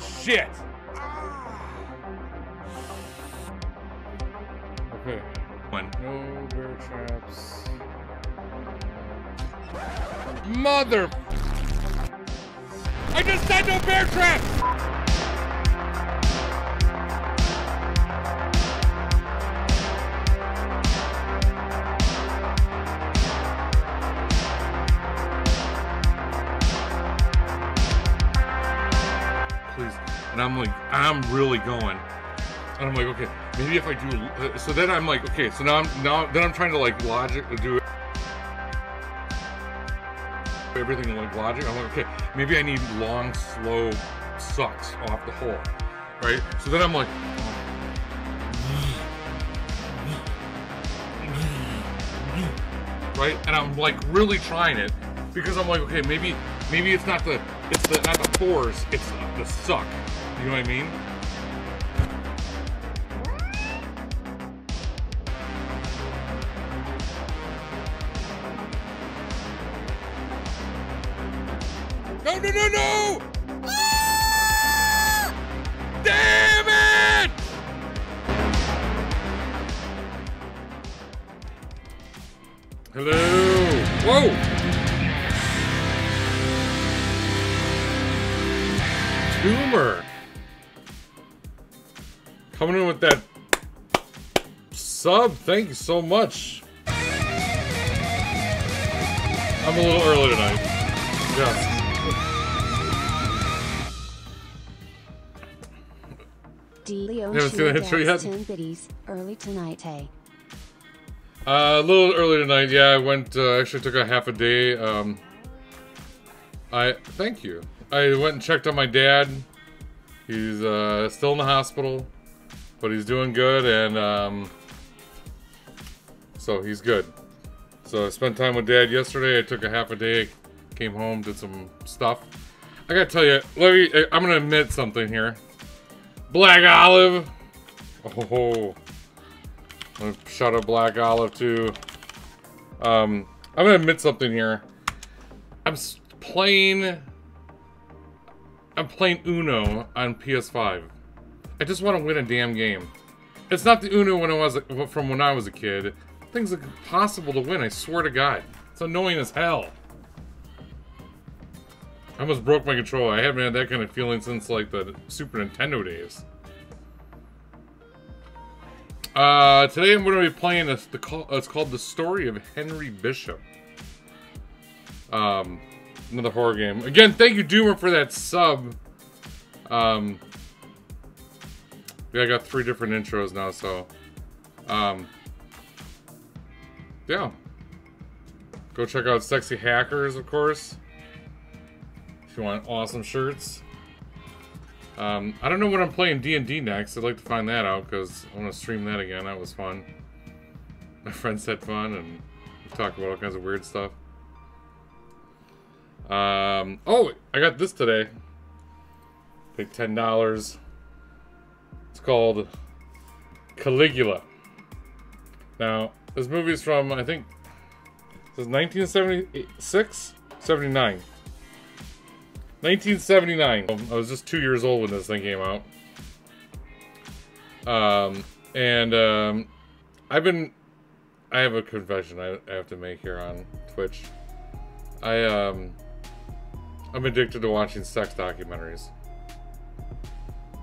shit. I do. uh, So then I'm like, okay, so now I'm now then I'm trying to like logic do everything like logic. I'm like, okay, maybe I need long, slow sucks off the hole, right? So then I'm like. Right, and I'm like really trying it because I'm like, okay, maybe, maybe it's not the, it's the not the force, it's the suck. You know what I mean? Sub. Thank you so much. I'm a little early tonight. DeLeon You haven't seen the intro yet? 10 biddies, early tonight, hey. Uh, a little early tonight. Yeah, I went. Uh, actually, took a half a day. Um, I thank you. I went and checked on my dad. He's uh, still in the hospital, but he's doing good, and um, so he's good. So I spent time with dad yesterday. I took a half a day, came home, did some stuff. I gotta tell you, let me. I'm gonna admit something here. Black Olive. Oh. I'm shout out Black Olive too. Um, I'm gonna admit something here. I'm playing. I'm playing Uno on PS5. I just want to win a damn game. It's not the Uno when I was from when I was a kid. Things are impossible to win. I swear to God, it's annoying as hell. I almost broke my controller. I haven't had that kind of feeling since like the Super Nintendo days. Uh, today I'm going to be playing this. The call, it's called the story of Henry Bishop. Um, another horror game. Again, thank you Doomer for that sub. Um, yeah, I got three different intros now, so um, yeah. Go check out Sexy Hackers, of course. If you want awesome shirts. Um, I don't know what I'm playing D&D next. I'd like to find that out because I want to stream that again. That was fun. My friends had fun and we talked about all kinds of weird stuff. Um, oh, I got this today. Paid ten dollars. It's called Caligula. Now, this movie's from I think this is 1976, 79. 1979. I was just two years old when this thing came out. Um, and um, I've been. I have a confession I I have to make here on Twitch. I um, I'm addicted to watching sex documentaries.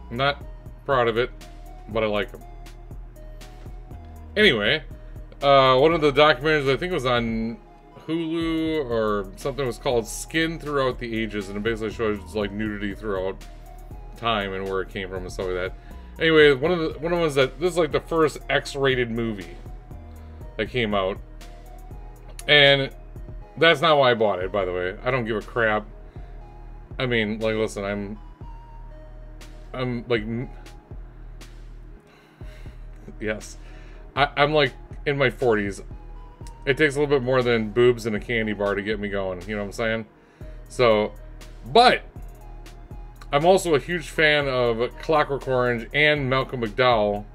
I'm not proud of it, but I like them. Anyway, uh, one of the documentaries I think it was on Hulu or something was called Skin Throughout the Ages, and it basically shows like nudity throughout time and where it came from and stuff like that. Anyway, one of the one of the ones that this is like the first X-rated movie that came out, and that's not why I bought it. By the way, I don't give a crap. I mean, like, listen, I'm, I'm like, yes, I, I'm like in my 40s. it takes a little bit more than boobs and a candy bar to get me going. You know what I'm saying? So, but I'm also a huge fan of Clockwork Orange and Malcolm McDowell.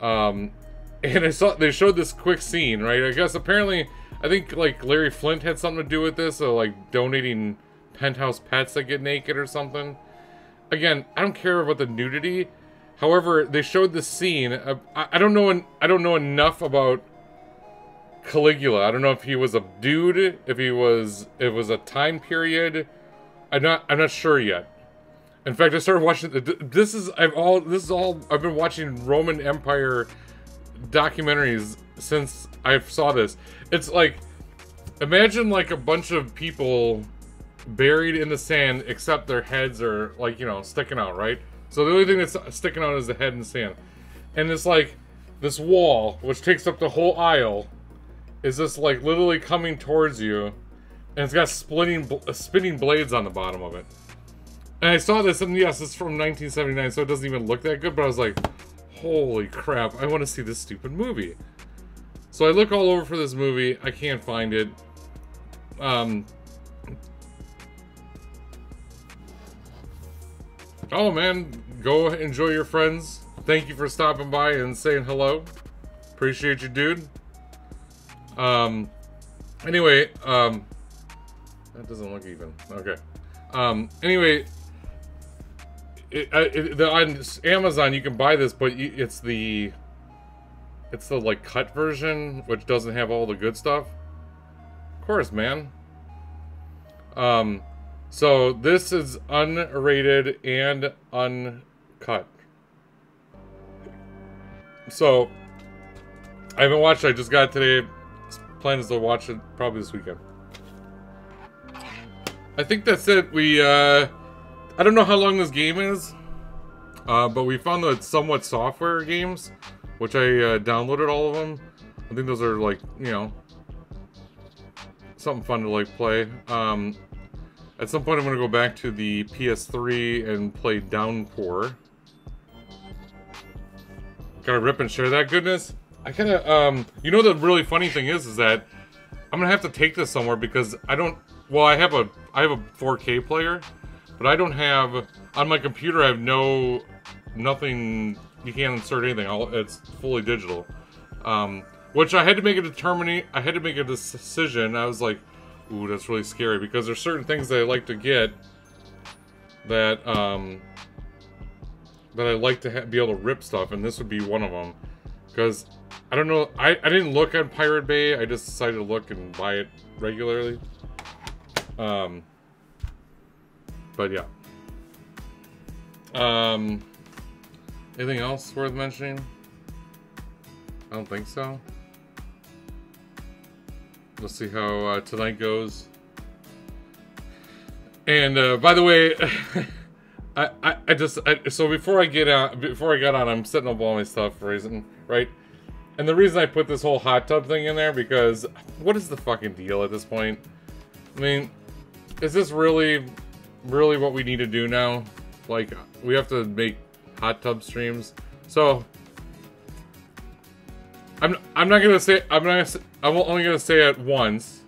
Um, and I saw they showed this quick scene, right? I guess apparently, I think like Larry Flynt had something to do with this, so like donating penthouse pets that get naked or something. Again, I don't care about the nudity. However, they showed this scene. Uh, I, I don't know. I don't know enough about Caligula. I don't know if he was a dude, if he was, it was a time period. I'm not. I'm not sure yet. In fact, I started watching. This is. I've all. This is all. I've been watching Roman Empire documentaries since I saw this. It's like, imagine like a bunch of people buried in the sand, except their heads are like you know sticking out, right? So the only thing that's sticking out is the head the sand, and it's like this wall, which takes up the whole aisle, is just like literally coming towards you, and it's got splitting, spinning blades on the bottom of it. And I saw this, and yes, it's from 1979, so it doesn't even look that good. But I was like, holy crap, I want to see this stupid movie. So I look all over for this movie. I can't find it. Um, Oh man, go enjoy your friends. Thank you for stopping by and saying hello. Appreciate you, dude. Um, anyway, um, that doesn't look even. Okay. Um, anyway, it, it, the, on Amazon you can buy this, but it's the, it's the like cut version, which doesn't have all the good stuff. Of course, man. Um, so this is unrated and uncut. So I haven't watched it. I just got it today. Plans to watch it probably this weekend. I think that's it. We, uh, I don't know how long this game is, uh, but we found the somewhat software games, which I uh, downloaded all of them. I think those are like, you know, something fun to like play. Um, at some point, I'm going to go back to the PS3 and play Downpour. Gotta rip and share that goodness. I kind of, um, you know the really funny thing is, is that I'm gonna have to take this somewhere because I don't, well, I have a, I have a 4K player, but I don't have, on my computer, I have no, nothing, you can't insert anything, I'll, it's fully digital. Um, which I had to make a determining, I had to make a decision, I was like, Ooh, that's really scary because there's certain things that I like to get that um that I like to be able to rip stuff, and this would be one of them. Because I don't know, I I didn't look on Pirate Bay. I just decided to look and buy it regularly. Um, but yeah. Um, anything else worth mentioning? I don't think so. We'll see how uh, tonight goes. And uh, by the way, I, I, I just I, so before I get out before I got on, I'm setting up all my stuff for reason right. And the reason I put this whole hot tub thing in there because what is the fucking deal at this point? I mean, is this really, really what we need to do now? Like, we have to make hot tub streams. So I'm I'm not gonna say I'm not gonna I'm only gonna say it once.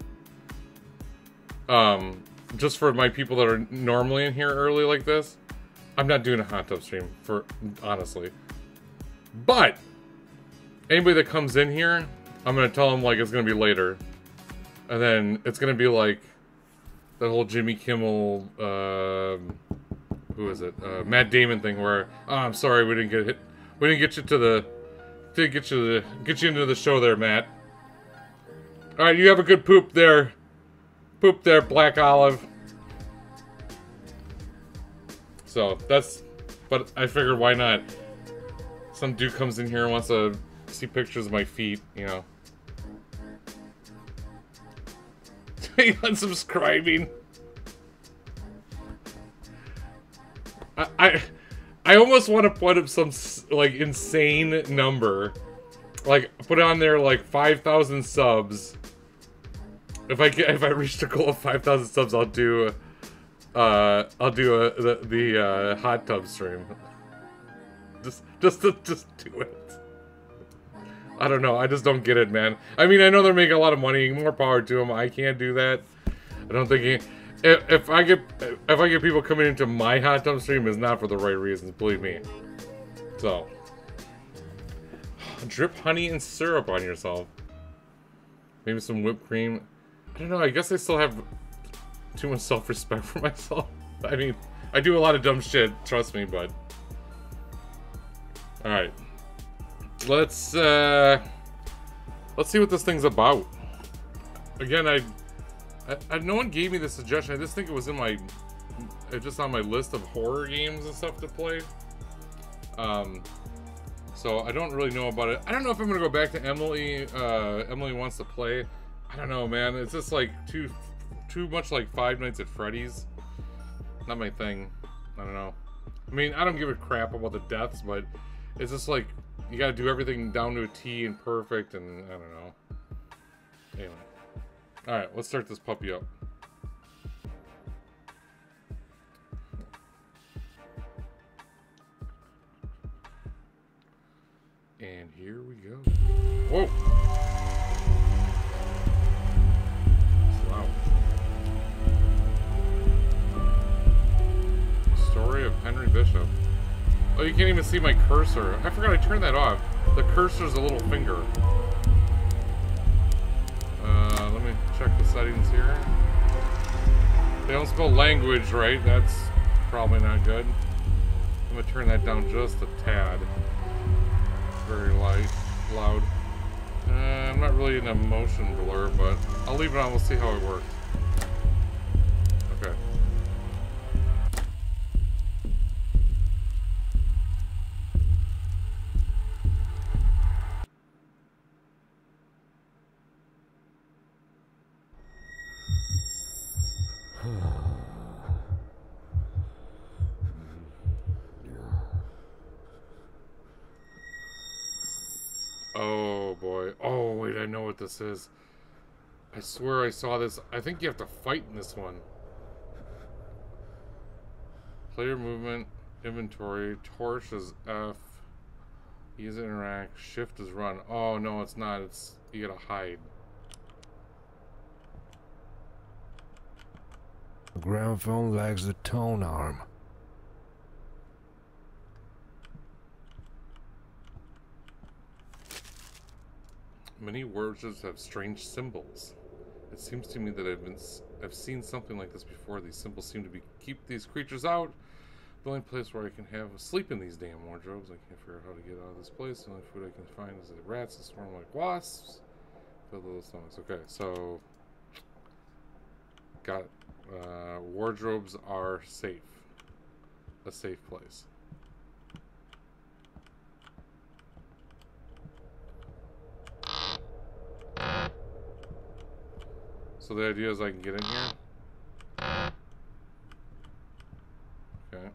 Um, just for my people that are normally in here early like this, I'm not doing a hot tub stream for honestly. But anybody that comes in here, I'm gonna tell them like it's gonna be later, and then it's gonna be like the whole Jimmy Kimmel, uh, who is it, uh, Matt Damon thing where oh, I'm sorry we didn't get hit, we didn't get you to the did get you the get you into the show there, Matt. All right, you have a good poop there. Poop there, Black Olive. So that's, but I figured why not? Some dude comes in here and wants to see pictures of my feet, you know. unsubscribing. I I almost want to put up some like insane number, like put on there like five thousand subs. If I get if I reach the goal of five thousand subs, I'll do, uh, I'll do a, the the uh, hot tub stream. Just just to, just do it. I don't know. I just don't get it, man. I mean, I know they're making a lot of money. More power to them. I can't do that. I don't think he, if, if I get if I get people coming into my hot tub stream, is not for the right reasons. Believe me. So, drip honey and syrup on yourself. Maybe some whipped cream. I don't know. I guess I still have too much self-respect for myself. I mean, I do a lot of dumb shit. Trust me, but all right. Let's uh, let's see what this thing's about. Again, I, I, I no one gave me the suggestion. I just think it was in my, just on my list of horror games and stuff to play. Um, so I don't really know about it. I don't know if I'm gonna go back to Emily. Uh, Emily wants to play. I don't know, man. It's just like too, too much like Five Nights at Freddy's. Not my thing. I don't know. I mean, I don't give a crap about the deaths, but it's just like you gotta do everything down to a T and perfect, and I don't know. Anyway, all right, let's start this puppy up. And here we go. Whoa! Wow. Story of Henry Bishop. Oh, you can't even see my cursor. I forgot I turned that off. The cursor's a little finger. Uh, let me check the settings here. They don't spell language right. That's probably not good. I'm gonna turn that down just a tad. Very light, loud. Uh, I'm not really in a motion blur, but I'll leave it on. We'll see how it works. This is. I swear I saw this. I think you have to fight in this one. Player movement, inventory, torch is F. Use interact, shift is run. Oh no, it's not. It's you gotta hide. The gramophone lacks the tone arm. Many words have strange symbols. It seems to me that I've been I've seen something like this before. These symbols seem to be keep these creatures out. The only place where I can have a sleep in these damn wardrobes. I can't figure out how to get out of this place. The only food I can find is the rats that swarm like wasps. Fill those stomachs. Okay, so got. Uh, wardrobes are safe. A safe place. So the idea is I can get in here. Okay.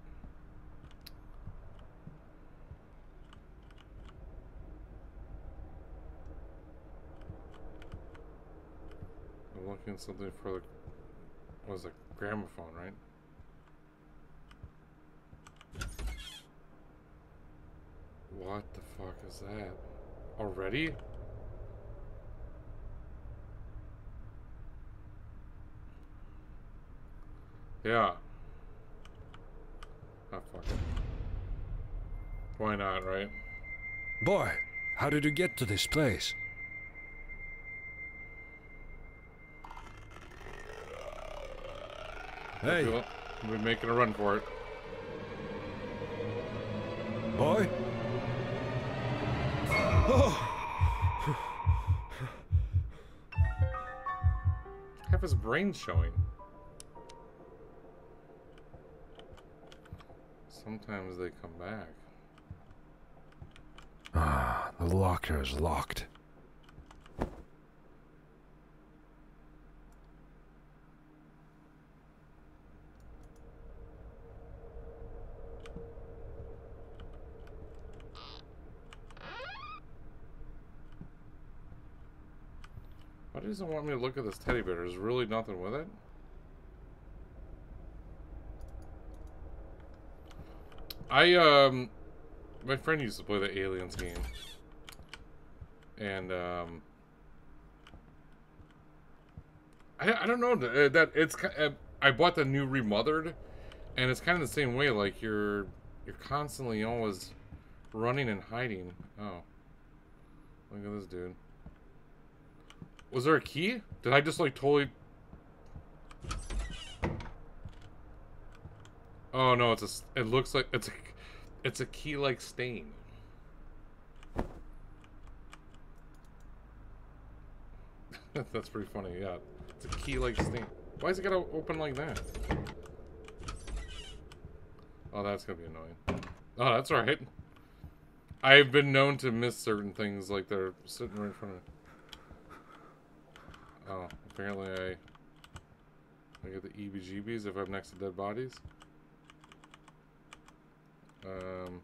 I'm looking at something for the what was it gramophone, right? What the fuck is that? Already? Yeah. Ah, fuck it. Why not, right? Boy, how did you get to this place? Hey, Cool. We're making a run for it. boy? Oh, Half his brain showing. Sometimes they come back. ah, the locker is locked. Why does it want me to look at this teddy bear? There's really nothing with it? I, um... My friend used to play the Aliens game. and um, I I don't know uh, that it's uh, I bought the new remothered, and it's kind of the same way. Like you're you're constantly always running and hiding. Oh, look at this dude. Was there a key? Did I just like totally? Oh no, it's a. It looks like it's a. It's a key-like stain. That's pretty funny. Yeah, it's a key-like stain. Why is it gotta open like that? Oh, that's gonna be annoying. Oh, that's alright. I've been known to miss certain things like they're sitting right in front of. me. Oh, apparently I. I get the EBGBs if I'm next to dead bodies. Um,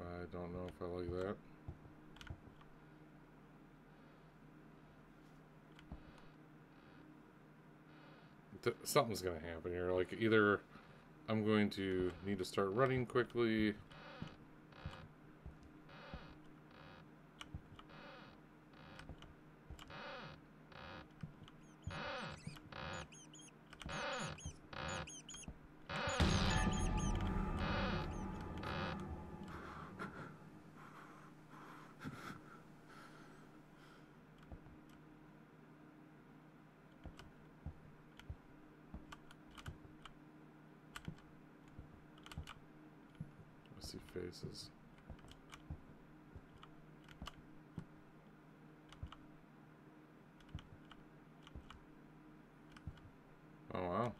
I don't know if I like that. Th- Something's gonna happen here. Like either I'm going to need to start running quickly. I see faces. Oh wow.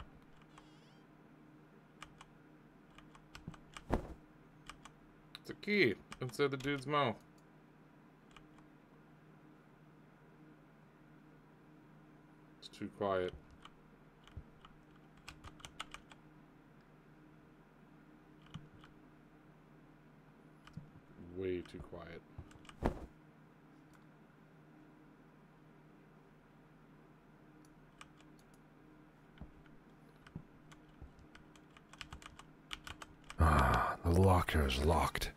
It's a key inside the dude's mouth. It's too quiet. Way too quiet. Ah, the locker is locked.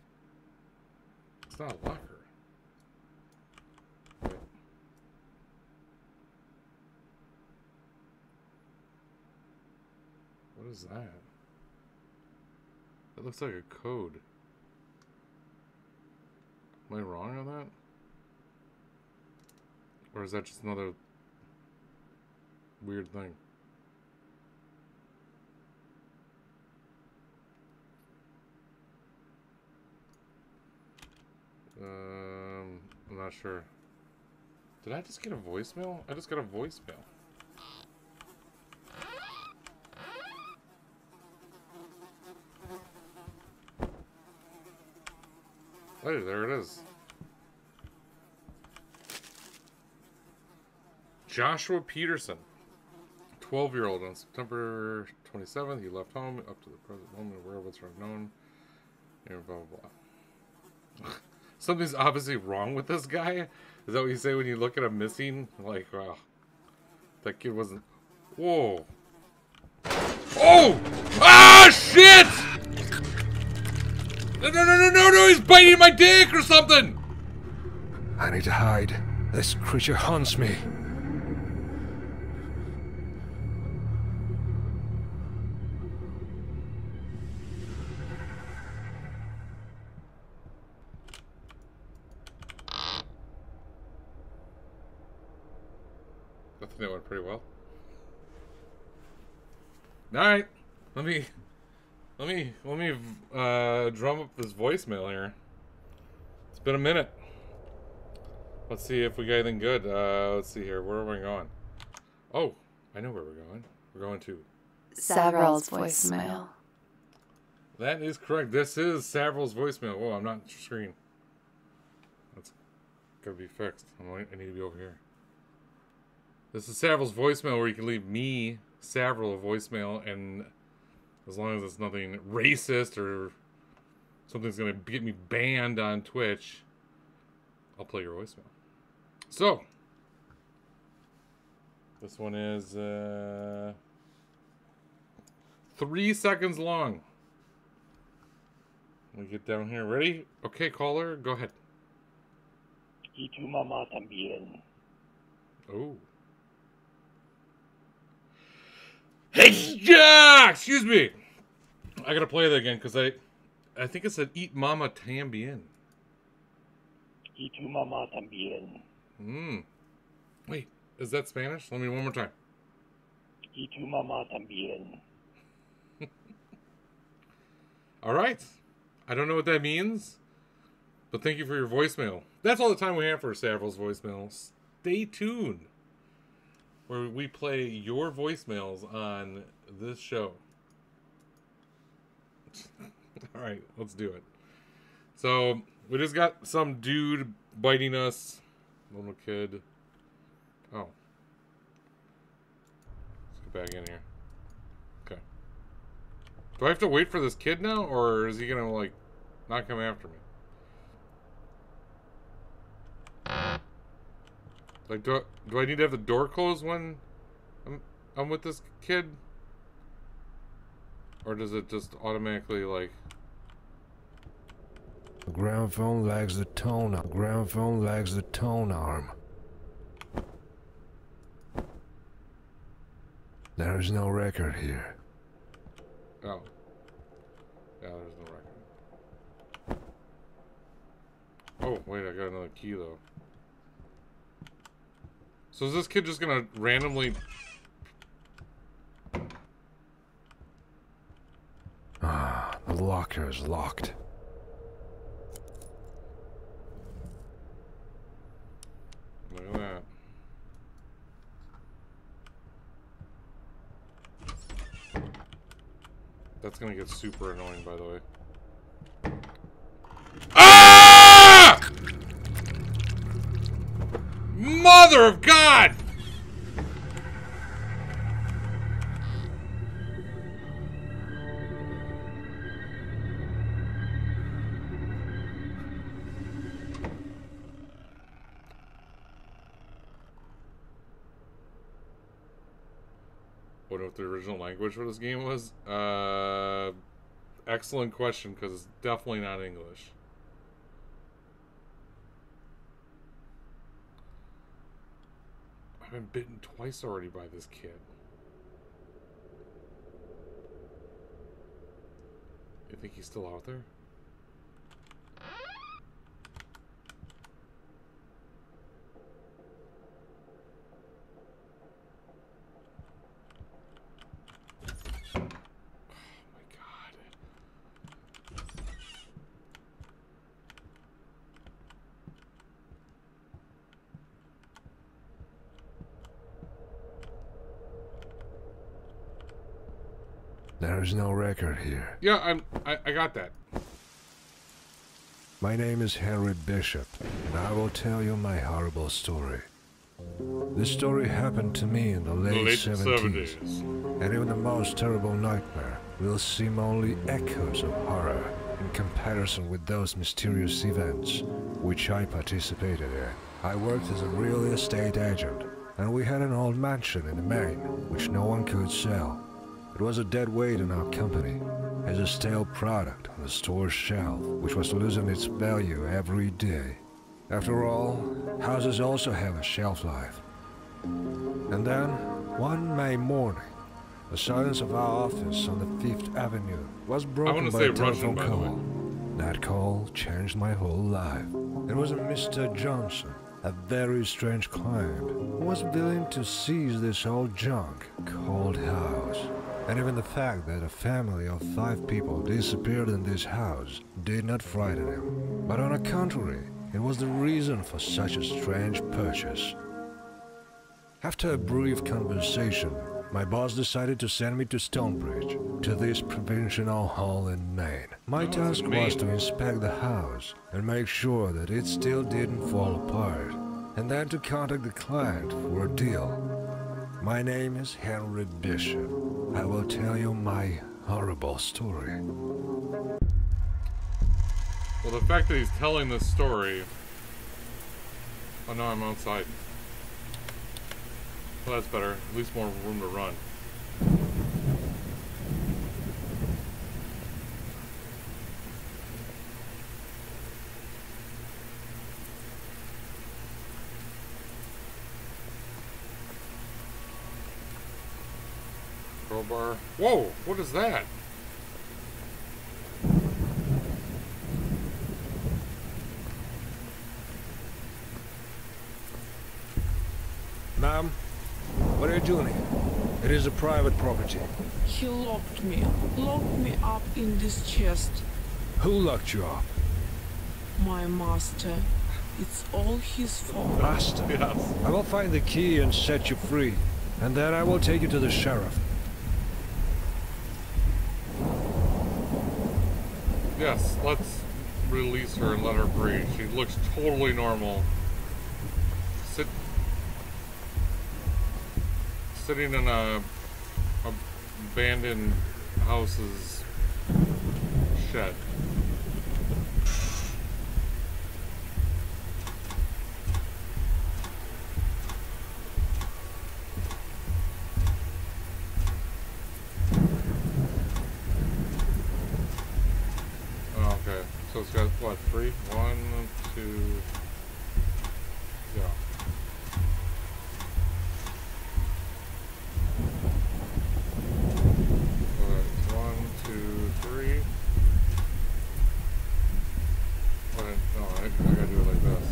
It's not a locker. Wait. What is that? That looks like a code. Am I wrong on that? Or is that just another weird thing? Um, I'm not sure. Did I just get a voicemail? I just got a voicemail. Hey, there it is. Joshua Peterson, 12 year old. On September 27th, he left home up to the present moment where what's unknown. And blah, blah, blah. Something's obviously wrong with this guy. Is that what you say when you look at him missing? Like, wow. That kid wasn't. Whoa. Oh! Ah, shit! No, no, no, no, no, no! He's biting my dick or something! I need to hide. This creature haunts me. All right, let me, let me, let me uh, drum up this voicemail here. It's been a minute. Let's see if we got anything good. Uh, let's see here. Where are we going? Oh, I know where we're going. We're going to. Savral's voicemail. That is correct. This is Savral's voicemail. Whoa, I'm not screen. That's gotta be fixed. I'm like, I need to be over here. This is Savral's voicemail where you can leave me, Savral, a voicemail, and as long as it's nothing racist or something's gonna get me banned on Twitch, I'll play your voicemail. So, this one is uh, three seconds long. Let me get down here. Ready? Okay, caller, go ahead. Y tu mamá también. Oh. Hey, yeah! Excuse me. I gotta play that again because I, I think it said "Eat Mama Tambien." Eat tu mamá también. Hmm. Wait, is that Spanish? Let me one more time. Y tu mamá también. All right. I don't know what that means, but thank you for your voicemail. That's all the time we have for Savral's voicemail. Stay tuned, where we play your voicemails on this show. all right, let's do it. So we just got some dude biting us, little kid. Oh, let's get back in here. Okay. Do I have to wait for this kid now, or is he gonna like not come after me? Like, do I, do I need to have the door closed when I'm I'm with this kid, or does it just automatically like? The gramophone lags the tone. The gramophone lags the tone arm. There is no record here. Oh. Yeah, there's no record. Oh, wait, I got another key, though. So is this kid just gonna randomly... Ah, the locker is locked. Look at that. That's gonna get super annoying, by the way. Mother of God! What the original language for this game was. Uh, excellent question because it's definitely not English. Been bitten twice already by this kid. You think he's still out there? Oh my god. There is no record here. Yeah, I'm. I, I got that. My name is Henry Bishop, and I will tell you my horrible story. This story happened to me in the The late, late 70s, seventies. and even the most terrible nightmare will seem only echoes of horror in comparison with those mysterious events which I participated in. I worked as a real estate agent, and we had an old mansion in Maine which no one could sell. It was a dead weight in our company, as a stale product on the store's shelf, which was losing its value every day. After all, houses also have a shelf life. And then, one May morning, the silence of our office on the Fifth Avenue was broken by a telephone way. call. That call changed my whole life. It was a Mr. Johnson, a very strange client, who was willing to seize this old junk called house. And even the fact that a family of five people disappeared in this house did not frighten him. But on the contrary, it was the reason for such a strange purchase. After a brief conversation, my boss decided to send me to Stonebridge, to this provincial hall in Maine. My task was to inspect the house and make sure that it still didn't fall apart, and then to contact the client for a deal. My name is Henry Bishop. I will tell you my horrible story. Well, the fact that he's telling this story. Oh no, I'm outside. Well, that's better. At least more room to run. Crowbar. Whoa! What is that? Ma'am, what are you doing here? It is a private property. He locked me, locked me up in this chest. Who locked you up? My master. It's all his fault. Master. Yes. I will find the key and set you free. And then I will take you to the sheriff. Yes, let's release her and let her breathe. She looks totally normal. Sit, sitting in a, a abandoned house's shed. Oh, okay. So it's got what, three? One, two. Yeah. Alright, one, two, three. Wait, no, I, I gotta do it like this.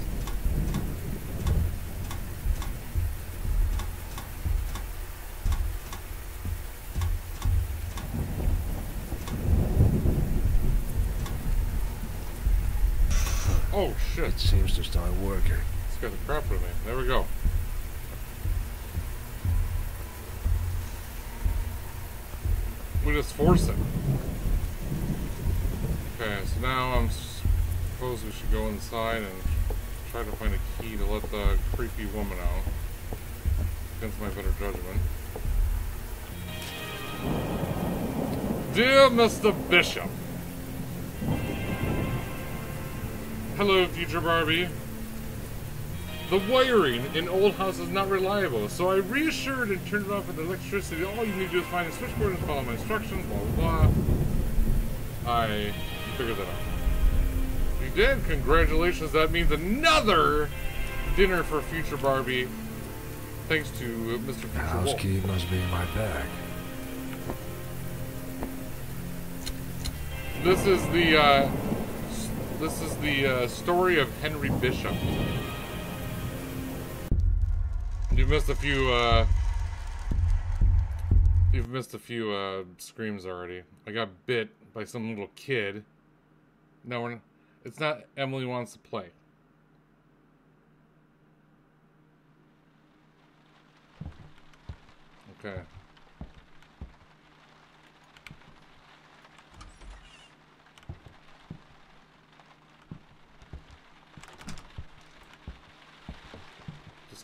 It seems to start working. Scared the crap out of me. There we go. We just force it. Okay, so now I'm suppose we should go inside and try to find a key to let the creepy woman out. Against my better judgment. Dear Mr. Bishop. Hello, future Barbie. The wiring in old house is not reliable, so I reassured and turned it off with electricity. All you need to do is find a switchboard and follow my instructions, blah blah blah. I figured that out. You did? Congratulations, that means another dinner for future Barbie. Thanks to uh, Mr. The house Wolf. key must be in my bag. This is the uh, this is the uh, story of Henry Bishop. You've missed a few. Uh, you've missed a few uh, screams already. I got bit by some little kid. No, not, it's not. Emily wants to play. Okay.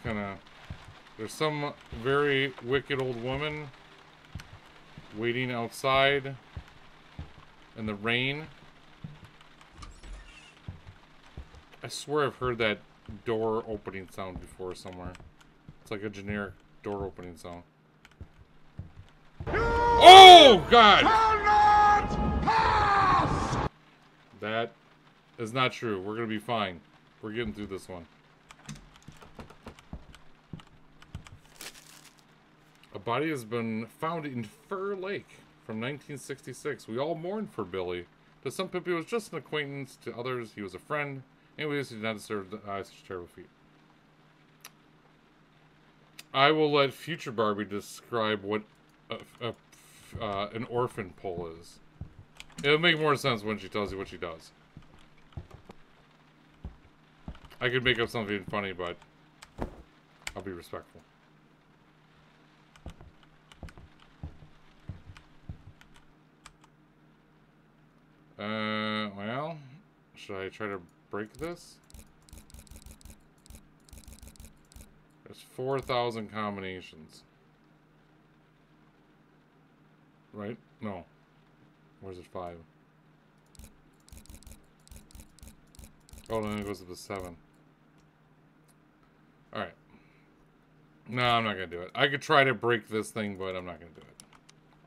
Just of. There's some very wicked old woman waiting outside in the rain. I swear I've heard that door opening sound before somewhere. It's like a generic door opening sound. Oh God! That is not true. We're gonna be fine. We're getting through this one. A body has been found in Fur Lake from 1966. We all mourn for Billy. To some people, he was just an acquaintance. To others, he was a friend. Anyways, he did not deserve to die such a terrible feat. I will let future Barbie describe what a, a, uh, an orphan pole is. It'll make more sense when she tells you what she does. I could make up something funny, but I'll be respectful. Uh, well, should I try to break this? There's 4,000 combinations. Right? No. Where's it five? Oh, then it goes up to seven. Alright. No, I'm not gonna do it. I could try to break this thing, but I'm not gonna do it.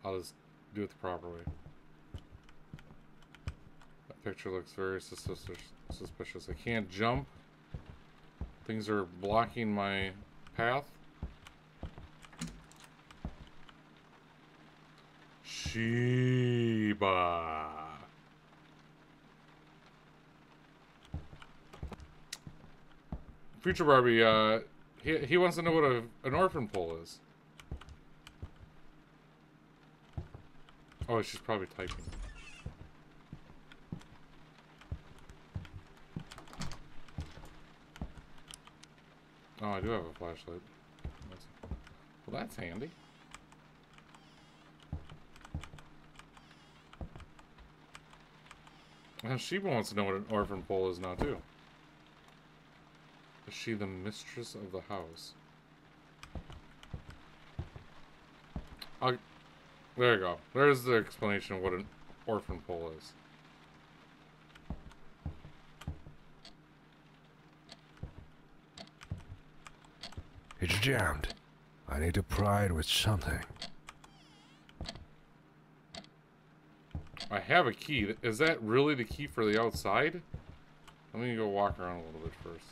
I'll just do it the proper way. Picture looks very suspicious. suspicious. I can't jump. Things are blocking my path. Sheba. Future Barbie, uh, he, he wants to know what a, an orphan pole is. Oh, she's probably typing. Oh, I do have a flashlight. That's, well, that's handy. Now, she wants to know what an orphan pole is now, too. Is she the mistress of the house? I'll, there you go. There's the explanation of what an orphan pole is. It's jammed. I need to pry it with something. I have a key. Is that really the key for the outside? Let me go walk around a little bit first.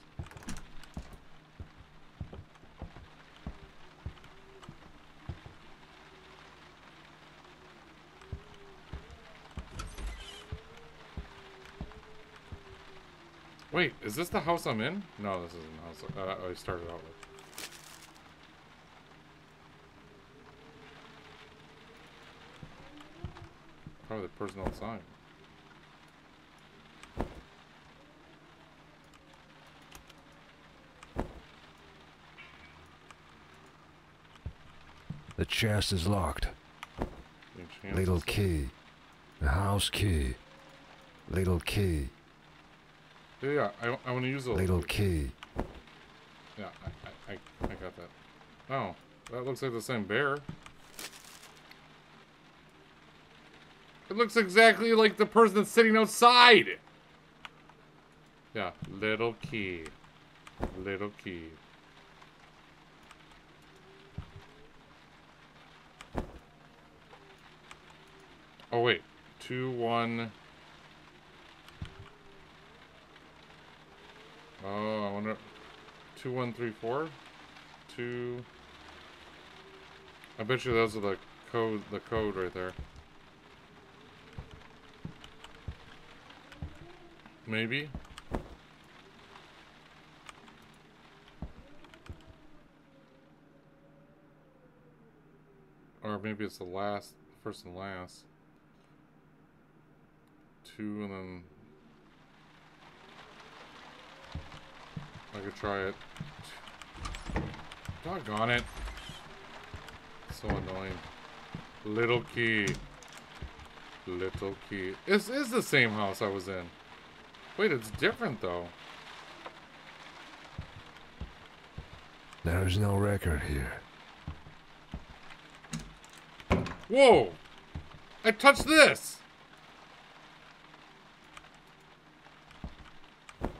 Wait, is this the house I'm in? No, this isn't the house uh, I started out with. Probably the person outside. The chest is locked. Little key. The house key. Little key. Yeah, yeah, I, I want to use the Little key. Yeah, I, I, I, I got that. Oh, that looks like the same bear. It looks exactly like the person that's sitting outside. Yeah, little key. Little key. Oh, wait. Two, one. Oh, I wonder. Two, one, three, four. Two. I bet you those are the code. The code right there. Maybe. Or maybe it's the last, first and last. Two and then I could try it. Doggone it. So annoying. Little key. Little key. This is the same house I was in. Wait, it's different though. There is no record here. Whoa! I touched this! Take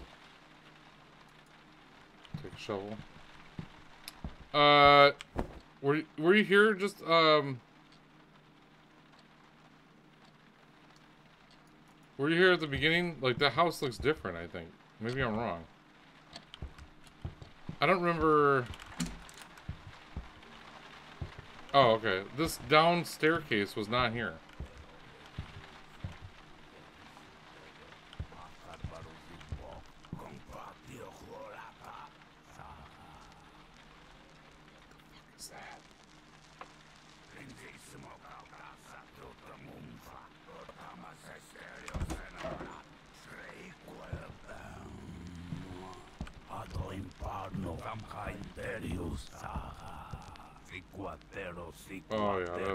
a shovel. Uh, were were you here just, um... Were you here at the beginning? Like, the house looks different, I think. Maybe I'm wrong. I don't remember... Oh, okay. This down staircase was not here.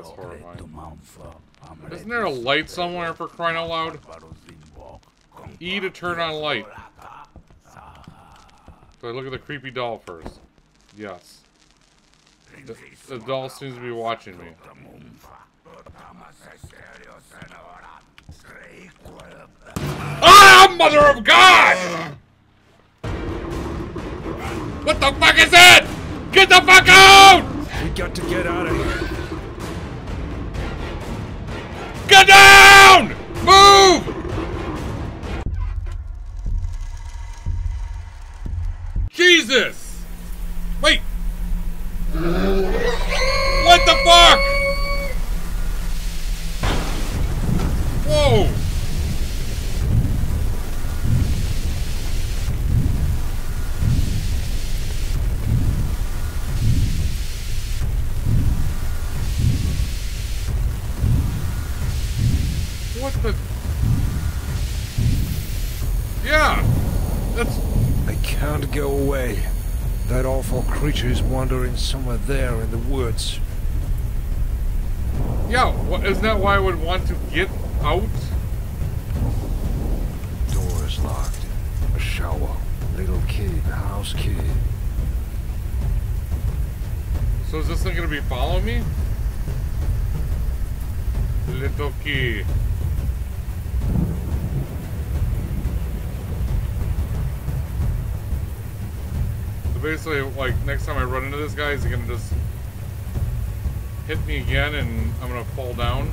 That's horrifying. Isn't there a light somewhere for crying out loud? E to turn on light. So I look at the creepy doll first. Yes. The, the doll seems to be watching me. Ah, mother of God! What the fuck is that? Get the fuck out! We got to get out of here. Get down! Move! Jesus! Wait! What the fuck? Whoa! Yeah! That's... I can't go away. That awful creature is wandering somewhere there in the woods. Yeah, isn't that why I would want to get out? Door is locked. A shower. Little key. The house key. So is this thing gonna be following me? Little key. Basically, like, next time I run into this guy, is he gonna just hit me again and I'm gonna fall down?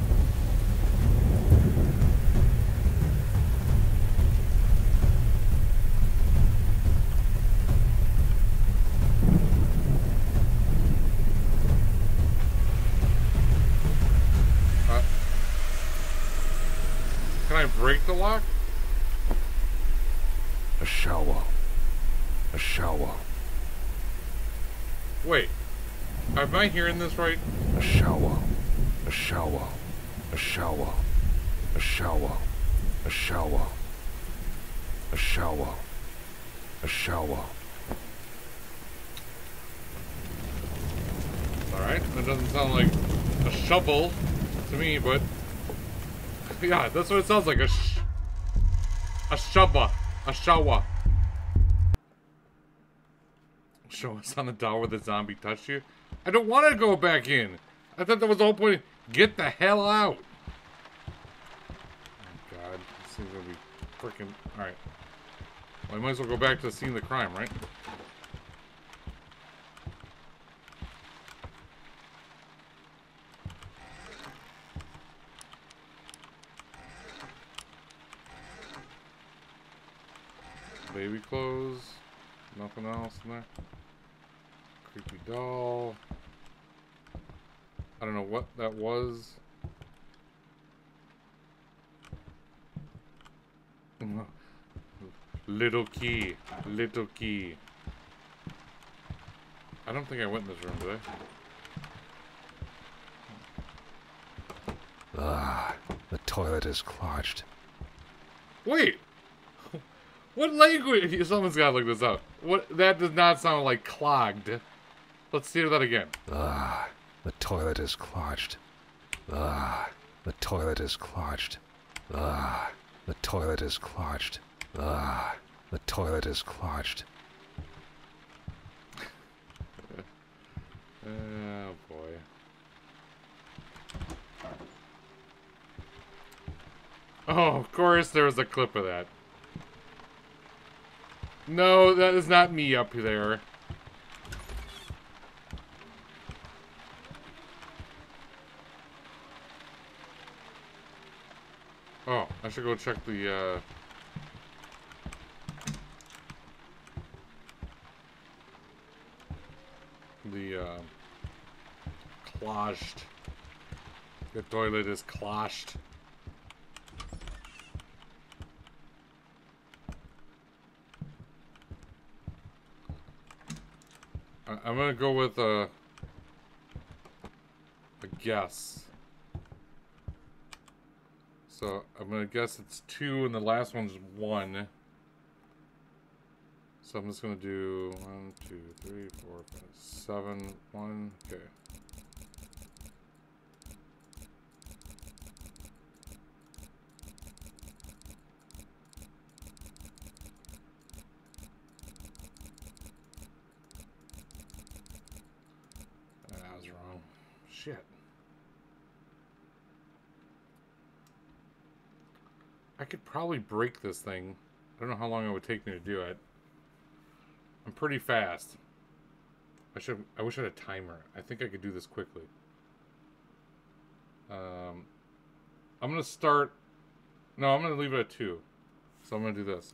Uh, can I break the lock? A shower. A shower. Wait. Am I hearing this right? A shower. A shower. A shower. A shower. A shower. A shower. A shower. Alright, that doesn't sound like a shovel to me, but... Yeah, that's what it sounds like, a sh... A shovel. A shower. Show us on the doll where the zombie touched you? I don't want to go back in! I thought that was the whole point. Get the hell out! Oh god, this thing's gonna be freaking... Alright. Well, I might as well go back to the scene of the crime, right? Baby clothes. Nothing else in there. Creepy doll. I don't know what that was. Little key. Little key. I don't think I went in this room, did I? Ah, the toilet is clogged. Wait! What language? Someone's gotta look this up. What? That does not sound like clogged. Let's hear that again. Ah, the toilet is clogged. Ah, the toilet is clogged. Ah, the toilet is clogged. Ah, the toilet is clogged. Oh boy. Oh, of course there was a clip of that. No, that is not me up there. Oh, I should go check the, uh... The, uh... The toilet is closed. I- I'm gonna go with a a guess. So I'm gonna guess it's two, and the last one's one. So I'm just gonna do one, two, three, four, five, seven, one. Okay. I was wrong. Shit. I could probably break this thing. I don't know how long it would take me to do it. I'm pretty fast. I should. I wish I had a timer. I think I could do this quickly. Um, I'm gonna start. No, I'm gonna leave it at two. So I'm gonna do this.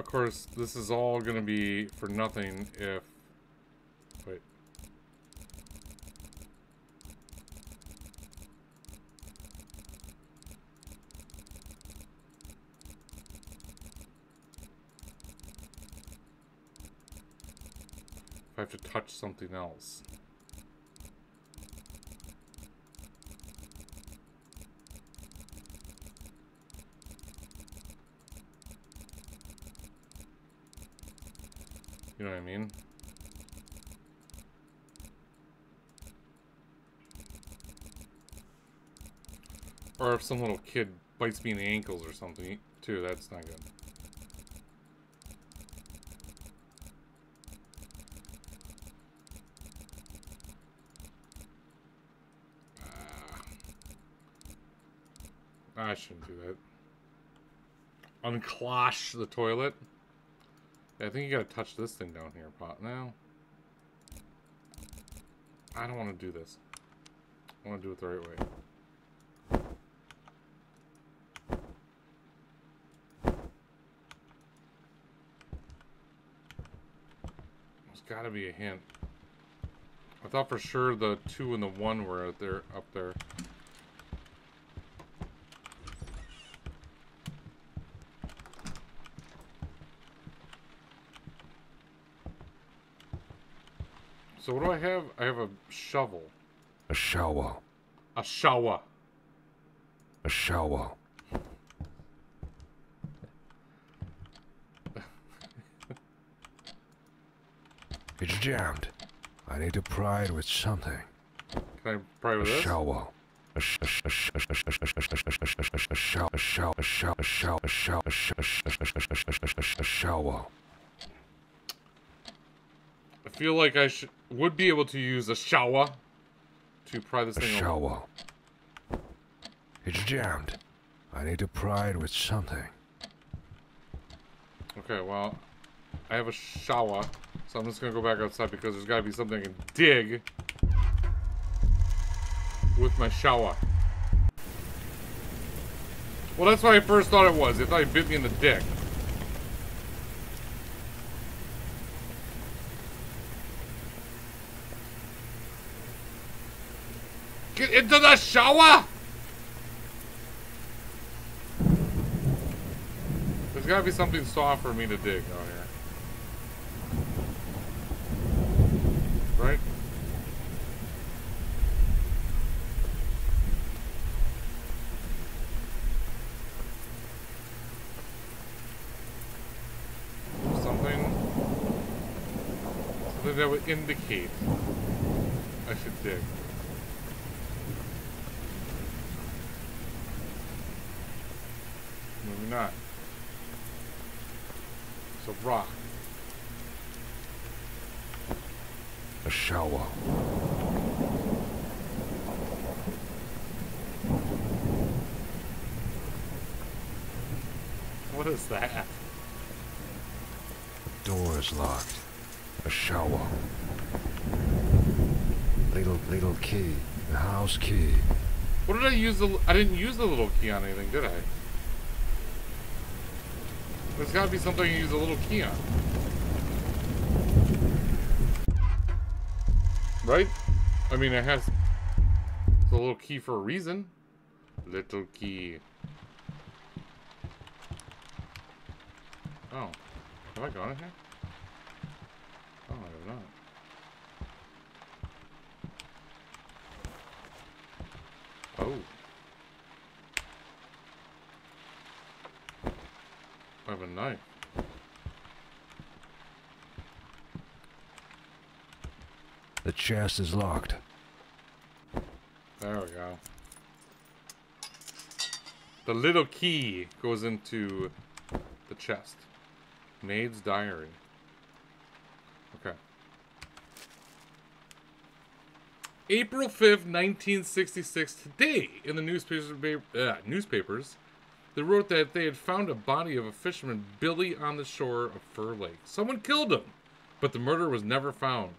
Of course, this is all gonna be for nothing if. Wait. If I have to touch something else. I mean? Or if some little kid bites me in the ankles or something, too, that's not good. Ah. I shouldn't do that. Unclosh the toilet. I think you gotta touch this thing down here, pot. Now. I don't want to do this. I want to do it the right way. There's gotta be a hint. I thought for sure the two and the one were out there, up there. So what do I have? I have a shovel. A shower. A shower. A shower. it's jammed. I need to pry it with something. Can I pry with a this? Shower. A shower. A shower. A shower feel like I should would be able to use a shower to pry this A thing open. shower. It's jammed. I need to pry it with something. Okay, well, I have a shower, so I'm just gonna go back outside because there's gotta be something I can dig with my shower. Well, that's what I first thought it was. I thought he bit me in the dick. Get into the shower! There's gotta be something soft for me to dig out here. Right? Something... Something that would indicate I should dig. Maybe not. It's a rock. A shower. What is that? Door is locked. A shower. Little little key. The house key. What did I use the... I didn't use the little key on anything, did I? There's gotta be something you use a little key on. Right? I mean, it has... It's a little key for a reason. Little key. Oh. Have I gone in here? Oh, I have not. Oh. I have a knife. Chest is locked. There we go. The little key goes into the chest. Maid's diary. Okay. April 5th, 1966. Today, in the newspapers, uh, newspapers, they wrote that they had found a body of a fisherman, Billy, on the shore of Fur Lake. Someone killed him, but the murderer was never found.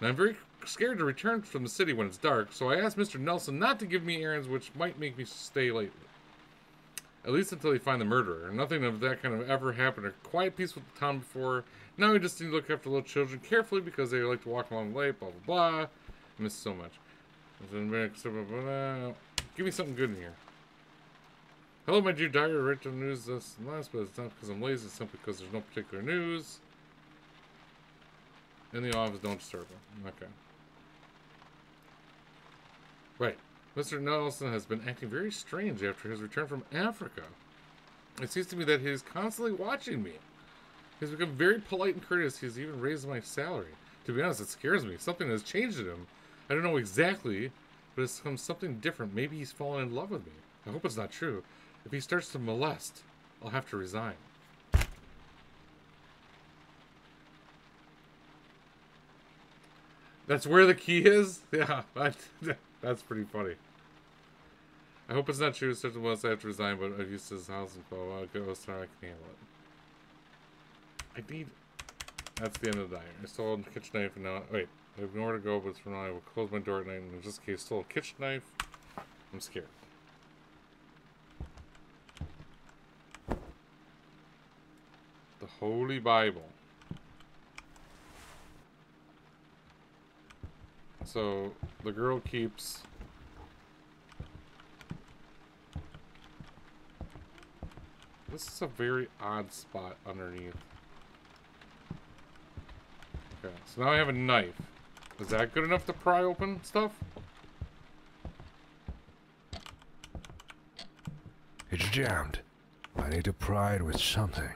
And I'm very scared to return from the city when it's dark, so I asked Mr. Nelson not to give me errands which might make me stay late. At least until he find the murderer. Nothing of that kind of ever happened. A quiet, peaceful town before. Now we just need to look after little children carefully because they like to walk along the lake, blah, blah, blah. I miss so much. Give me something good in here. Hello, my dear diary. Read the news this and last, but it's not because I'm lazy. It's simply because there's no particular news. In the office, don't disturb him. Okay. Right. Mr. Nelson has been acting very strange after his return from Africa. It seems to me that he is constantly watching me. He's become very polite and courteous. He's even raised my salary. To be honest, it scares me. Something has changed in him. I don't know exactly, but it's become something different. Maybe he's fallen in love with me. I hope it's not true. If he starts to molest, I'll have to resign. That's where the key is? Yeah, that's pretty funny. I hope it's not true. Certain once I have to resign, but I've used his house and so I'll go oh, so I can handle it. I need. That's the end of the diner. I stole a kitchen knife and now. Wait, I have nowhere to go, but for now I will close my door at night and in just case stole a kitchen knife. I'm scared. The Holy Bible. So the girl keeps This is a very odd spot underneath. Okay, so now I have a knife. Is that good enough to pry open stuff? It's jammed. I need to pry it with something.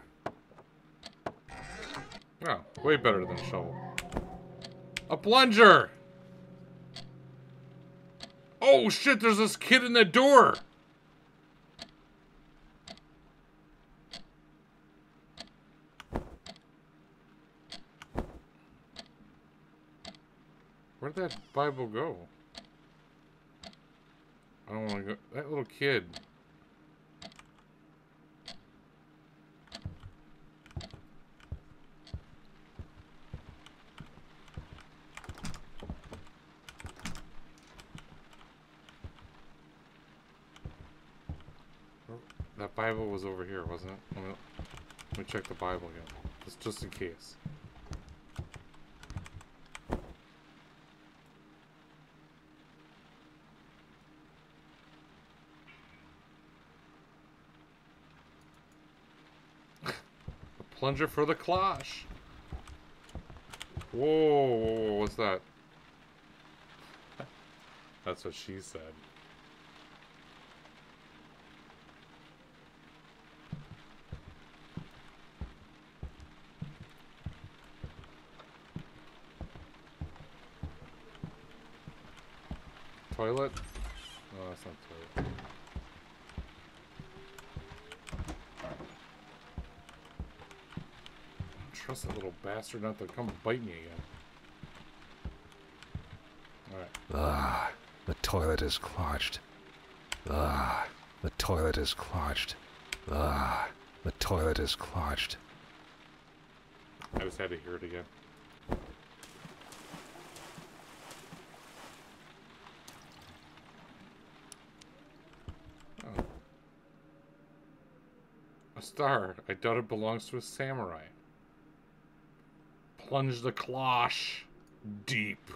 Oh, way better than a shovel. A plunger! Oh shit, there's this kid in the door! Where'd that Bible go? I don't want to go. That little kid. That Bible was over here, wasn't it? Let me, let me check the Bible again. Just, just in case. A plunger for the cloche. Whoa, whoa, whoa, what's that? That's what she said. Toilet? No, that's not toilet. Trust that little bastard not to come bite me again. Alright. Ah, the toilet is clogged. Ah, the toilet is clogged. Ah, the toilet is clogged. I just had to hear it again. Star. I doubt it belongs to a samurai. Plunge the cloche deep.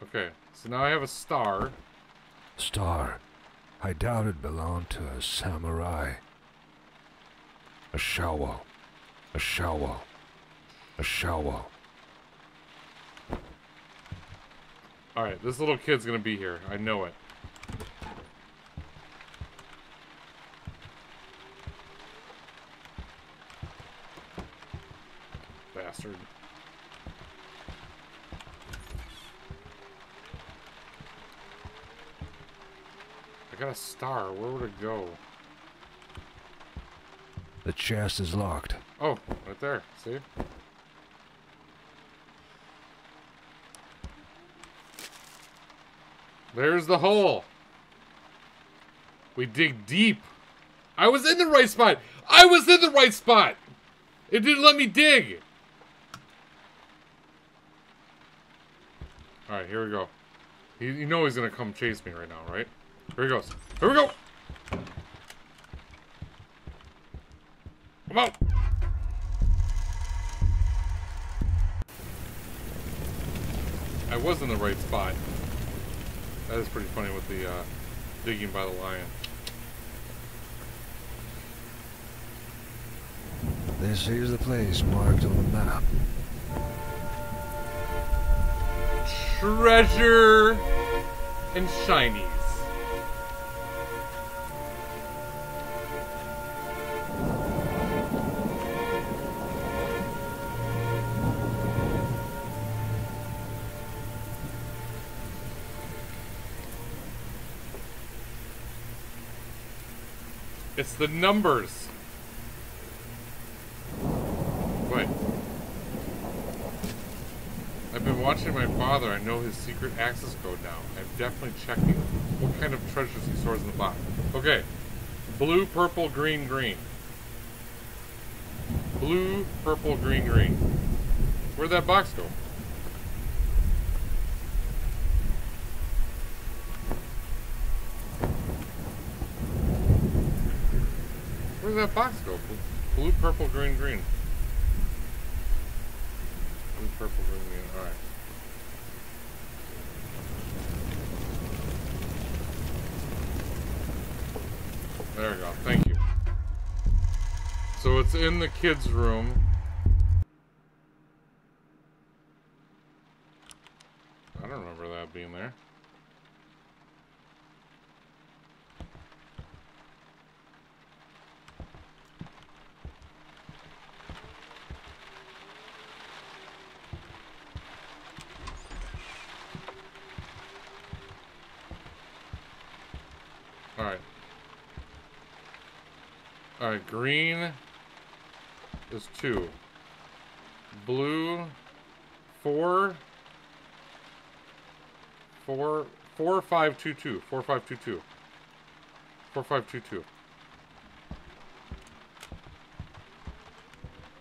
Okay, so now I have a star. Star. I doubt it belonged to a samurai. A shower. A shower. A shower. Alright, this little kid's gonna be here. I know it. Bastard. I got a star. Where would it go? The chest is locked. Oh, right there. See? There's the hole. We dig deep. I was in the right spot. I was in the right spot. It didn't let me dig. All right, here we go. You, you know he's gonna come chase me right now, right? Here he goes. Here we go. Come on. I was in the right spot. That is pretty funny with the uh, digging by the lion. This is the place marked on the map. Treasure and shinies. It's the numbers. Wait. I've been watching my father. I know his secret access code now. I'm definitely checking what kind of treasures he stores in the box. Okay. Blue, purple, green, green. Blue, purple, green, green. Where'd that box go? Where'd that box go? Blue, purple, green, green. Blue, purple, green, green. Alright. There we go. Thank you. So it's in the kids' room. I don't remember that being there. Alright. Alright, green is two. Blue, four. Four, four, five, two, two. Four, five, two, two. Four, five, two, two.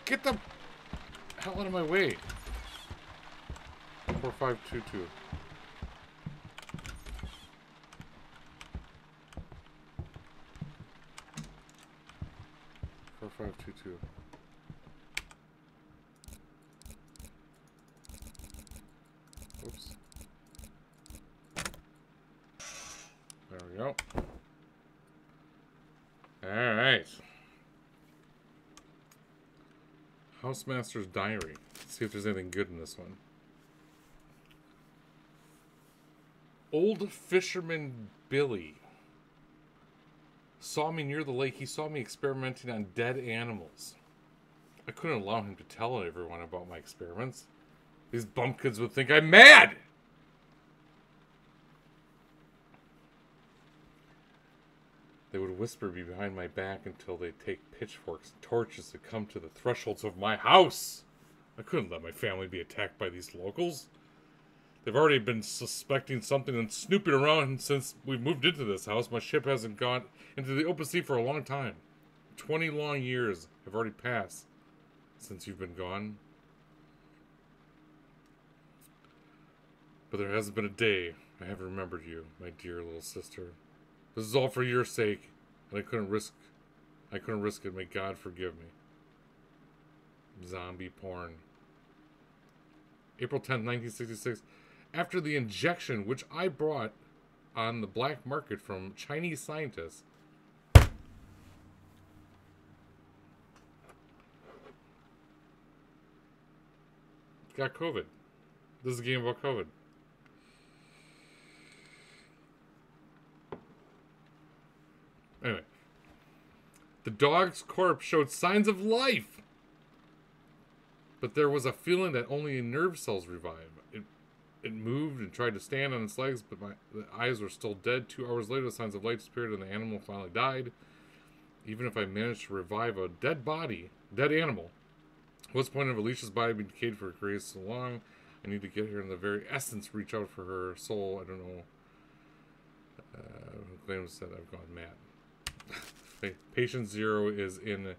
Get the hell out of my way. Four, five, two, two. Two. Oops. There we go. Alright. Housemaster's Diary. Let's see if there's anything good in this one. Old Fisherman Billy saw me near the lake. He saw me experimenting on dead animals. I couldn't allow him to tell everyone about my experiments. These bumpkins would think I'm mad! They would whisper me behind my back until they'd take pitchforks and torches to come to the thresholds of my house. I couldn't let my family be attacked by these locals. They've already been suspecting something and snooping around since we moved into this house. My ship hasn't gone into the open sea for a long time. Twenty long years have already passed since you've been gone. But there hasn't been a day I haven't remembered you, my dear little sister. This is all for your sake, and I couldn't risk I couldn't risk it. May God forgive me. Zombie porn. April 10th, 1966. After the injection, which I brought on the black market from Chinese scientists, got COVID. This is a game about COVID. Anyway, the dog's corpse showed signs of life, but there was a feeling that only nerve cells revive. It it moved and tried to stand on its legs, but my eyes were still dead. Two hours later, the signs of life disappeared, and the animal finally died. Even if I managed to revive a dead body, dead animal, what's the point of Alicia's body being decayed for a grace so long? I need to get her in the very essence, reach out for her soul. I don't know. Uh, claims said I've gone mad. Patient Zero is in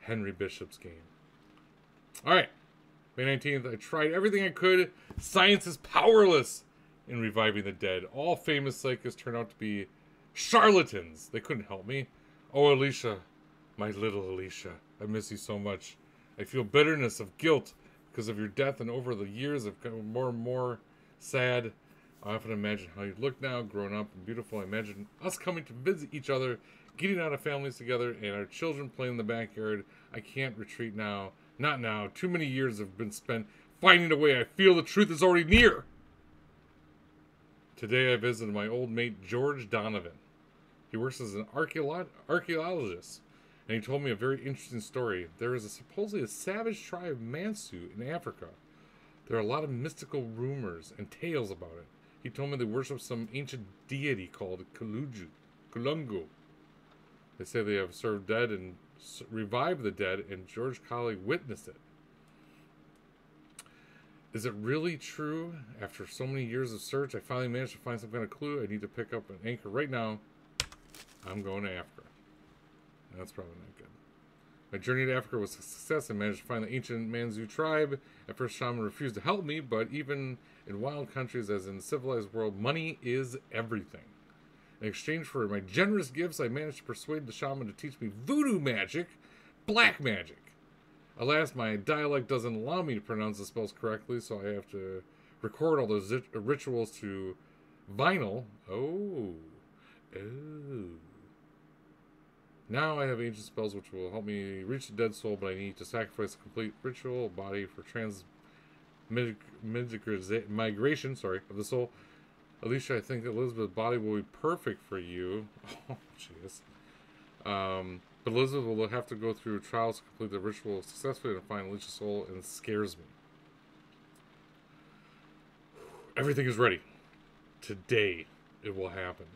Henry Bishop's game. All right. May 19th, I tried everything I could. Science is powerless in reviving the dead. All famous psychics turn out to be charlatans. They couldn't help me. Oh, Alicia, my little Alicia, I miss you so much. I feel bitterness of guilt because of your death, and over the years, I've gotten more and more sad. I often imagine how you look now, grown up and beautiful. I imagine us coming to visit each other, getting out of families together, and our children playing in the backyard. I can't retreat now. Not now. Too many years have been spent finding a way. I feel the truth is already near. Today I visited my old mate George Donovan. He works as an archaeologist, and he told me a very interesting story. There is a, supposedly a savage tribe of Mansu in Africa. There are a lot of mystical rumors and tales about it. He told me they worship some ancient deity called Kaluju, Kulungu. They say they have served dead and revived the dead, and George Colley witnessed it. Is it really true? After so many years of search, I finally managed to find some kind of clue. I need to pick up an anchor right now. I'm going to Africa. That's probably not good. My journey to Africa was a success. I managed to find the ancient Manzu tribe. At first, shaman refused to help me, but even in wild countries, as in the civilized world, money is everything. In exchange for my generous gifts, I managed to persuade the shaman to teach me voodoo magic, black magic. Alas, my dialect doesn't allow me to pronounce the spells correctly, so I have to record all those rit- rituals to vinyl. Oh. Oh. Now I have ancient spells which will help me reach the dead soul, but I need to sacrifice a complete ritual body for trans mig- migra- migration, sorry, of the soul. Alicia, I think Elizabeth's body will be perfect for you. Oh, jeez. Um, but Elizabeth will have to go through trials to complete the ritual successfully to find Alicia's soul, and scares me. Everything is ready. Today, it will happen.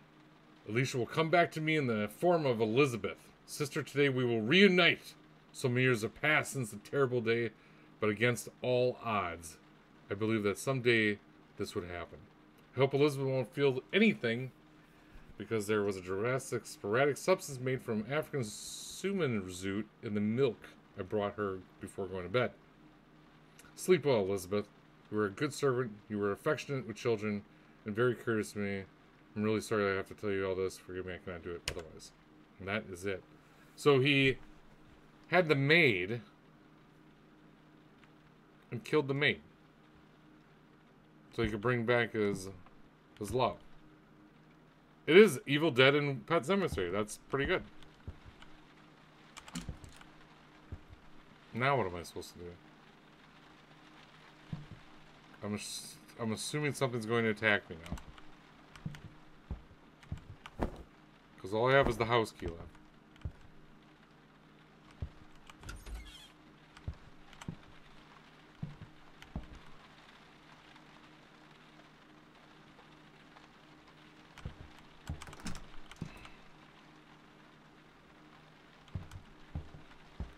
Alicia will come back to me in the form of Elizabeth. Sister, today we will reunite. So many years have passed since the terrible day, but against all odds, I believe that someday this would happen. I hope Elizabeth won't feel anything because there was a Jurassic sporadic substance made from African sumanzoot in the milk I brought her before going to bed. Sleep well, Elizabeth. You were a good servant, you were affectionate with children, and very courteous to me. I'm really sorry I have to tell you all this. Forgive me, I cannot do it otherwise. And that is it. So he had the maid and killed the maid. So he could bring back his his love. It is Evil Dead and Pet Sematary. That's pretty good. Now what am I supposed to do? I'm I'm assuming something's going to attack me now. Because all I have is the house key left.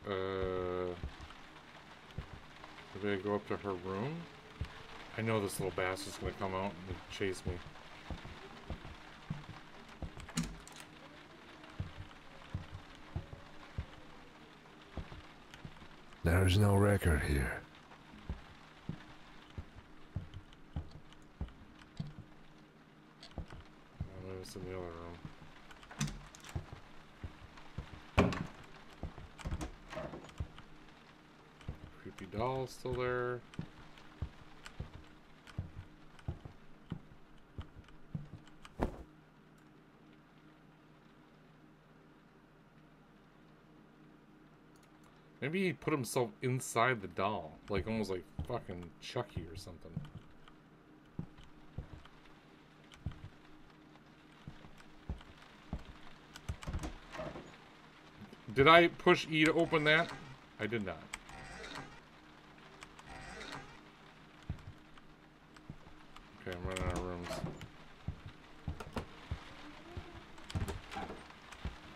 Uh, maybe I go up to her room? I know this little bastard's gonna come out and chase me. There is no record here. Oh, maybe it's in the other room. Creepy doll still there. Maybe he put himself inside the doll, like almost like fucking Chucky or something. Did I push E to open that? I did not. Okay, I'm running out of rooms.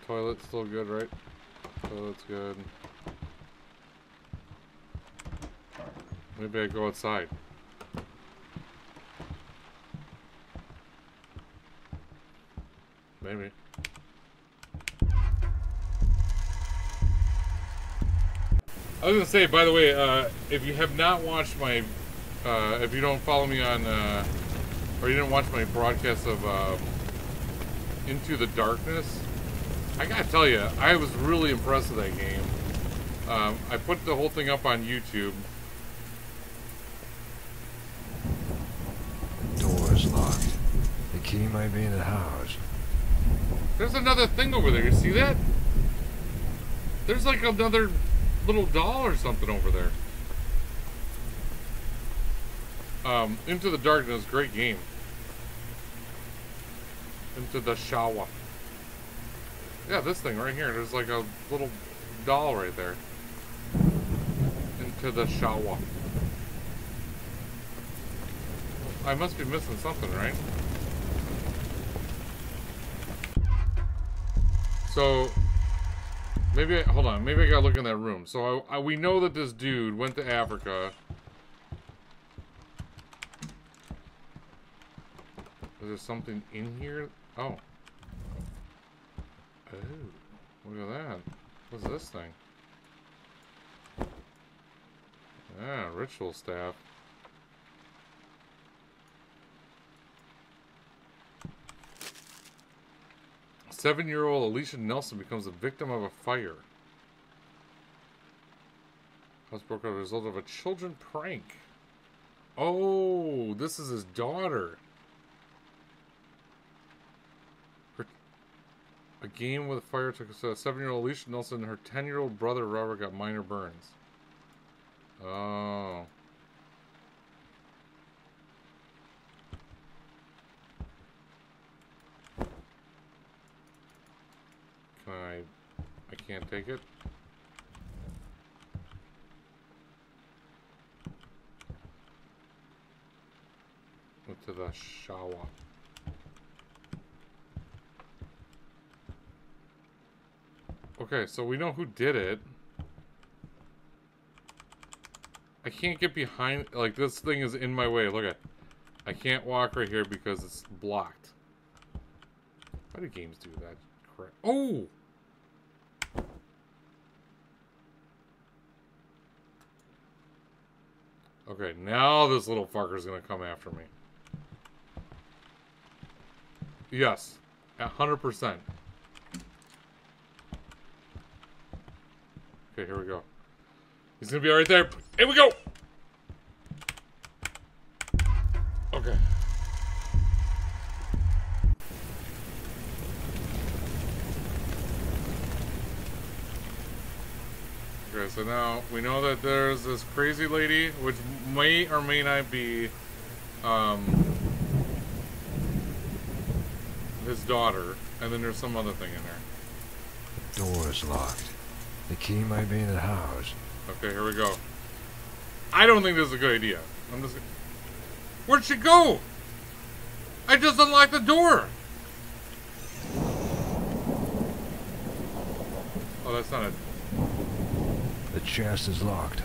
Toilet's still good, right? Toilet's good. Maybe I go outside. Maybe. I was gonna say, by the way, uh, if you have not watched my, uh, if you don't follow me on, uh, or you didn't watch my broadcast of um, Into the Darkness, I gotta tell you, I was really impressed with that game. Um, I put the whole thing up on YouTube. Door's locked. The key might be in the house. There's another thing over there. You see that? There's like another little doll or something over there. Um, Into the Darkness, great game. Into the shower. Yeah, this thing right here. There's like a little doll right there. Into the shower. I must be missing something, right? So, Maybe, I, hold on. Maybe I gotta look in that room. So I, I, we know that this dude went to Africa. Is there something in here? Oh. Oh. Look at that. What's this thing? Ah, ritual staff. Seven-year-old Alicia Nelson becomes a victim of a fire. House broke out as a result of a children prank. Oh, this is his daughter. Her, a game with a fire took a seven-year-old Alicia Nelson and her ten-year-old brother Robert got minor burns. Oh. I... I can't take it? Went to the shower. Okay, so we know who did it. I can't get behind, like this thing is in my way, look at I can't walk right here because it's blocked. Why do games do that? Oh! Okay, now this little fucker's gonna come after me. Yes. A hundred percent. Okay, here we go. He's gonna be right there. Here we go! Okay. Okay, so now we know that there's this crazy lady, which may or may not be, um, his daughter, and then there's some other thing in there. Door is locked. The key might be in the house. Okay, here we go. I don't think this is a good idea. I'm just. Where'd she go? I just unlocked the door. Oh, that's not it. The chest is locked.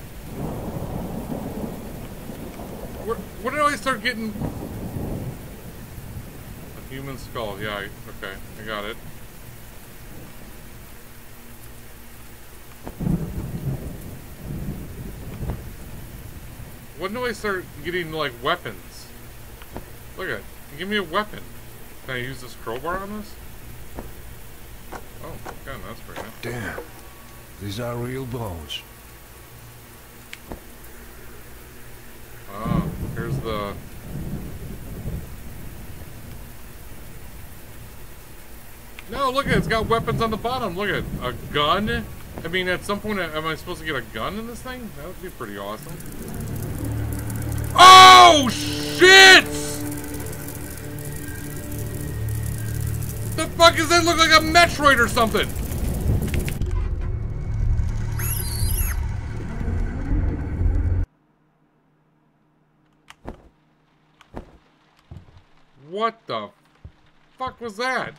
Where, where did I start getting... A human skull, yeah, I, okay, I got it. When do I start getting, like, weapons? Look at it. Give me a weapon. Can I use this crowbar on this? Oh, God, that's pretty nice. Damn. These are real bones. Oh, here's the... No, look at it. It's got weapons on the bottom. Look at it. A gun? I mean, at some point, am I supposed to get a gun in this thing? That would be pretty awesome. Oh, shit! The fuck does that look like a Metroid or something? What the fuck was that?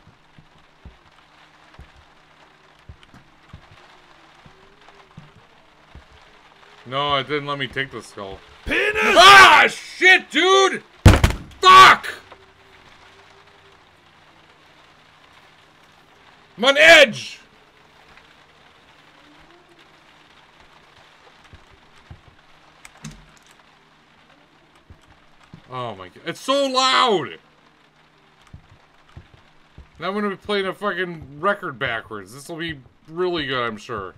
No, it didn't let me take the skull. Penis! Ah, shit, dude! Fuck! I'm on edge! Oh my god. It's so loud! Now I'm gonna be playing a fucking record backwards. This will be really good, I'm sure.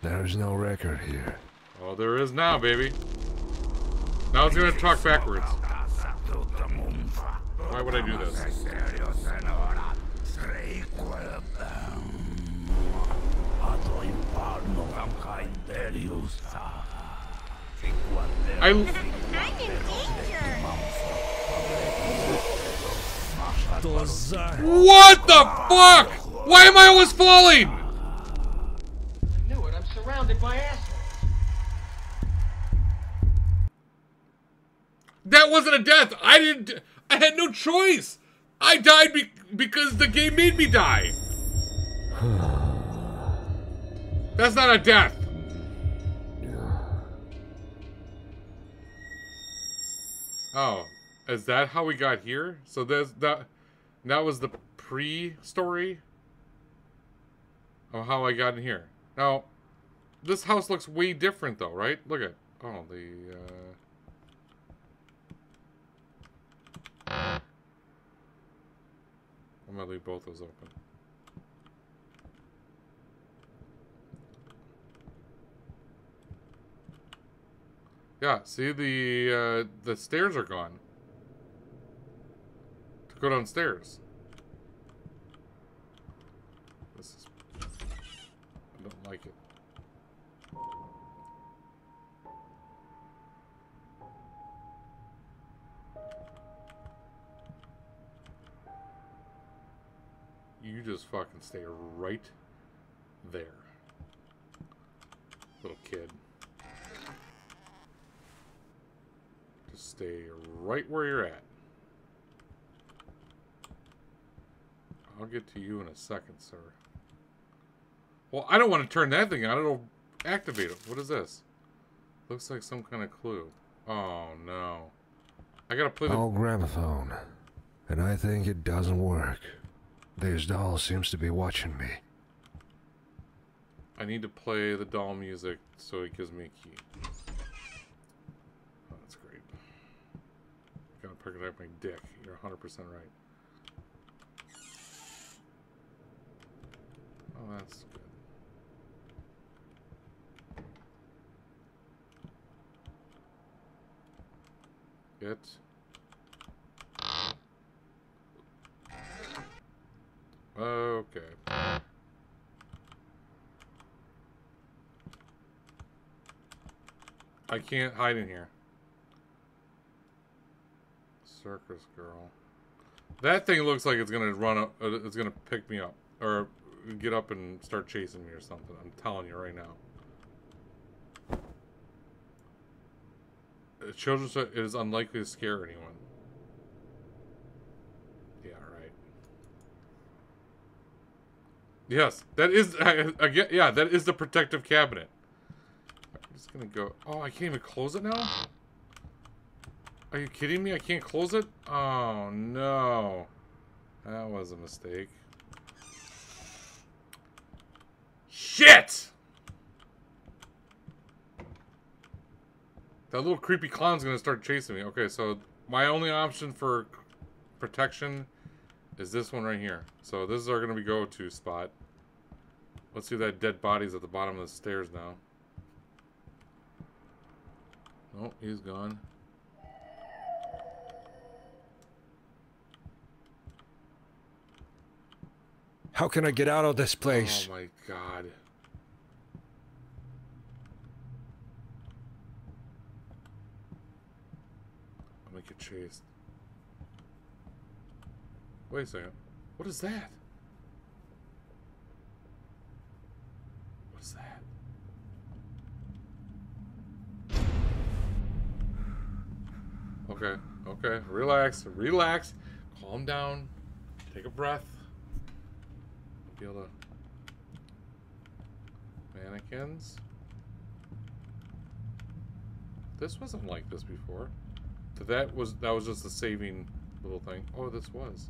There's no record here. Oh, there is now, baby. Now it's gonna talk backwards. Why would I do this? I. I'm in danger. What the fuck? Why am I always falling? I knew it. I'm surrounded by assholes. That wasn't a death. I didn't. I had no choice. I died be because the game made me die. That's not a death. Oh, is that how we got here? So there's that. That was the pre-story of how I got in here. Now, this house looks way different, though, right? Look at oh the. Uh... I'm gonna leave both those open. Yeah, see the uh, the stairs are gone. Go downstairs. This is I don't like it. You just fucking stay right there. Little kid. Just stay right where you're at. I'll get to you in a second, sir. Well, I don't want to turn that thing on. It'll activate it. What is this? Looks like some kind of clue. Oh, no. I gotta play the... Oh, gramophone. And I think it doesn't work. This doll seems to be watching me. I need to play the doll music so it gives me a key. Oh, that's great. Gotta protect my dick. You're 100% right. Oh, that's good. It. Okay. I can't hide in here. Circus girl. That thing looks like it's gonna run up. Uh, it's gonna pick me up or get up and start chasing me or something. I'm telling you right now. Uh, children, it is unlikely to scare anyone. Yeah, right. Yes, that is again. Yeah, that is the protective cabinet. I'm just gonna go. Oh, I can't even close it now. Are you kidding me? I can't close it. Oh no, that was a mistake. Shit! That little creepy clown's gonna start chasing me. Okay, so my only option for protection is this one right here. So this is our gonna be go-to spot. Let's see that dead body's at the bottom of the stairs now. Oh, he's gone. How can I get out of this place? Oh my god. I'm gonna get chased. Wait a second. What is that? What is that? Okay, okay. Relax, relax. Calm down. Take a breath. Able to... Mannequins. This wasn't like this before. That was that was just a saving little thing. Oh, this was.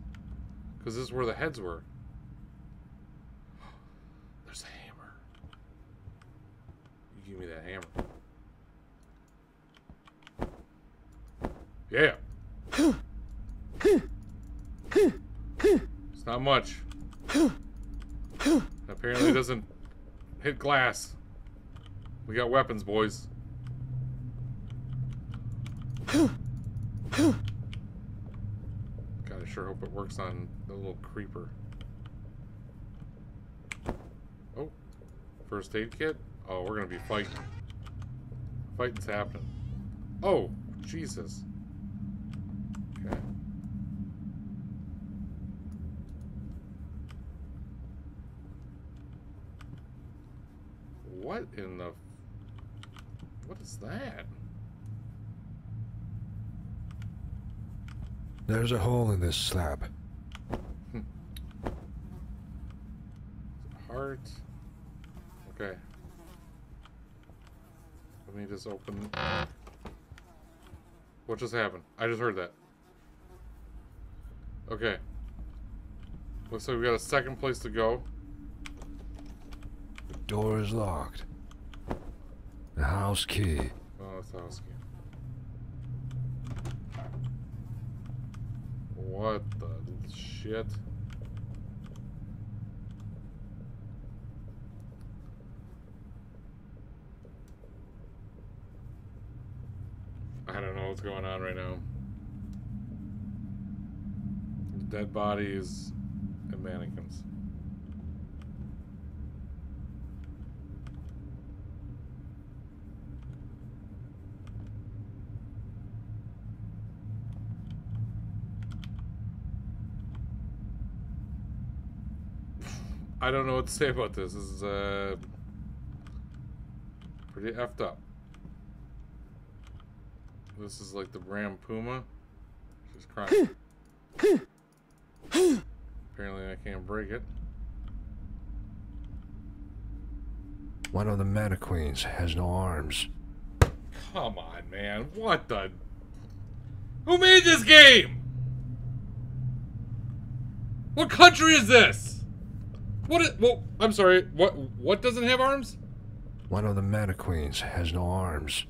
Because this is where the heads were. There's a hammer. You give me that hammer. Yeah. It's not much. Apparently it doesn't hit glass. We got weapons, boys. Gotta sure hope it works on the little creeper. Oh, first aid kit? Oh, we're gonna be fighting. Fighting's happening. Oh, Jesus. What in the... What is that? There's a hole in this slab. Hmm. heart. Okay. Let me just open... What just happened? I just heard that. Okay. Looks like we got a second place to go. The door is locked. The house key. Oh, the house key. What the shit? I don't know what's going on right now. Dead bodies and mannequins. I don't know what to say about this. This is uh, pretty effed up. This is like the Ram Puma. She's crying. Apparently I can't break it. One of the mannequins has no arms. Come on, man. What the... Who made this game? What country is this? What is... Well, I'm sorry. What What doesn't have arms? One of the mannequins has no arms.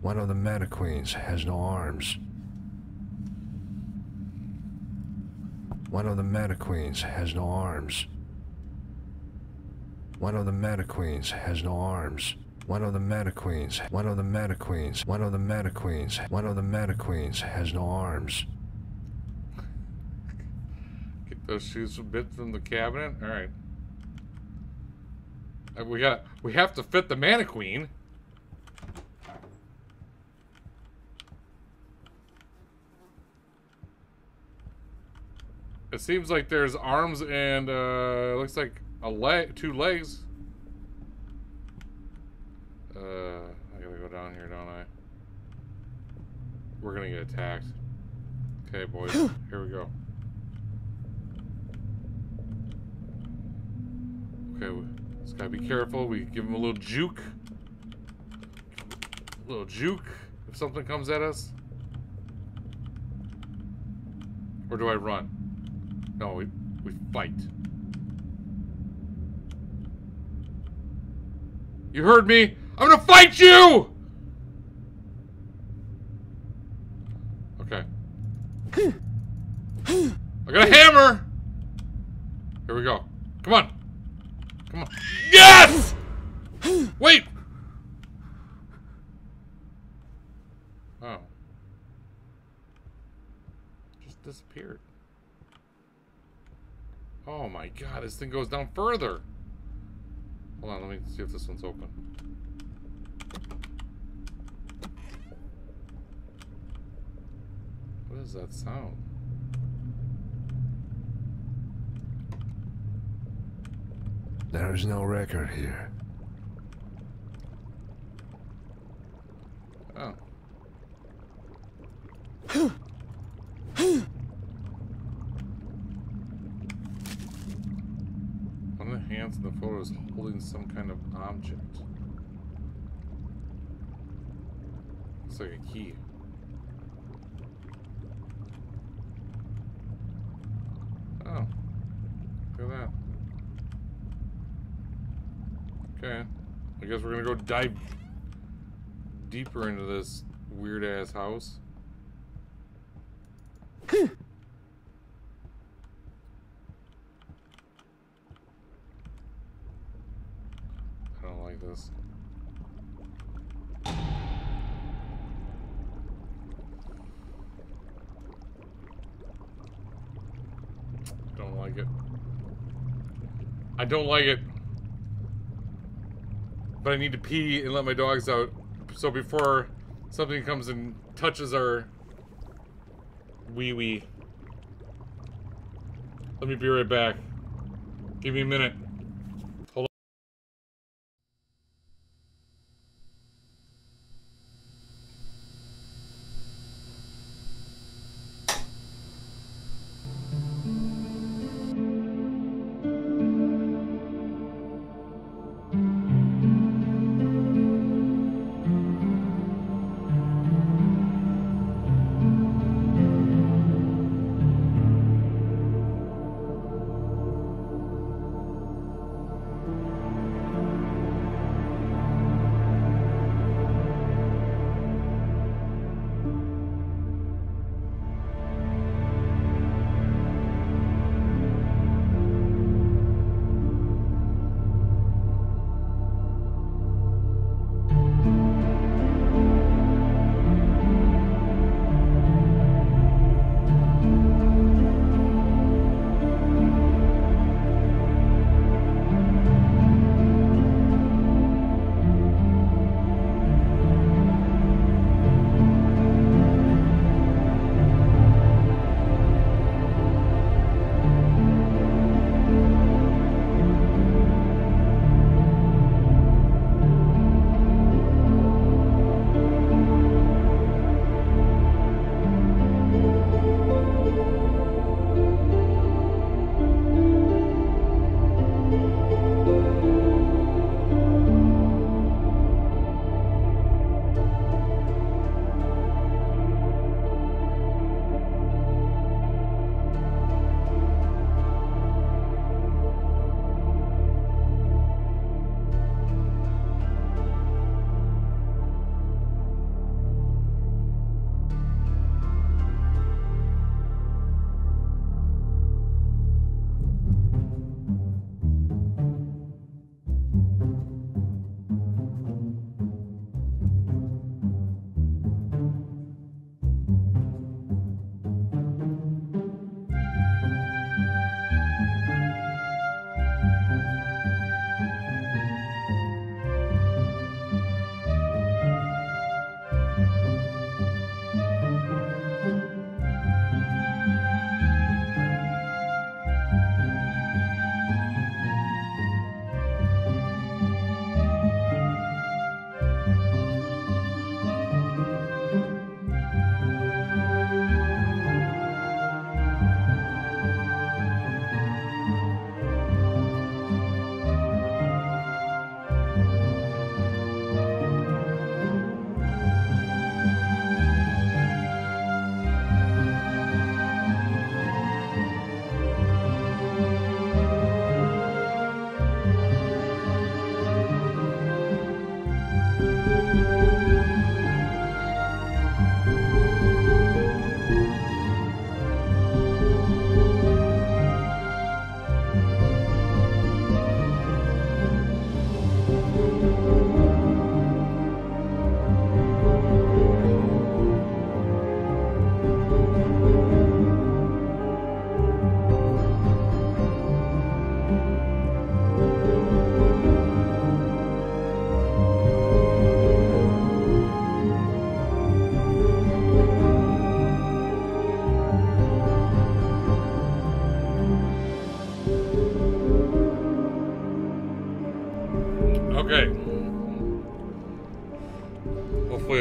One of the mannequins has no arms. One of the mannequins has no arms. One of the mannequins has no arms. One of the mannequins, one of the mannequins, one of the mannequins, one of the mannequins has no arms. Those shoes a bit from the cabinet. All right. Uh, We got. We have to fit the mannequin. It seems like there's arms and uh, looks like a leg, two legs. Uh, I gotta go down here, don't I? We're gonna get attacked. Okay, boys, here we go. Okay, just gotta be careful. We give him a little juke. A little juke if something comes at us. Or do I run? No, we, we fight. You heard me? I'm gonna fight you! Okay. I got a hammer! Here we go. Come on. Come on. Yes! Wait! Oh. Just disappeared. Oh my god, this thing goes down further. Hold on, let me see if this one's open. What is that sound? There is no record here. Oh. One of the hands in the photo is holding some kind of object. Looks like a key. Oh. Look at that. Okay. I guess we're gonna go dive deeper into this weird ass house. I don't like this. Don't like it. I don't like it. But I need to pee and let my dogs out. So before something comes and touches our wee wee. Let me be right back. Give me a minute.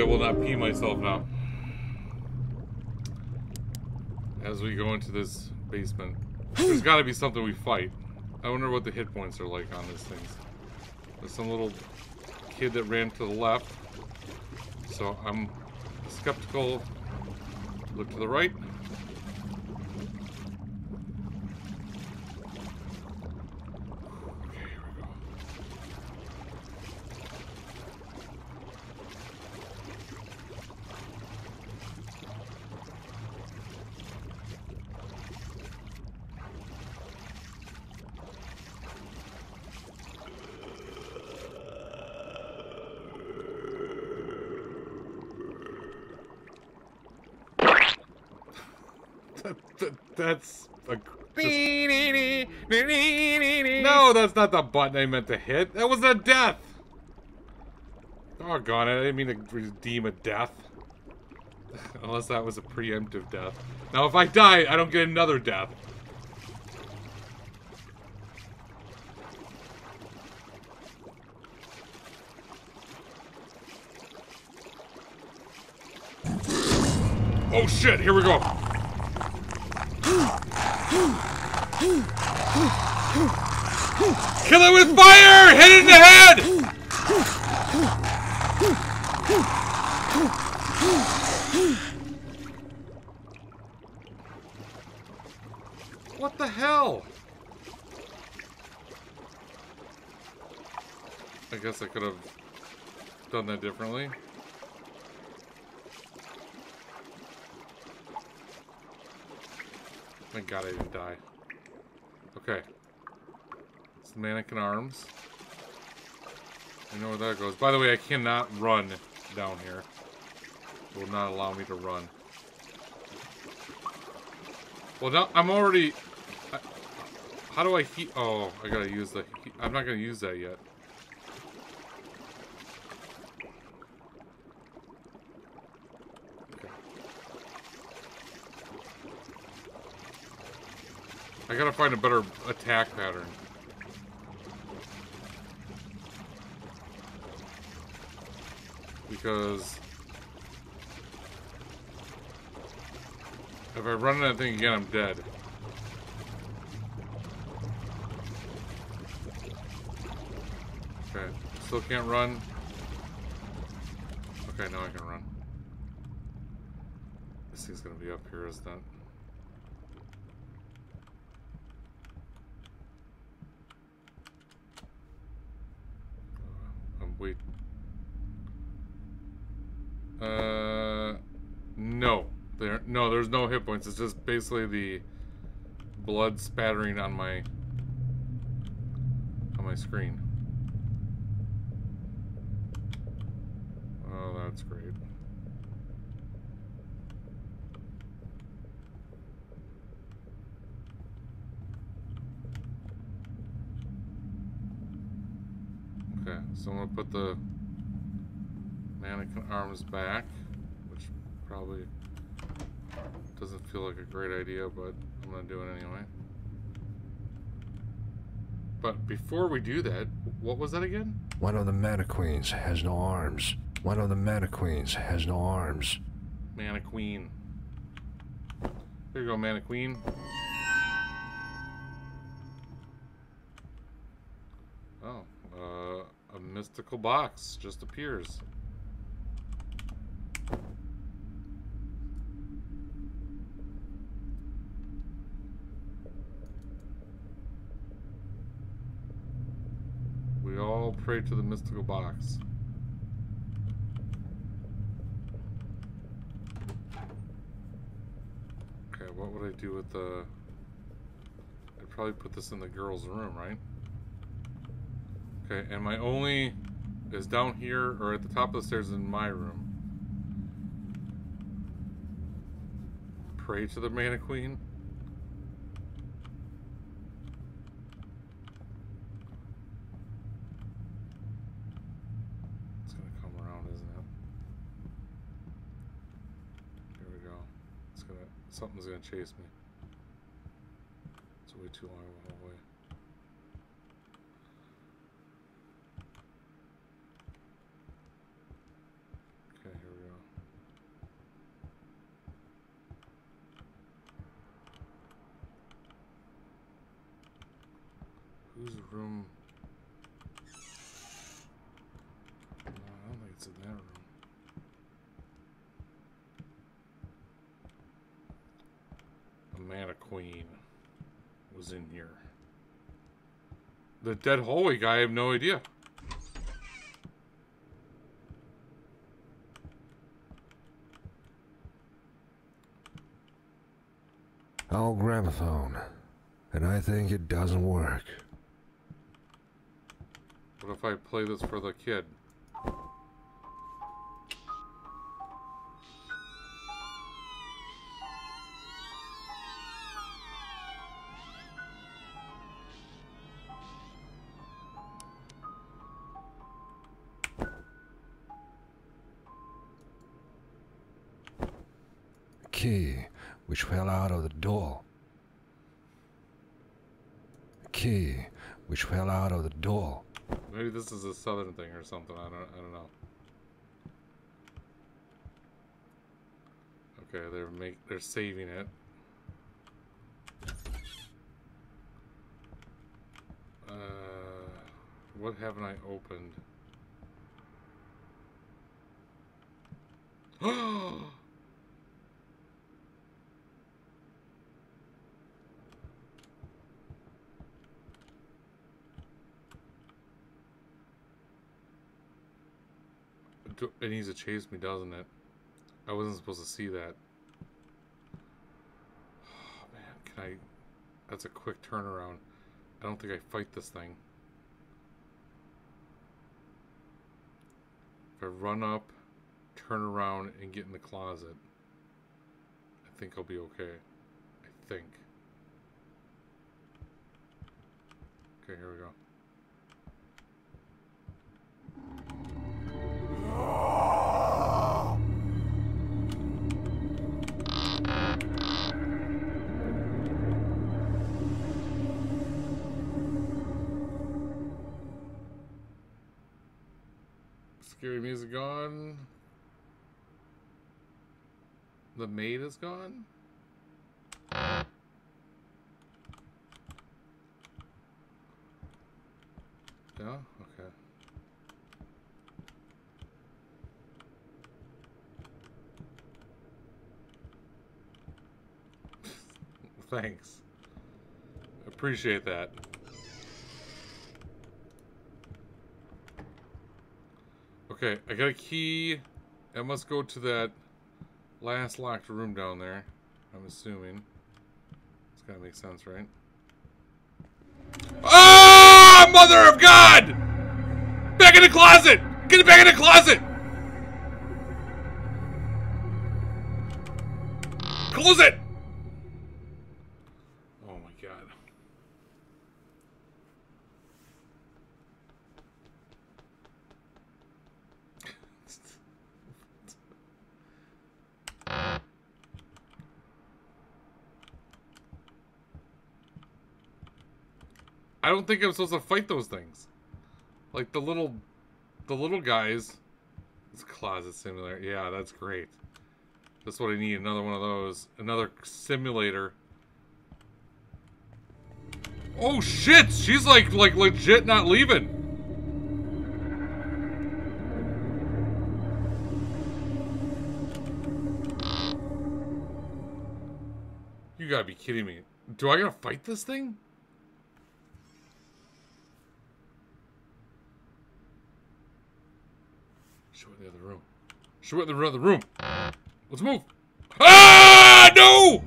Will not pee myself now. As we go into this basement. There's gotta be something we fight. I wonder what the hit points are like on these things. There's some little kid that ran to the left. So I'm skeptical. Look to the right. That's a, No, that's not the button I meant to hit. That was a death. Doggone it, I didn't mean to redeem a death. Unless that was a preemptive death. Now, if I die, I don't get another death. Oh shit, here we go. Kill it with fire! Hit it in the head! What the hell? I guess I could have done that differently. Thank god I didn't die. Okay. It's the mannequin arms. I know where that goes. By the way, I cannot run down here. It will not allow me to run. Well, now I'm already... I, how do I heat... Oh, I gotta use the... I'm not gonna use that yet. I gotta find a better attack pattern. Because... If I run that thing again, I'm dead. Okay, still can't run. Okay, now I can run. This thing's gonna be up here, isn't it? wait. Uh, no. There, no, there's no hit points. It's just basically the blood spattering on my on my screen. Oh, that's great. Okay, so I'm gonna put the mannequin arms back, which probably doesn't feel like a great idea, but I'm gonna do it anyway. But before we do that, what was that again? One of the mannequins has no arms. One of the mannequins has no arms. Mannequin. Here you go, mannequin. Oh, uh, a mystical box just appears. Pray to the mystical box. Okay, what would I do with the... I'd probably put this in the girl's room, right? Okay, and my only is down here or at the top of the stairs in my room. Pray to the mannequin. It's gonna come around, isn't it? Here we go. It's gonna something's gonna chase me. It's way too long of a hallway. Okay. room. No, I don't think it's in that room. a mannequin was in here. The dead hallway guy, I have no idea. Old gramophone. And I think it doesn't work. What if I play this for the kid? Southern thing or something. I don't. I don't know. Okay, they're make they're saving it. Uh, what haven't I opened? Do- It needs to chase me, doesn't it? I wasn't supposed to see that. Oh, man, can I... That's a quick turnaround. I don't think I fight this thing. If I run up, turn around, and get in the closet, I think I'll be okay. I think. Okay, here we go. Gone. The maid is gone. Yeah, okay. Thanks. Appreciate that. Okay, I got a key. I must go to that last locked room down there. I'm assuming. It's gotta make sense, right? Ah, mother of God! Back in the closet! Get it back in the closet! Close it! I don't think I'm supposed to fight those things. Like the little, the little guys. It's closet simulator. Yeah, that's great. That's what I need. Another one of those. Another simulator. Oh shit! She's like, like legit not leaving. You gotta be kidding me. Do I gotta fight this thing? Show it in the other room. Show it in the other room. Let's move. Ah! No!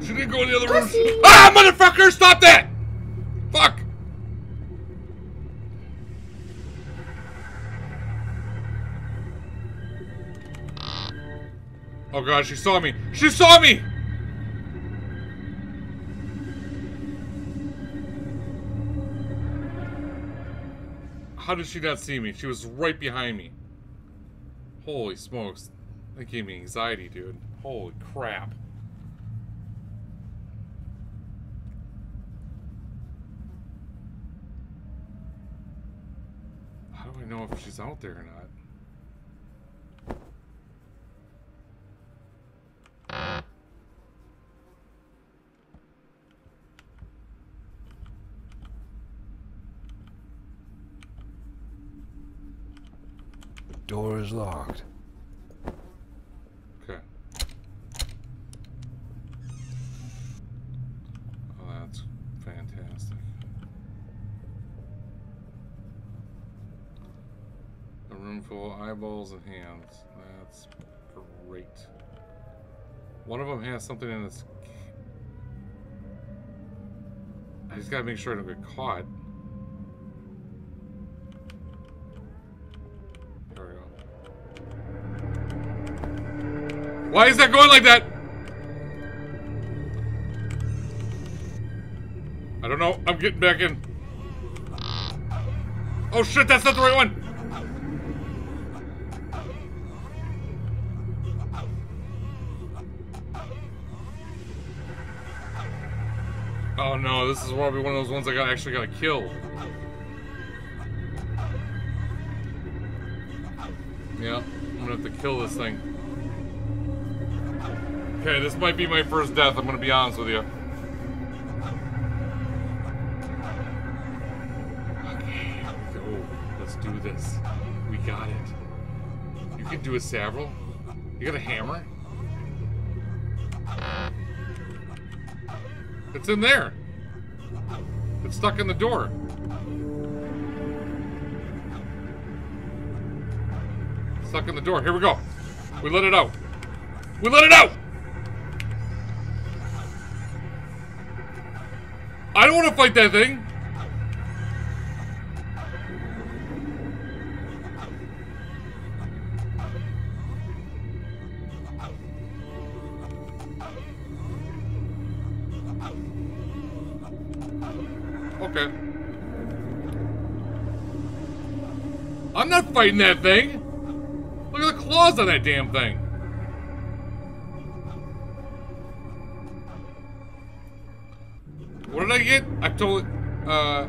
She didn't go in the other room. Ah, motherfucker! Stop that! Fuck! Oh god, she saw me. She saw me! How did she not see me? She was right behind me. Holy smokes. That gave me anxiety, dude. Holy crap. How do I know if she's out there or not? Door is locked. Okay. Oh, that's fantastic. A room full of eyeballs and hands. That's great. One of them has something in its. I just gotta make sure I don't get caught. Why is that going like that? I don't know. I'm getting back in. Oh shit, that's not the right one. Oh no, this is probably one of those ones I got actually gotta kill. Yeah, I'm gonna have to kill this thing. Okay, this might be my first death, I'm gonna be honest with you. Okay, go. Let's do this. We got it. You can do a Savral? You got a hammer? It's in there. It's stuck in the door. Stuck in the door. Here we go. We let it out. We let it out! Fight that thing. Okay. I'm not fighting that thing. Look at the claws on that damn thing. I told uh,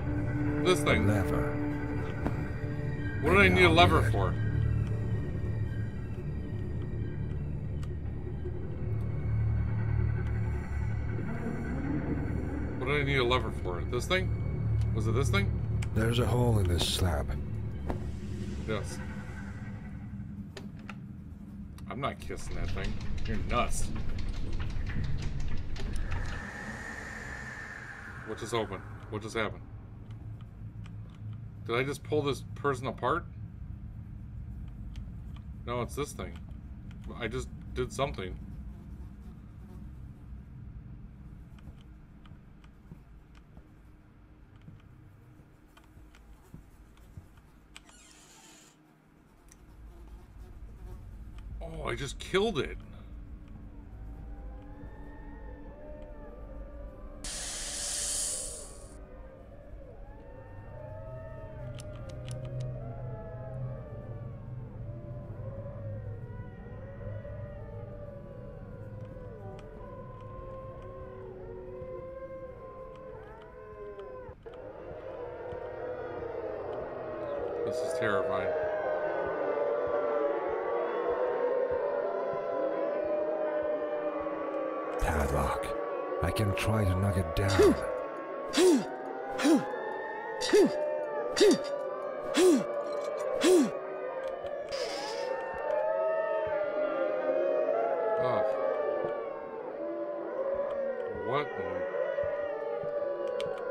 this thing. Lever. What did I need a lever for? What did I need a lever for? This thing? Was it this thing? There's a hole in this slab. Yes. I'm not kissing that thing. You're nuts. What just opened? What just happened? Did I just pull this person apart? No, it's this thing. I just did something. Oh, I just killed it. This is terrifying. Padlock. I can try to knock it down.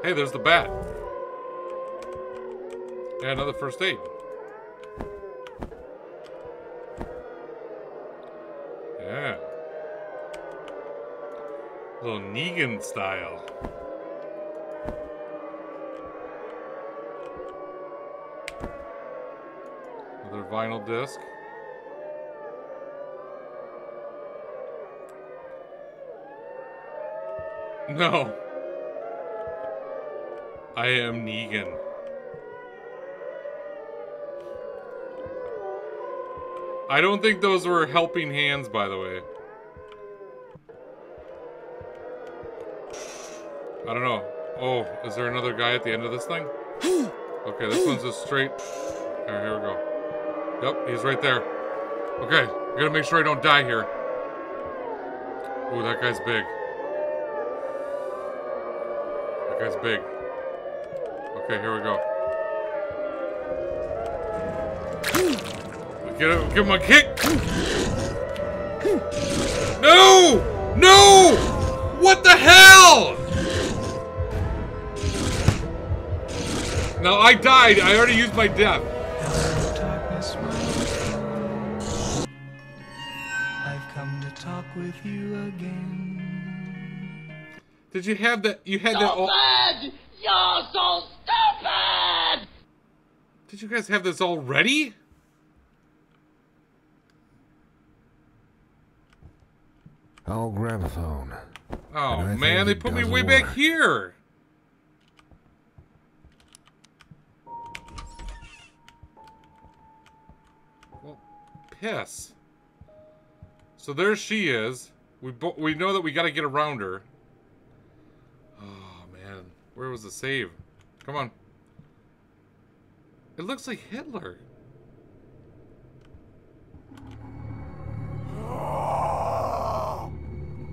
Hey, there's the bat. Yeah, another first aid. Yeah. little Negan style. Another vinyl disc. No. I am Negan. I don't think those were helping hands, by the way. I don't know. Oh, is there another guy at the end of this thing? Okay, this one's just straight. Alright, here we go. Yep, he's right there. Okay, I gotta make sure I don't die here. Ooh, that guy's big. That guy's big. Okay, here we go. Get him, give him a kick. No! No! What the hell? Now I died. I already used my death. I've come to talk with you again. Did you have that? You had that. All, Stupid! You're so stupid! did you guys have this already? Oh, gramophone. Oh And I man, they put me way back here. Well, piss. So there she is. We bo- we know that we got to get around her. Oh man, where was the save? Come on. It looks like Hitler.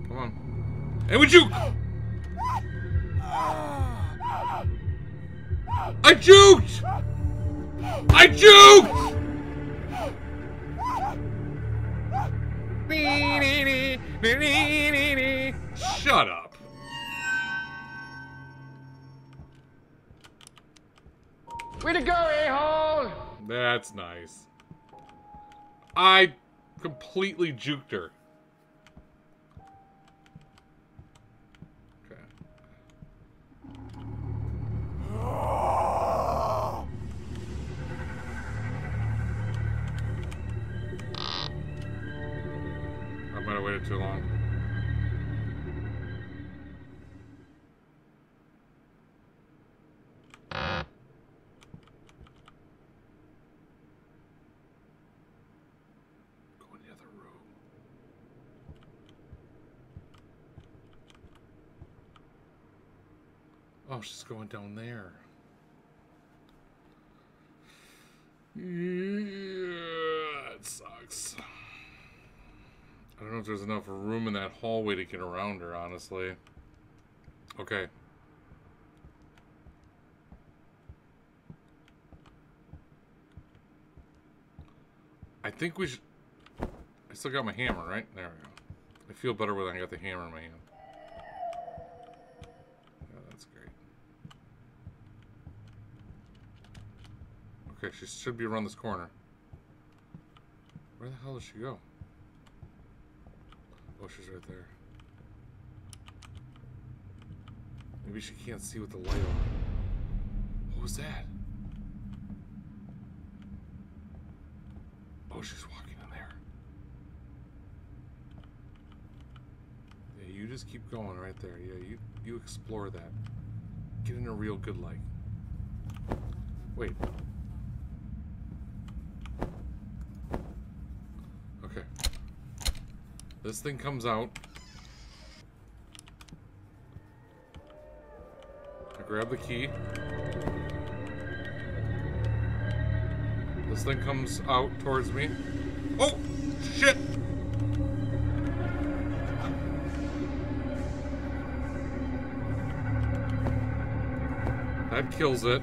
Come on. And would you? I juked! I juked! Shut up. Way to go, a-hole! That's nice. I completely juked her. She's going down there. Yeah, it sucks. I don't know if there's enough room in that hallway to get around her, honestly. Okay. I think we should... I still got my hammer, right? There we go. I feel better when I got the hammer in my hand. Yeah, that's great. She should be around this corner. Where the hell does she go? Oh, she's right there. Maybe she can't see with the light on. What was that? Oh, she's walking in there. Yeah, you just keep going right there. Yeah, you you explore that. Get in a real good light. Wait. Okay. This thing comes out. I grab the key. This thing comes out towards me. Oh! Shit! That kills it.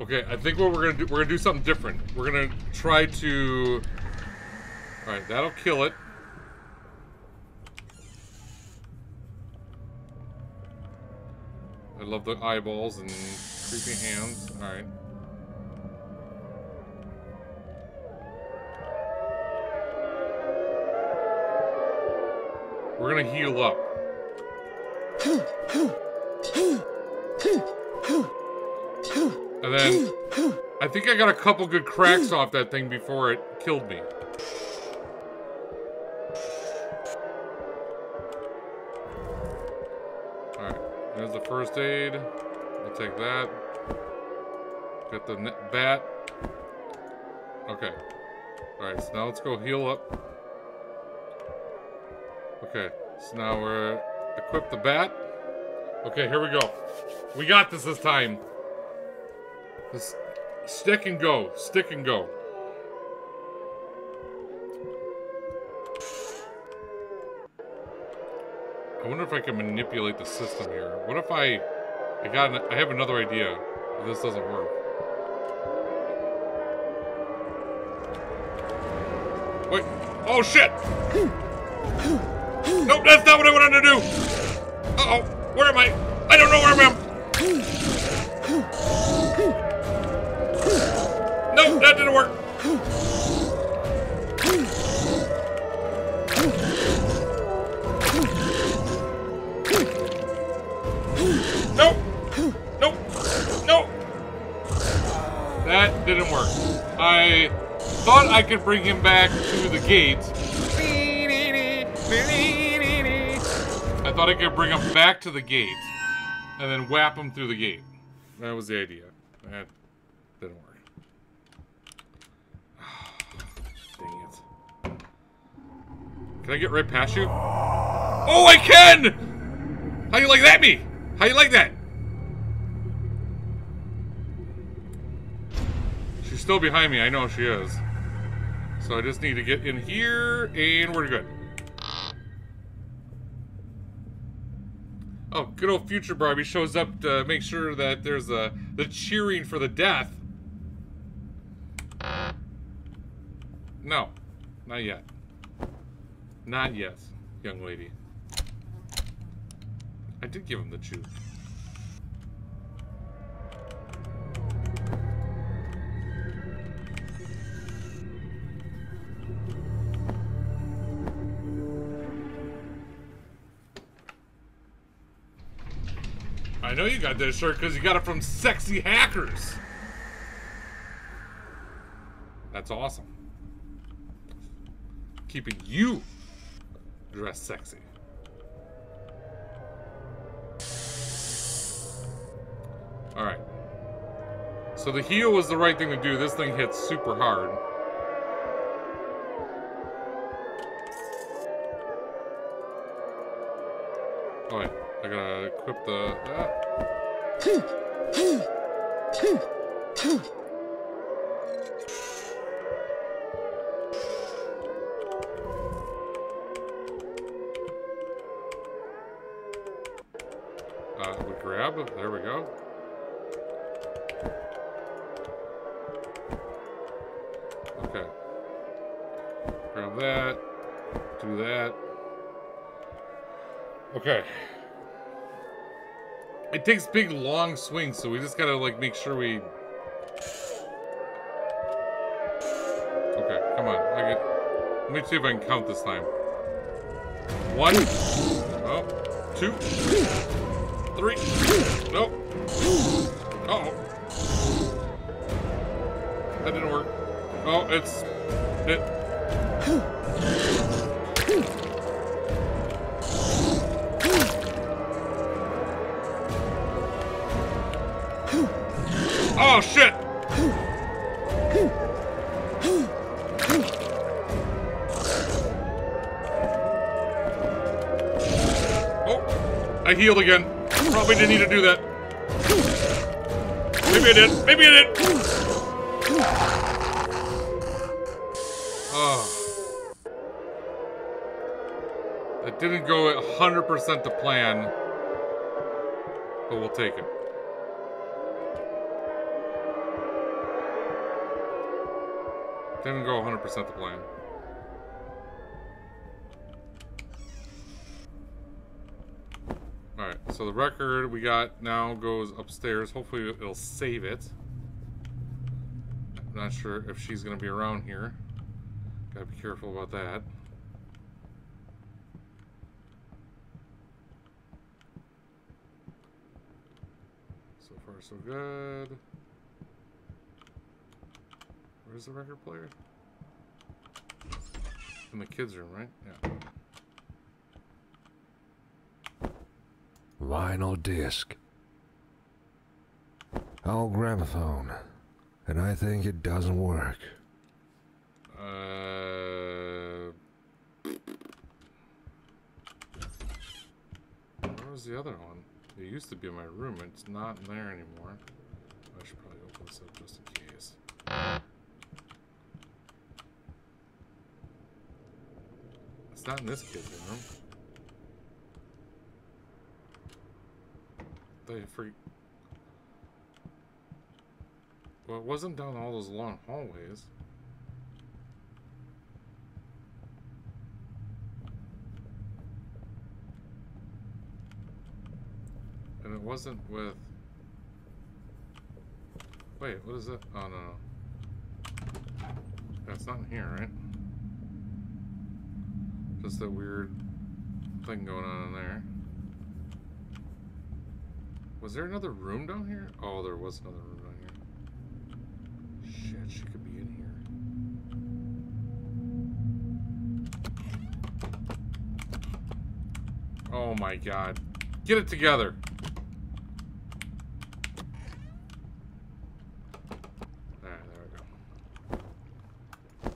Okay, I think what we're gonna do, we're gonna do something different. We're gonna try to. All right, that'll kill it. I love the eyeballs and creepy hands. All right. We're gonna heal up. And then I think I got a couple good cracks off that thing before it killed me. First aid. I'll take that. Got the bat. Okay. Alright, so now let's go heal up. Okay, so now we're equip the bat. Okay, here we go. We got this this time. This stick and go. Stick and go. I wonder if I can manipulate the system here. What if I... I got... An, I have another idea. If this doesn't work. Wait. Oh, shit! Nope, that's not what I wanted to do! Uh-oh. Where am I? I don't know where I am! No, that didn't work! Didn't work. I thought I could bring him back to the gate. I thought I could bring him back to the gate and then whap him through the gate. That was the idea. That didn't work. Dang it. Can I get right past you? Oh, I can! How you like that, me? How you like that? Still behind me. I know she is. So I just need to get in here, and we're good. Oh, good old future Barbie shows up to make sure that there's a the cheering for the death. No, not yet. Not yet, young lady. I did give him the chew. I know you got this shirt because you got it from Sexy Hackers. That's awesome. Keeping you dressed sexy. Alright. So the heel was the right thing to do. This thing hits super hard. Oh gotta equip the... Ah. It takes big long swings, so we just gotta like make sure we Okay, come on. I get let me see if I can count this time. One. Oh. Two. Three. Nope. Uh oh. That didn't work. Oh, it's it Oh shit! Oh, I healed again. Probably didn't need to do that. Maybe I did. Maybe I did. Ah. Oh. It didn't go 100% to plan, but we'll take it. Didn't go 100% the plan. Alright, so the record we got now goes upstairs. Hopefully it'll save it. I'm not sure if she's going to be around here. Gotta be careful about that. So far so good. Where's the record player? In the kids' room, right? Yeah. Vinyl disc. Oh, gramophone. And I think it doesn't work. Uh, where was the other one? It used to be in my room. It's not in there anymore. I should probably open this up just in case. It's not in this kid's room. They freak. Well, it wasn't down all those long hallways. And it wasn't with... Wait, what is it? Oh, no, no. That's not in here, right? Just that weird thing going on in there. Was there another room down here? Oh, there was another room down here. Shit, she could be in here. Oh my god. Get it together. Alright, there we go.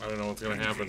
I don't know what's gonna happen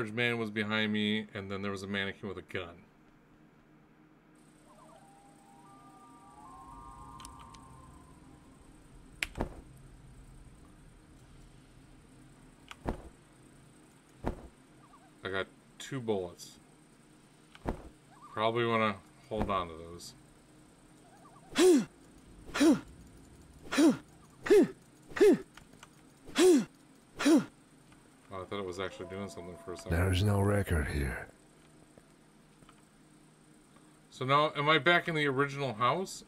very large man was behind me, and then there was a mannequin with a gun. I got two bullets. Probably want to hold on to those. Oh, I thought it was actually doing something for a second. There is no record here. So now, am I back in the original house?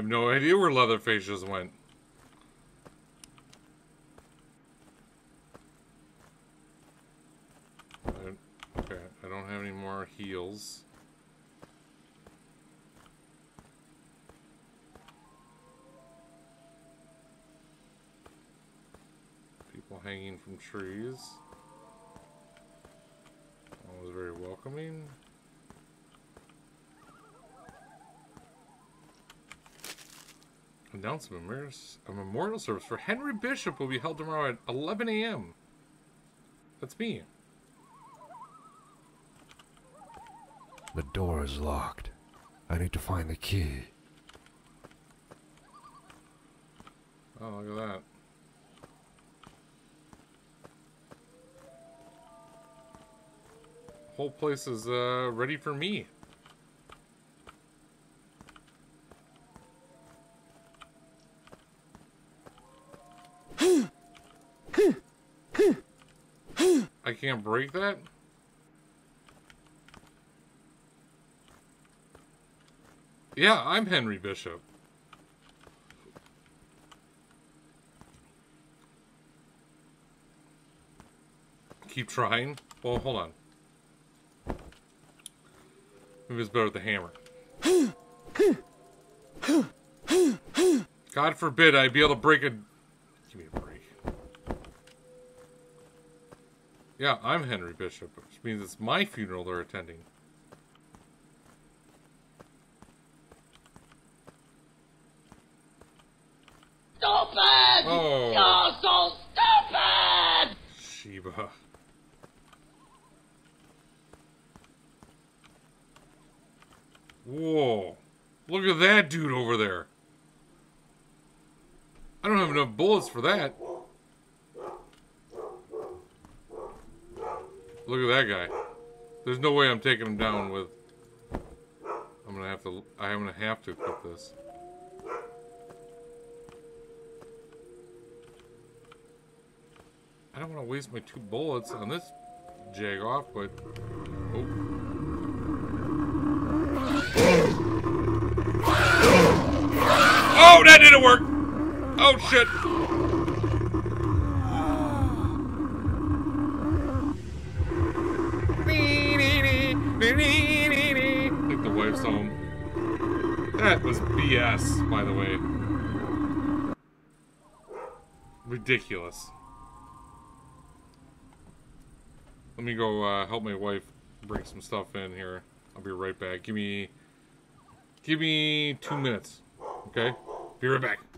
Have no idea where Leatherface just went. Okay, I don't have any more heals. People hanging from trees. That was very welcoming. Announcement: A memorial service for Henry Bishop will be held tomorrow at 11 a.m. That's me. The door is locked. I need to find the key. Oh, look at that. Whole place is uh, ready for me. Can't break that? Yeah, I'm Henry Bishop. Keep trying? Well, hold on. Maybe it's better with the hammer. God forbid I'd be able to break a... Give me a break. Yeah, I'm Henry Bishop, which means it's my funeral they're attending. Stupid! Oh. You're so stupid! Sheba. Whoa. Look at that dude over there. I don't have enough bullets for that. Look at that guy. There's no way I'm taking him down with... I'm gonna have to... I'm gonna have to equip this. I don't want to waste my two bullets on this jag off, but... Oh. Oh, that didn't work! Oh, shit! That was BS, by the way. Ridiculous. Let me go uh, help my wife bring some stuff in here. I'll be right back. Give me, give me two minutes. Okay, be right back.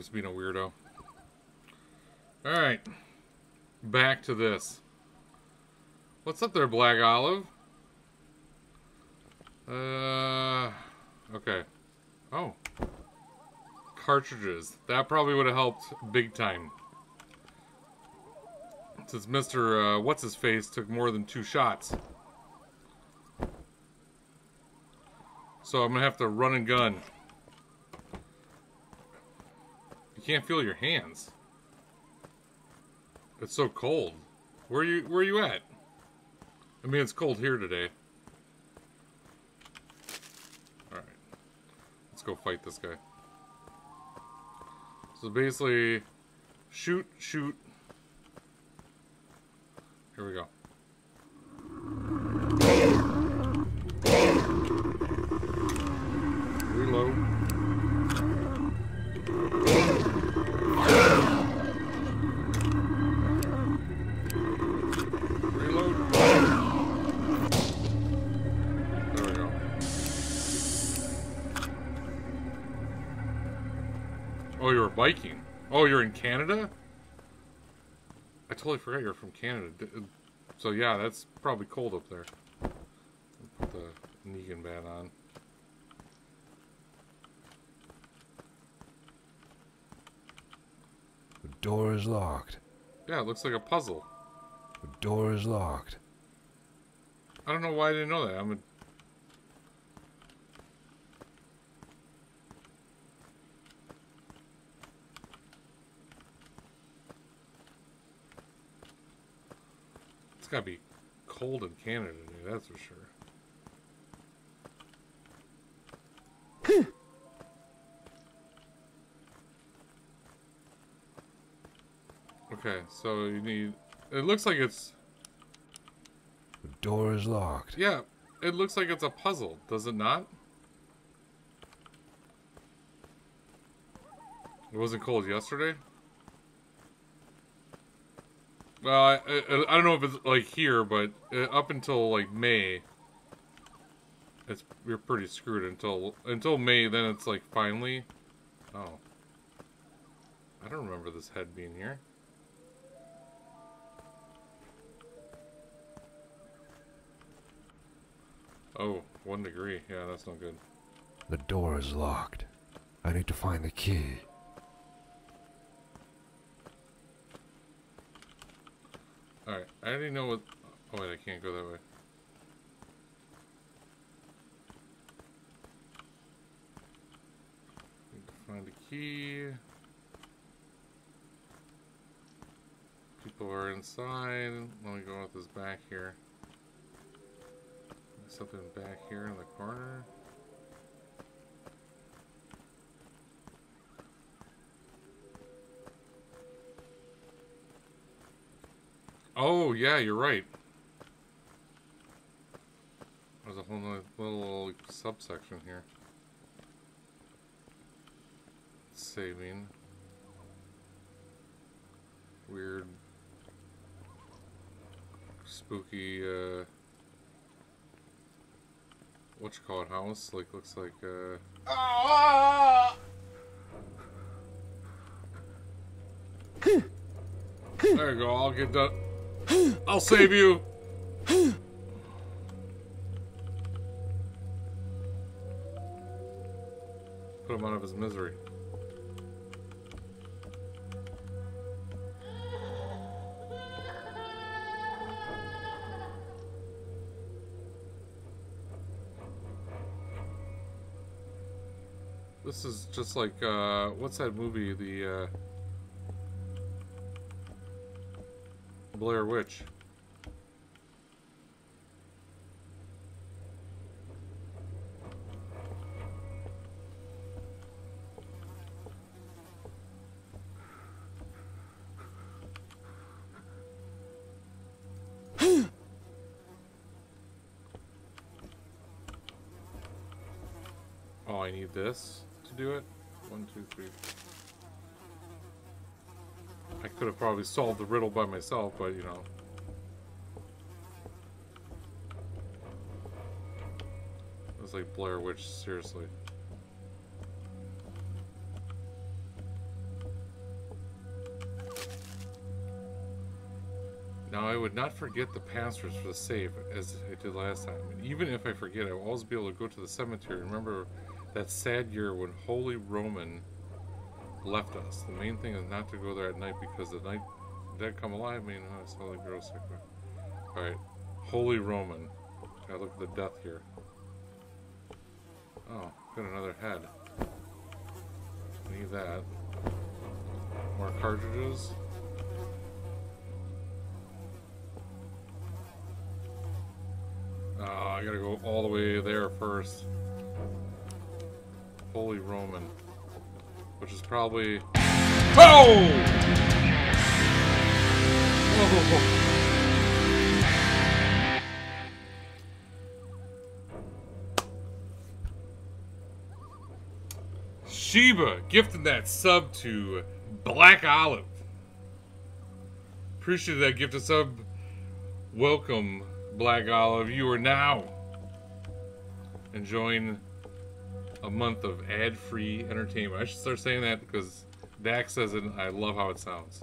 Always being a weirdo. Alright. Back to this. What's up there, Black Olive? Uh, okay. Oh. Cartridges. That probably would have helped big time. Since Mr. Uh, What's-His-Face took more than two shots. So I'm going to have to run and gun. You can't feel your hands. It's so cold. Where are you where are you at? I mean, it's cold here today. Alright. Let's go fight this guy. So basically, shoot, shoot. Here we go. You're in Canada? I totally forgot you're from Canada. Uh, So yeah, that's probably cold up there. Put the Negan bat on. The door is locked. Yeah, it looks like a puzzle. The door is locked. I don't know why I didn't know that. I'm a... gotta be cold in Canada today, that's for sure. okay, so you need... It looks like it's... The door is locked. Yeah, it looks like it's a puzzle, does it not? It wasn't cold yesterday? Well, I, I, I don't know if it's like here, but uh, up until like May, it's you're pretty screwed until until May. Then it's like finally. Oh, I don't remember this head being here. Oh, one degree. Yeah, that's not good. The door is locked. I need to find the key. Alright, I already know what... Oh wait, I can't go that way. Need to find a key. People are inside. Let me go with this back here. Something back here in the corner. Oh, yeah, you're right. There's a whole little subsection here. Saving. Weird. Spooky, uh... What you call it, house? Like, looks like, uh... There you go, I'll get done. I'll save you. Put him out of his misery. This is just like, uh, what's that movie, the, uh, Blair Witch. oh, I need this to do it. One, two, three. Could have probably solved the riddle by myself, but you know. It's like Blair Witch, seriously. Now I would not forget the passwords for the safe as I did last time. And even if I forget, I will always be able to go to the cemetery. Remember that sad year when Holy Roman left us. The main thing is not to go there at night because the night dead come alive. I mean, it's all like gross. Alright. Holy Roman. Gotta look at the death here. Oh, got another head. Need that. More cartridges. Ah, I gotta go all the way there first. Holy Roman. Which is probably... Oh! Whoa. Sheba gifting that sub to Black Olive. Appreciate that gift of sub. Welcome, Black Olive. You are now enjoying a month of ad-free entertainment. I should start saying that because Dax says it I love how it sounds.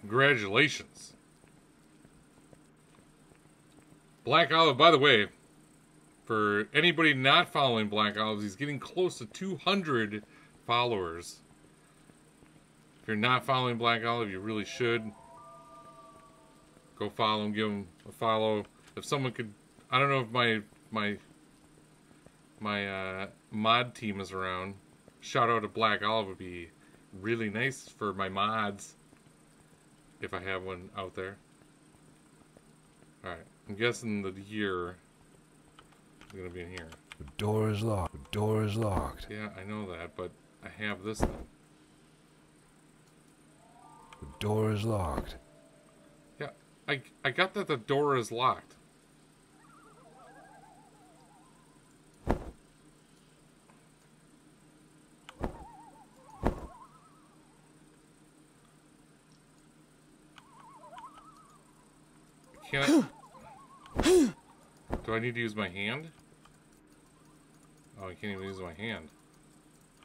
Congratulations. Black Olive, by the way, for anybody not following Black Olives, he's getting close to 200 followers. If you're not following Black Olive, you really should. Go follow him, give him a follow. If someone could, I don't know if my my my uh, mod team is around. Shout out to Black Olive would be really nice for my mods. If I have one out there. Alright, I'm guessing the year is going to be in here. The door is locked. The door is locked. Yeah, I know that, but I have this thing. The door is locked. Yeah, I, I got that the door is locked. Can I... Do I need to use my hand? Oh, I can't even use my hand.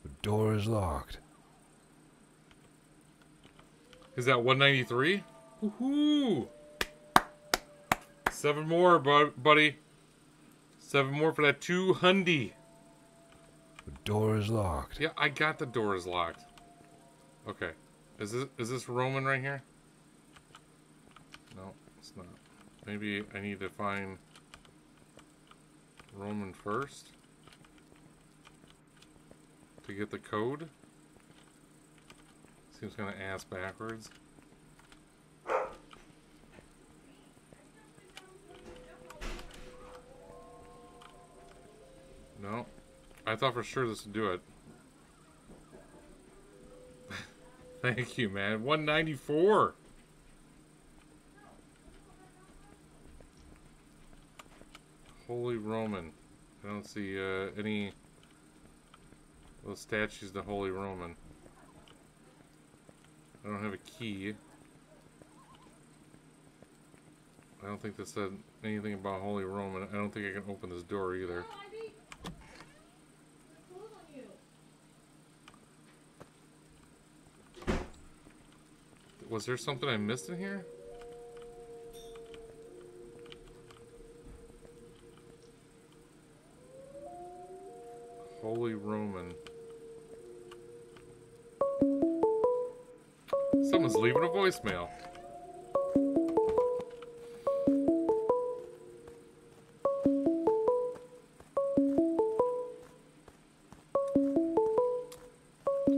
The door is locked. Is that 193? Woohoo! Seven more, bud buddy. Seven more for that two hundy. The door is locked. Yeah, I got the door is locked. Okay. Is this is this Roman right here? No, it's not. Maybe I need to find Roman first to get the code. Seems kind of ass backwards. No. I thought for sure this would do it. Thank you, man. 194. Holy Roman. I don't see uh, any those statues to Holy Roman. I don't have a key. I don't think that said anything about Holy Roman. I don't think I can open this door either. Was there something I missed in here? Holy Roman. Someone's leaving a voicemail.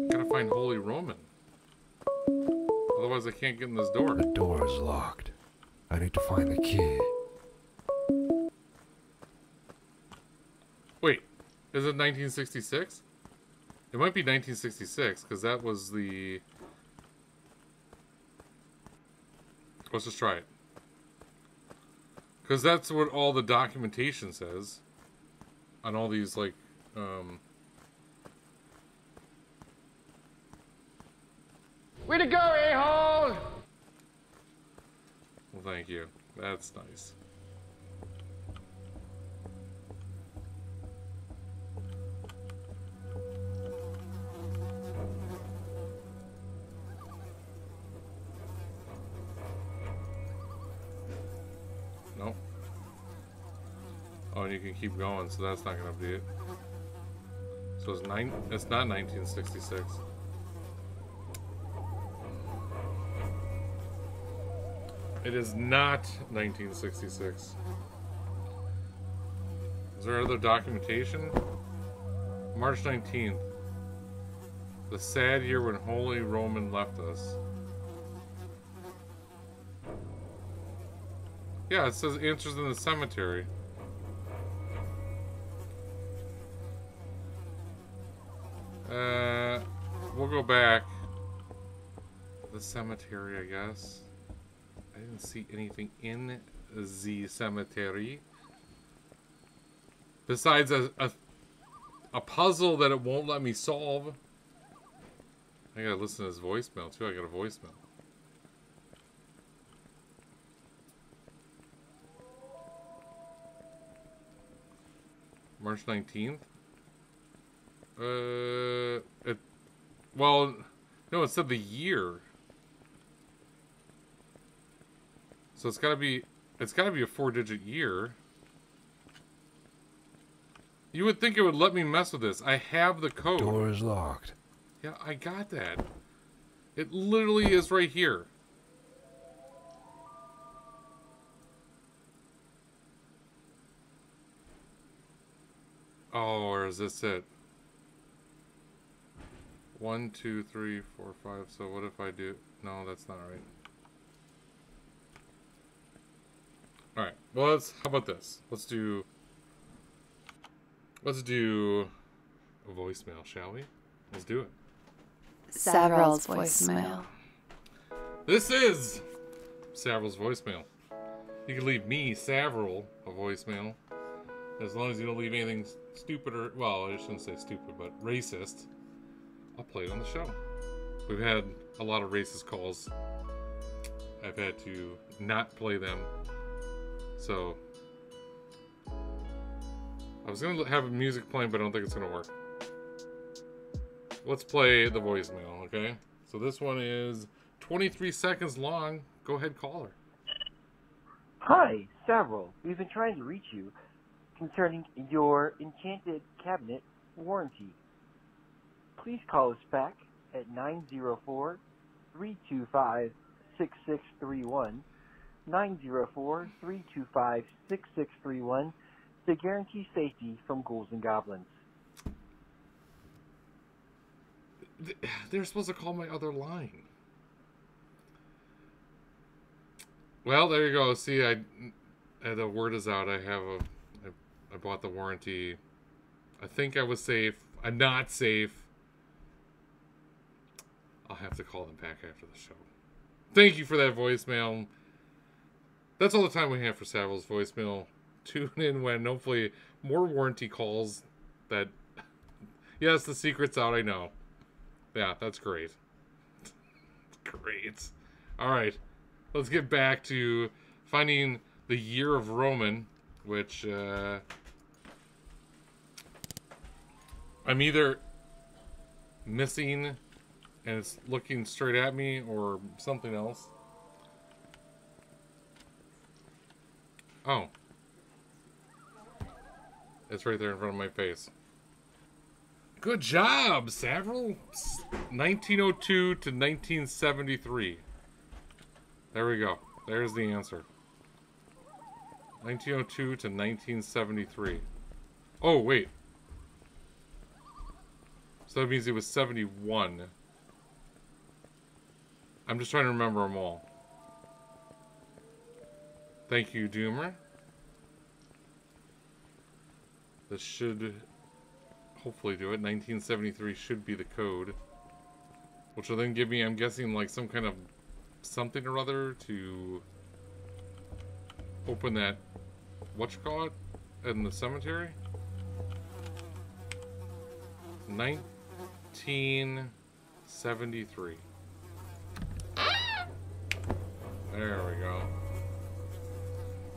Gotta find Holy Roman. Otherwise I can't get in this door. The door is locked. I need to find the key. Is it 1966? It might be 1966, because that was the... Let's just try it. Because that's what all the documentation says. On all these, like, um... Way to go, a-hole! Well, thank you. That's nice. Keep going, so that's not gonna be it. So it's nine. It's not 1966. It is not 1966. Is there other documentation? March 19th. The sad year when Holy Roman left us. Yeah, it says answers in the cemetery. Uh, we'll go back. The cemetery, I guess. I didn't see anything in the cemetery. Besides a, a, a puzzle that it won't let me solve. I gotta listen to his voicemail too. I got a voicemail. March 19th? Uh, it, well, no, it said the year. So it's gotta be, it's gotta be a four-digit year. You would think it would let me mess with this. I have the code. Door is locked. Yeah, I got that. It literally is right here. Oh, or is this it? One, two, three, four, five. So what if I do... No, that's not right. Alright, well, let's... How about this? Let's do... Let's do a voicemail, shall we? Let's do it. Savral's voicemail. This is Savral's voicemail. You can leave me, Savral, a voicemail. As long as you don't leave anything stupid or, well, I shouldn't say stupid, but racist. I'll play it on the show. We've had a lot of racist calls. I've had to not play them. So, I was going to have music playing, but I don't think it's going to work. Let's play the voicemail, okay? So this one is 23 seconds long. Go ahead, call her. Hi, Savral. We've been trying to reach you concerning your enchanted cabinet warranty. Please call us back at 904 325 6631. 904 325 6631 to guarantee safety from ghouls and goblins. They're supposed to call my other line. Well, there you go. See, I uh, the word is out. I have a, I, I bought the warranty. I think I was safe. I'm not safe. I'll have to call them back after the show. Thank you for that voicemail. That's all the time we have for Savral's voicemail. Tune in when hopefully more warranty calls that yes, the secret's out, I know. Yeah, that's great. great. All right. Let's get back to finding the year of Roman, which uh, I'm either missing and it's looking straight at me or something else. Oh. It's right there in front of my face. Good job, Savral. 1902 to 1973. There we go. There's the answer. 1902 to 1973. Oh, wait. So that means it was 71. I'm just trying to remember them all. Thank you, Doomer. This should hopefully do it. 1973 should be the code. Which will then give me, I'm guessing, like some kind of something or other to open that, what you call it, in the cemetery? 1973. There we go.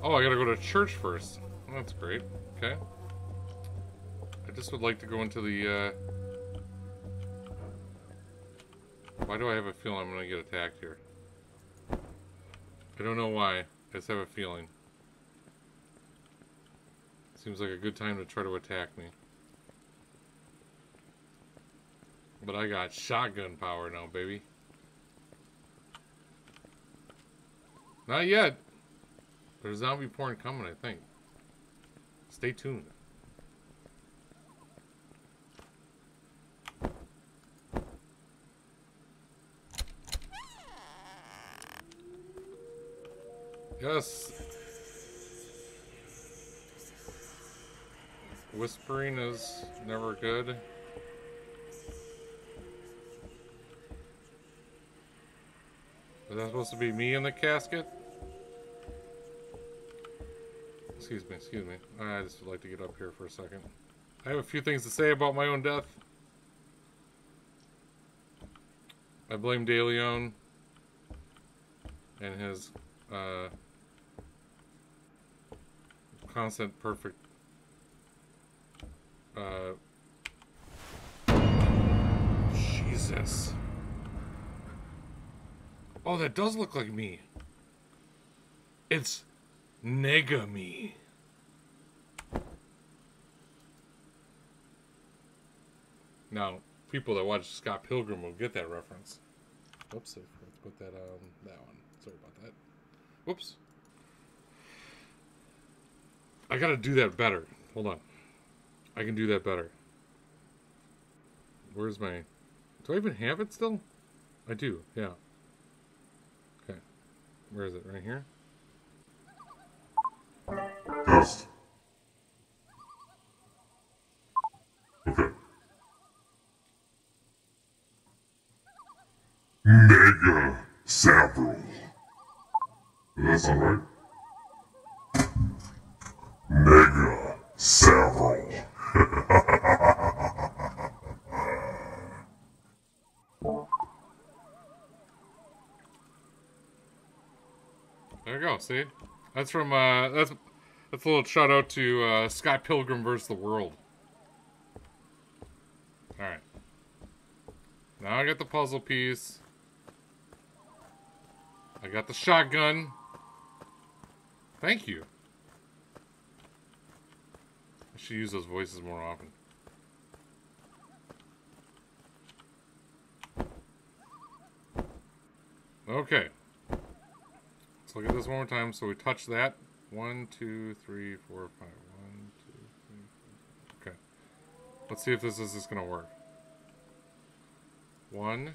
Oh, I gotta go to church first. That's great. Okay. I just would like to go into the, uh... Why do I have a feeling I'm gonna get attacked here? I don't know why. I just have a feeling. Seems like a good time to try to attack me. But I got shotgun power now, baby. Not yet. There's zombie porn coming, I think. Stay tuned. Yes. Whispering is never good. Is that supposed to be me in the casket? Excuse me, excuse me. I just would like to get up here for a second. I have a few things to say about my own death. I blame DeLeon and his uh, constant perfect uh, Jesus. Oh, that does look like me. It's Negami. Now, people that watch Scott Pilgrim will get that reference. Oops, I forgot to put that on that one. Sorry about that. Whoops. I gotta do that better. Hold on. I can do that better. Where's my... Do I even have it still? I do, yeah. Where is it? Right here? Test. Okay. Mega Savral. Does that right? Mega Savral. go. See, that's from uh, that's that's a little shout out to uh, Scott Pilgrim vs. the World. All right. Now I got the puzzle piece. I got the shotgun. Thank you. I should use those voices more often. Okay. Let's look at this one more time. So we touch that. One, two, three, four, five. One, two, three, four, five. Okay. Let's see if this is just going to work. One,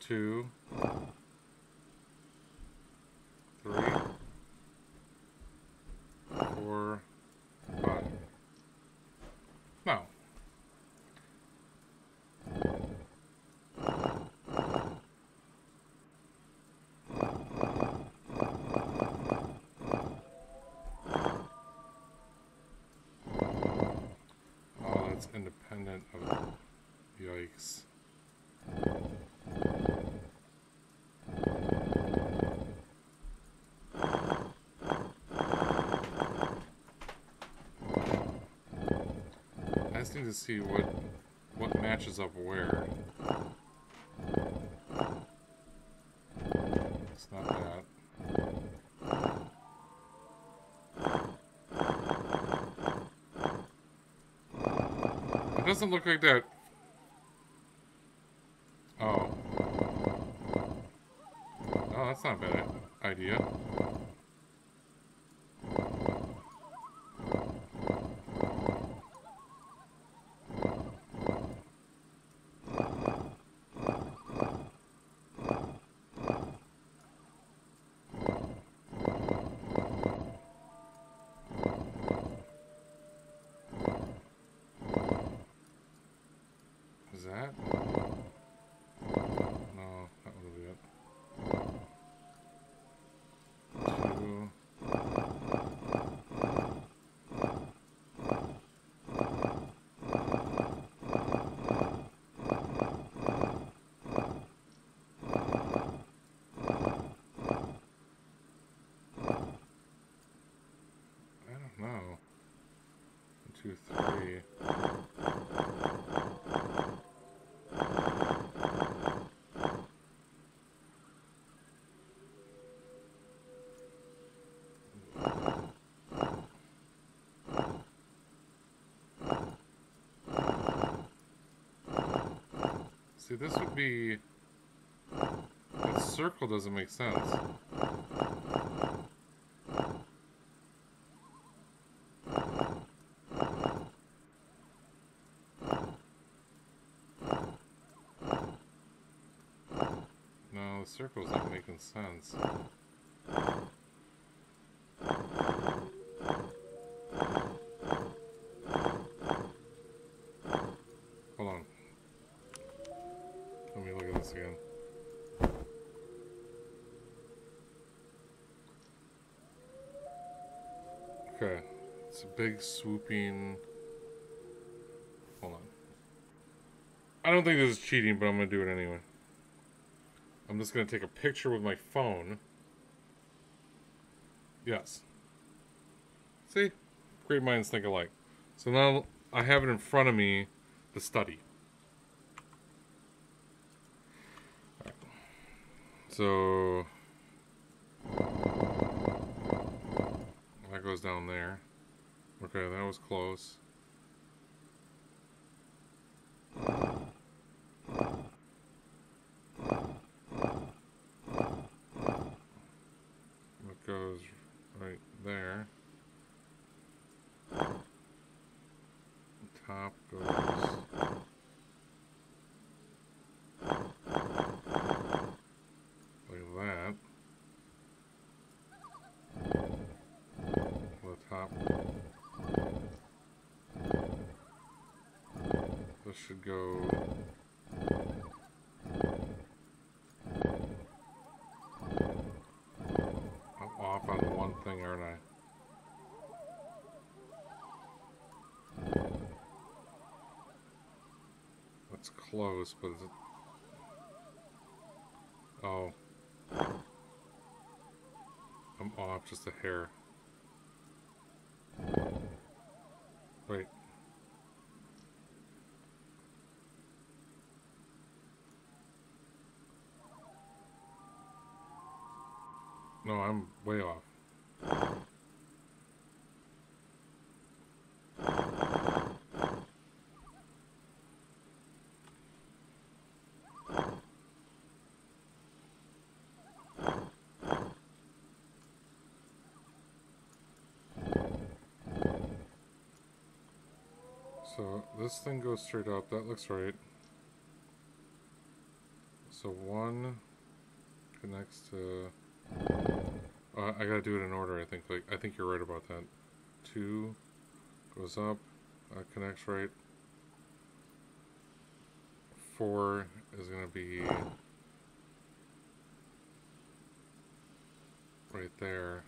two, three, four, five. I just need to see what what matches up where. It's not that. It doesn't look like that. Oh. Oh, that's not a bad idea. Is that? No, that would be it. Two. I don't know. One, two, three. See, this would be... That circle doesn't make sense. No, the circle's not making sense. Okay. It's a big swooping. Hold on. I don't think this is cheating, but I'm going to do it anyway. I'm just going to take a picture with my phone. Yes. See? Great minds think alike. So now I have it in front of me, the study. So that goes down there. Okay, that was close. It goes right there. top goes like that. The top. This should go. I'm off on one thing, aren't I? That's close, but is it... Oh. I'm off just a hair. Wait. No, I'm way off. So this thing goes straight up. That looks right. So one connects to. Uh, I gotta do it in order. I think. Like I think you're right about that. Two goes up. Uh, connects right. Four is gonna be right there.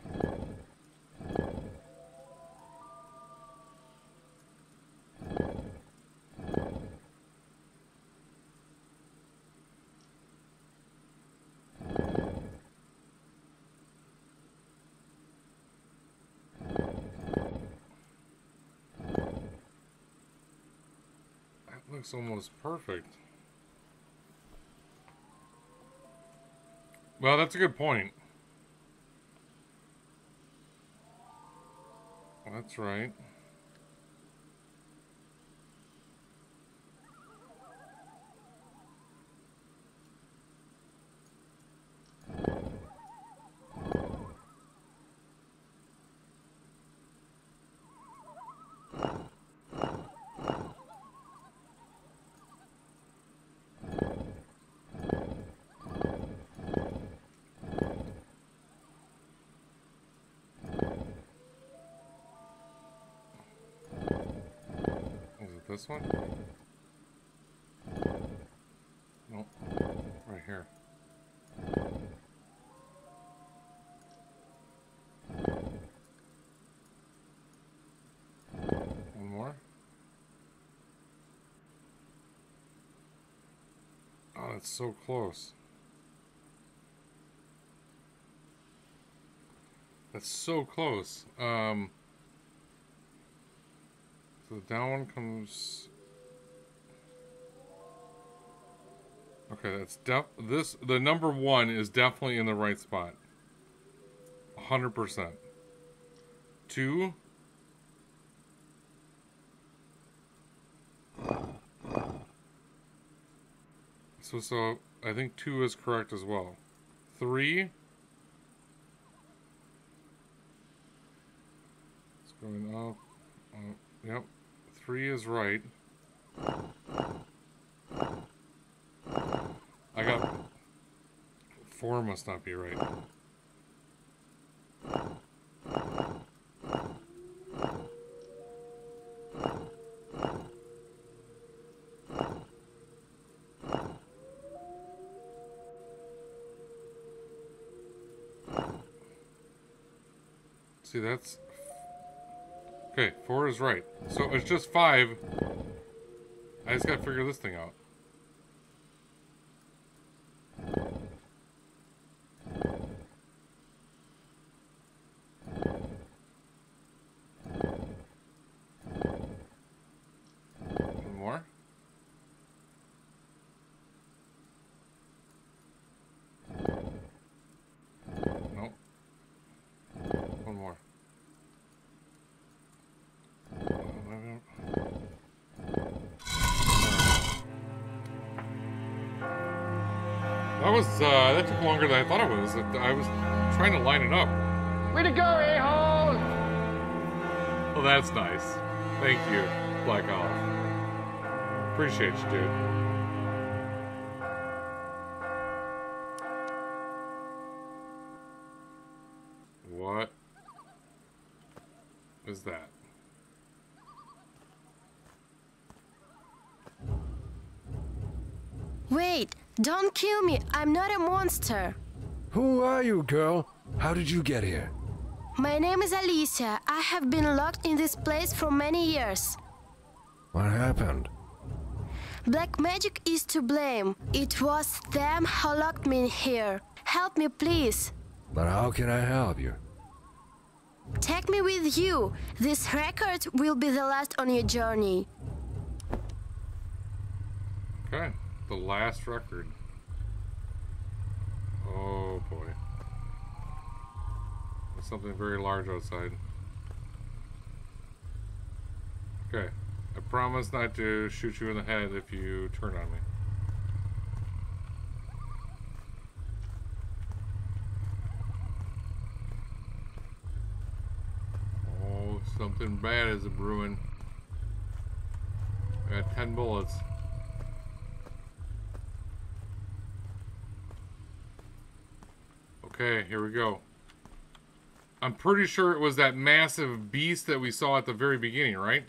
Looks almost perfect. Well, that's a good point. That's right. This one? Nope. Right here. One more. Oh, that's so close. That's so close. Um... So the down one comes. Okay, that's def. This the number one is definitely in the right spot. hundred percent. Two. So so I think two is correct as well. Three. It's going up. up. Yep. Three is right. I got... Four must not be right. See, that's Okay, four is right. So it's just five. I just gotta figure this thing out. One more. Nope. One more. That was, uh, that took longer than I thought it was. I was trying to line it up. Way to go, a-hole! Well, that's nice. Thank you, Black Olive. Appreciate you, dude. Don't kill me. I'm not a monster. Who are you, girl? How did you get here? My name is Alicia. I have been locked in this place for many years. What happened? Black magic is to blame. It was them who locked me in here. Help me, please. But how can I help you? Take me with you. This record will be the last on your journey. Okay, the last record. Something very large outside. Okay. I promise not to shoot you in the head if you turn on me. Oh, something bad is brewing. I got 10 bullets. Okay, here we go. I'm pretty sure it was that massive beast that we saw at the very beginning, right?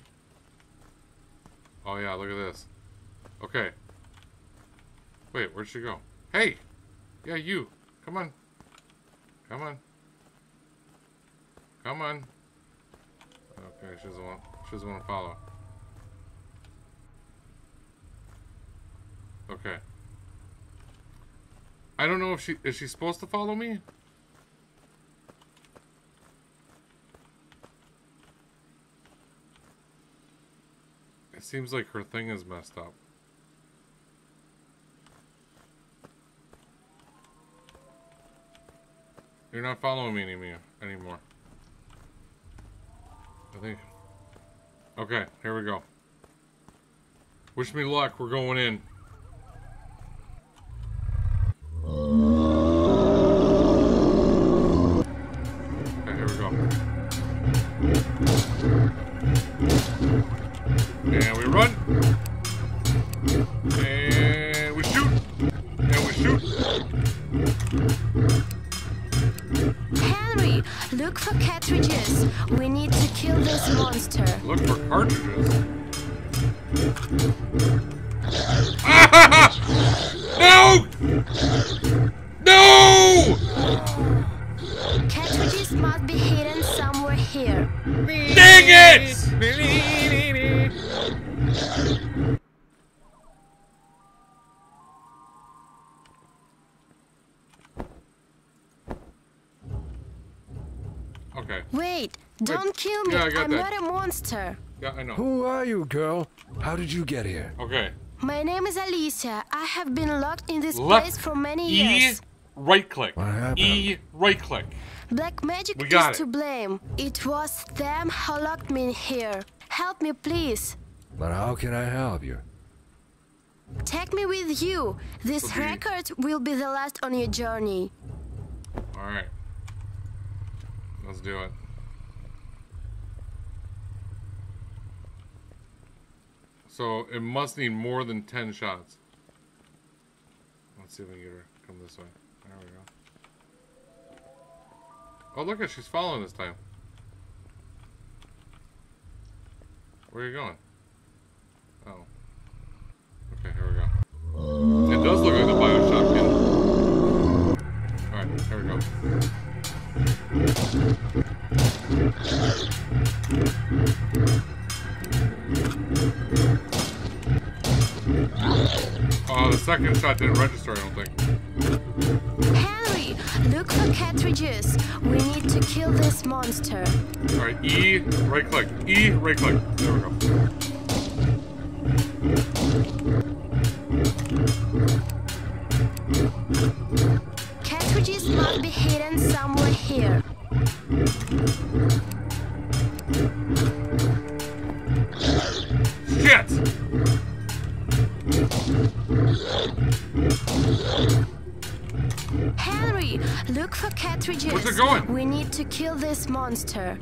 Oh yeah, look at this. Okay. Wait, where'd she go? Hey! Yeah, you. Come on. Come on. Come on. Okay, she doesn't want she doesn't want to follow. Okay. I don't know if she is she supposed to follow me? It seems like her thing is messed up. You're not following me anymore. Anymore. I think. Okay, here we go. Wish me luck. We're going in. Look for cartridges. We need to kill this monster. Look for cartridges. no! No! Cartridges must be hidden somewhere here. Dang it! Wait, don't kill me. Yeah, I got I'm that. not a monster. Yeah, I know. Who are you, girl? How did you get here? Okay. My name is Alicia. I have been locked in this Left place for many E, years. right click. What happened? E, right click. Black magic We got is it. to blame. It was them who locked me in here. Help me, please. But how can I help you? Take me with you. This Okay. record will be the last on your journey. Alright. Let's do it. So it must need more than 10 shots. Let's see if we can get her come this way. There we go. Oh, look at she's following this time. Where are you going? Oh. Okay, here we go. It does look like the Bioshock kid. Alright, here we go. Uh, second shot didn't register, I don't think. Henry, look for cartridges. We need to kill this monster. Alright, E, right click. E, right click. There we go. Cartridges must be hidden somewhere here. Shit! Henry, look for cartridges. Where's it going? We need to kill this monster.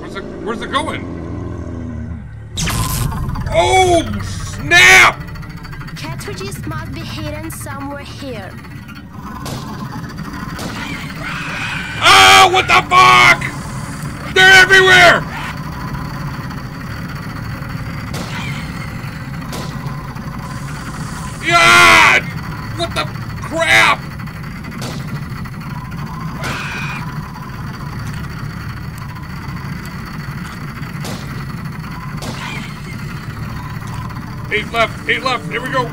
Where's it, where's it going? Oh, snap! Cartridges must be hidden somewhere here. Oh, what the fuck? They're everywhere! Yeah! What the crap? Eight left, eight left, here we go.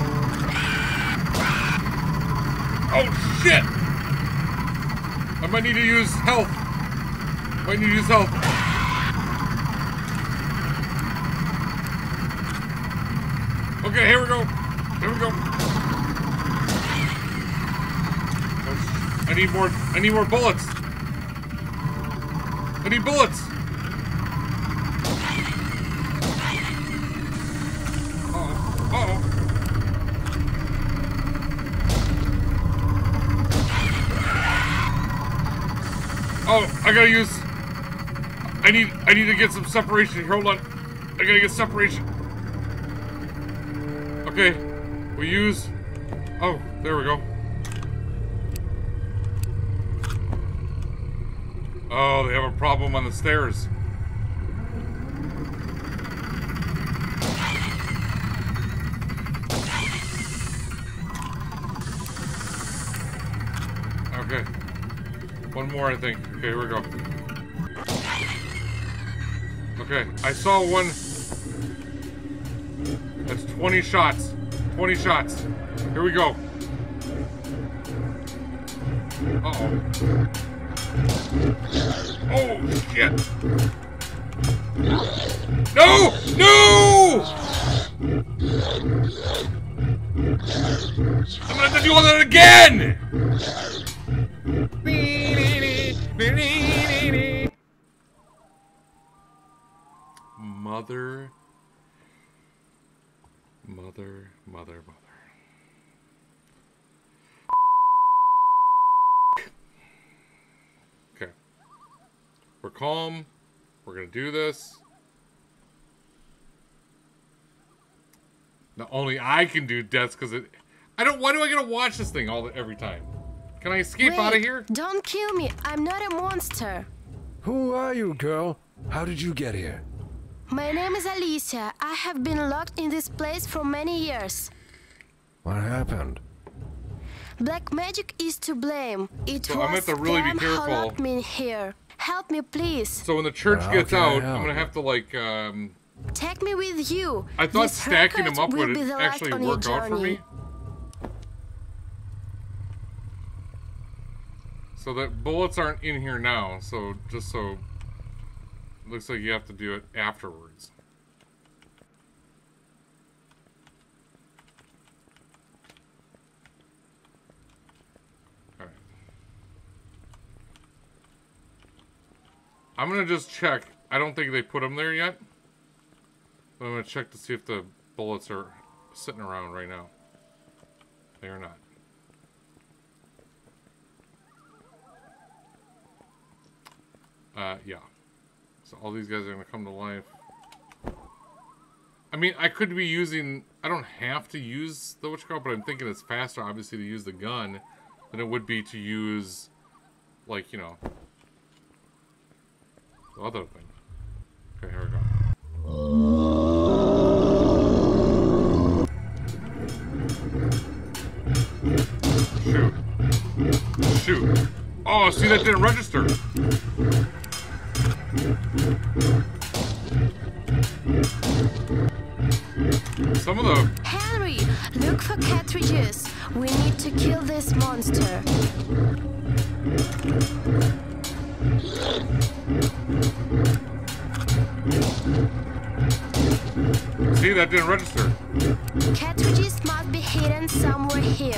Oh shit! I might need to use health. Might need to use health. Okay, here we go. Here we go. I need more. I need more bullets. I need bullets. I gotta use. I need. I need to get some separation here. Hold on. I gotta get separation. Okay. We use. Oh, there we go. Oh, they have a problem on the stairs. One more, I think. Okay, here we go. Okay, I saw one. That's 20 shots. 20 shots. Here we go. Uh-oh. Oh, shit. No! No! I'm gonna have to do all that again! Mother. Mother, mother, mother. Okay. We're calm. We're gonna do this. Not only I can do deaths because it. I don't. Why do I gotta watch this thing all the, every time? Can I escape Wait, out of here? Don't kill me. I'm not a monster. Who are you, girl? How did you get here? My name is Alicia. I have been locked in this place for many years. What happened? Black magic is to blame. It So I'm was gonna have to really be them who careful. locked me here. Help me, please. So when the church Well, gets how can I out. I'm gonna have to like. um... Take me with you. I thought This stacking them up would the actually work out for me. So that bullets aren't in here now, so just so looks like you have to do it afterwards. Alright. I'm gonna just check. I don't think they put them there yet. But I'm gonna check to see if the bullets are sitting around right now. They are not. Uh, yeah. So all these guys are gonna come to life. I mean, I could be using... I don't have to use the witch call, but I'm thinking it's faster, obviously, to use the gun than it would be to use, like, you know, the other thing. Okay, here we go. Shoot. Shoot. Oh, see, that didn't register. Some of them. Henry, look for cartridges. We need to kill this monster. see that didn't register. Cartridges must be hidden somewhere here.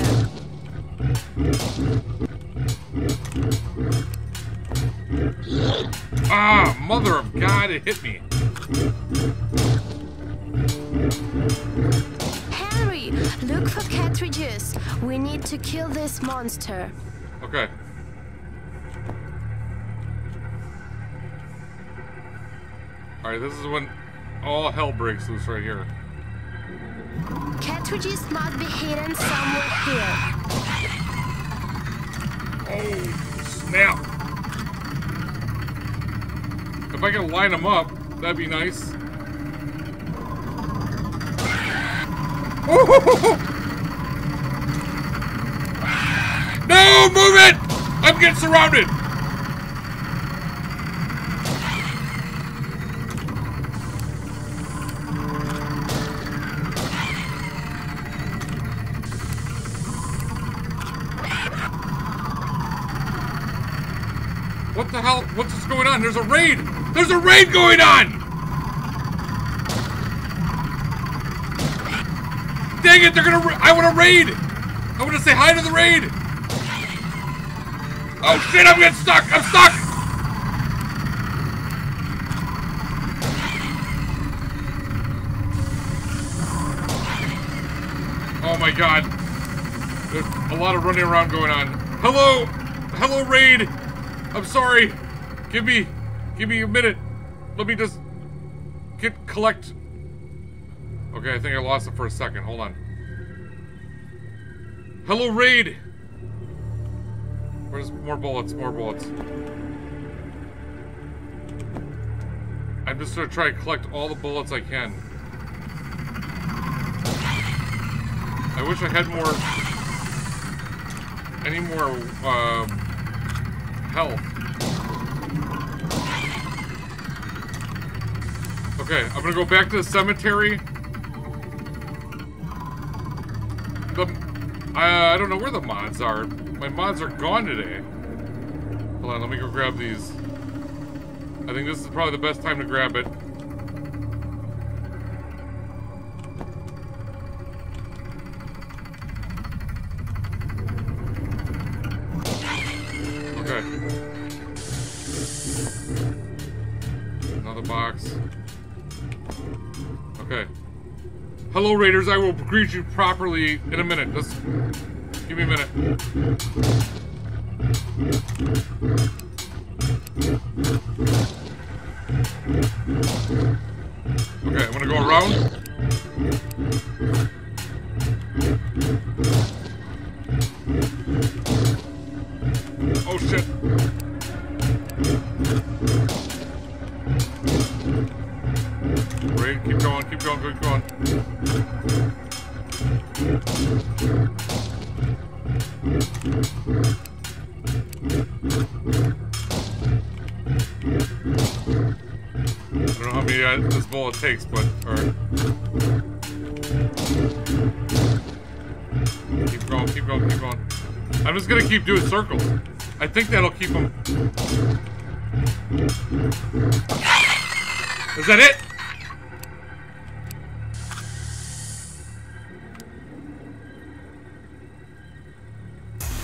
Ah, mother of God, it hit me. Henry, look for cartridges. We need to kill this monster. Okay. Alright, this is when all hell breaks loose right here. Cartridges must be hidden somewhere here. Oh, snap. If I can line them up, that'd be nice. No, move it! I'm getting surrounded! What the hell? What's going on? There's a raid! There's a raid going on! Dang it, they're gonna. I wanna raid! I wanna say hi to the raid! Oh shit, I'm getting stuck! I'm stuck! Oh my god. There's a lot of running around going on. Hello! Hello, raid! I'm sorry. Give me, give me a minute. Let me just get collect. Okay, I think I lost it for a second. Hold on. Hello, raid. Where's more bullets? More bullets. I'm just gonna try to collect all the bullets I can. I wish I had more. Any more um, health. Okay, I'm gonna go back to the cemetery. The, I, I don't know where the mods are. My mods are gone today. Hold on, let me go grab these. I think this is probably the best time to grab it. Hello, Raiders. I will greet you properly in a minute. Just give me a minute. This bullet takes, but. Keep going, keep going, keep going. I'm just gonna keep doing circles. I think that'll keep them. Is that it?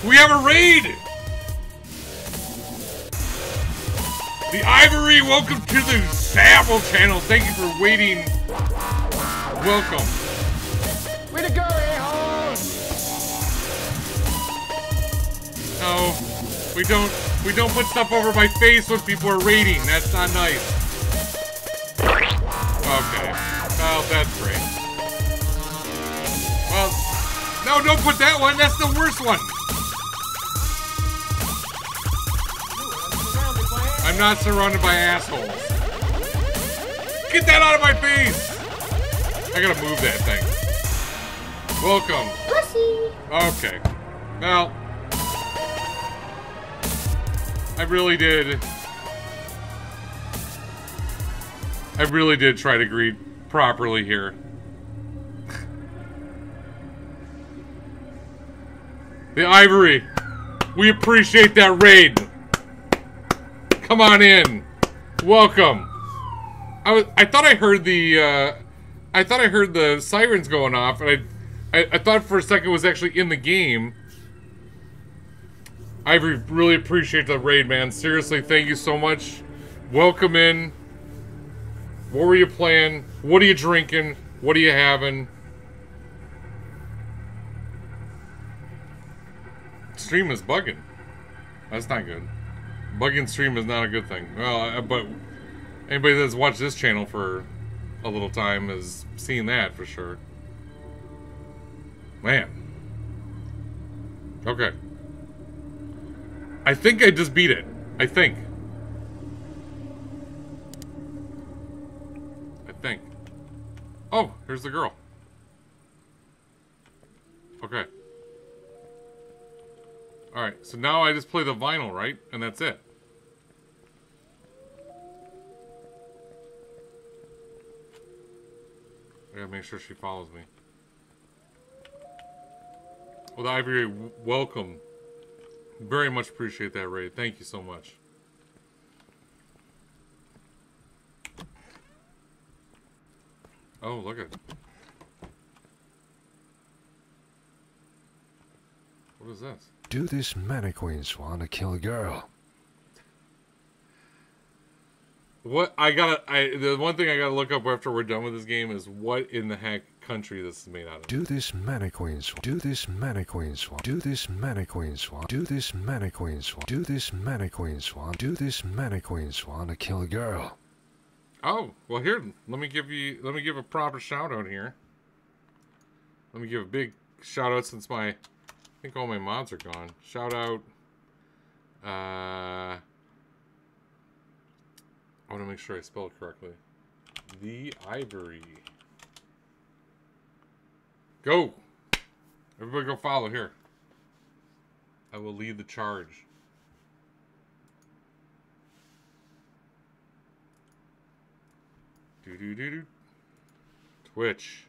We have a raid! Welcome to the Savral channel. Thank you for waiting. Welcome. Way to go, a-holes! No, we don't. We don't put stuff over my face when people are raiding. That's not nice. Okay. Well, that's great. Well, no, don't put that one. That's the worst one. I'm not surrounded by assholes. Get that out of my face! I gotta move that thing. Welcome. Pussy. Okay. Well. I really did. I really did try to greet properly here. the ivory. We appreciate that raid. Come on in. Welcome. I was I thought I heard the uh I thought I heard the sirens going off and I I, I thought for a second it was actually in the game. Ivory really appreciate the raid, man. Seriously, thank you so much. Welcome in. What were you playing? What are you drinking? What are you having? Stream is bugging. That's not good. Bugging stream is not a good thing. Well, uh, but anybody that's watched this channel for a little time has seen that for sure. Man. Okay. I think I just beat it. I think. I think. Oh, here's the girl. Okay. Alright, so now I just play the vinyl, right? And that's it. I gotta make sure she follows me. Well, Ivory, welcome. Very much appreciate that raid. Thank you so much. Oh, look at What is this? Do these mannequins want to kill a girl? What I gotta, I the one thing I gotta look up after we're done with this game is what in the heck country this is made out of. Do these mannequins do these mannequins want do these mannequins want do these mannequins want do these mannequins want do these mannequins want to kill a girl? Oh, well here, let me give you, let me give a proper shout out here. Let me give a big shout out since my, I think all my mods are gone. Shout out, uh, want to make sure I spell it correctly. The Ivory. Go! Everybody go follow here. I will lead the charge. Do do do do. Twitch.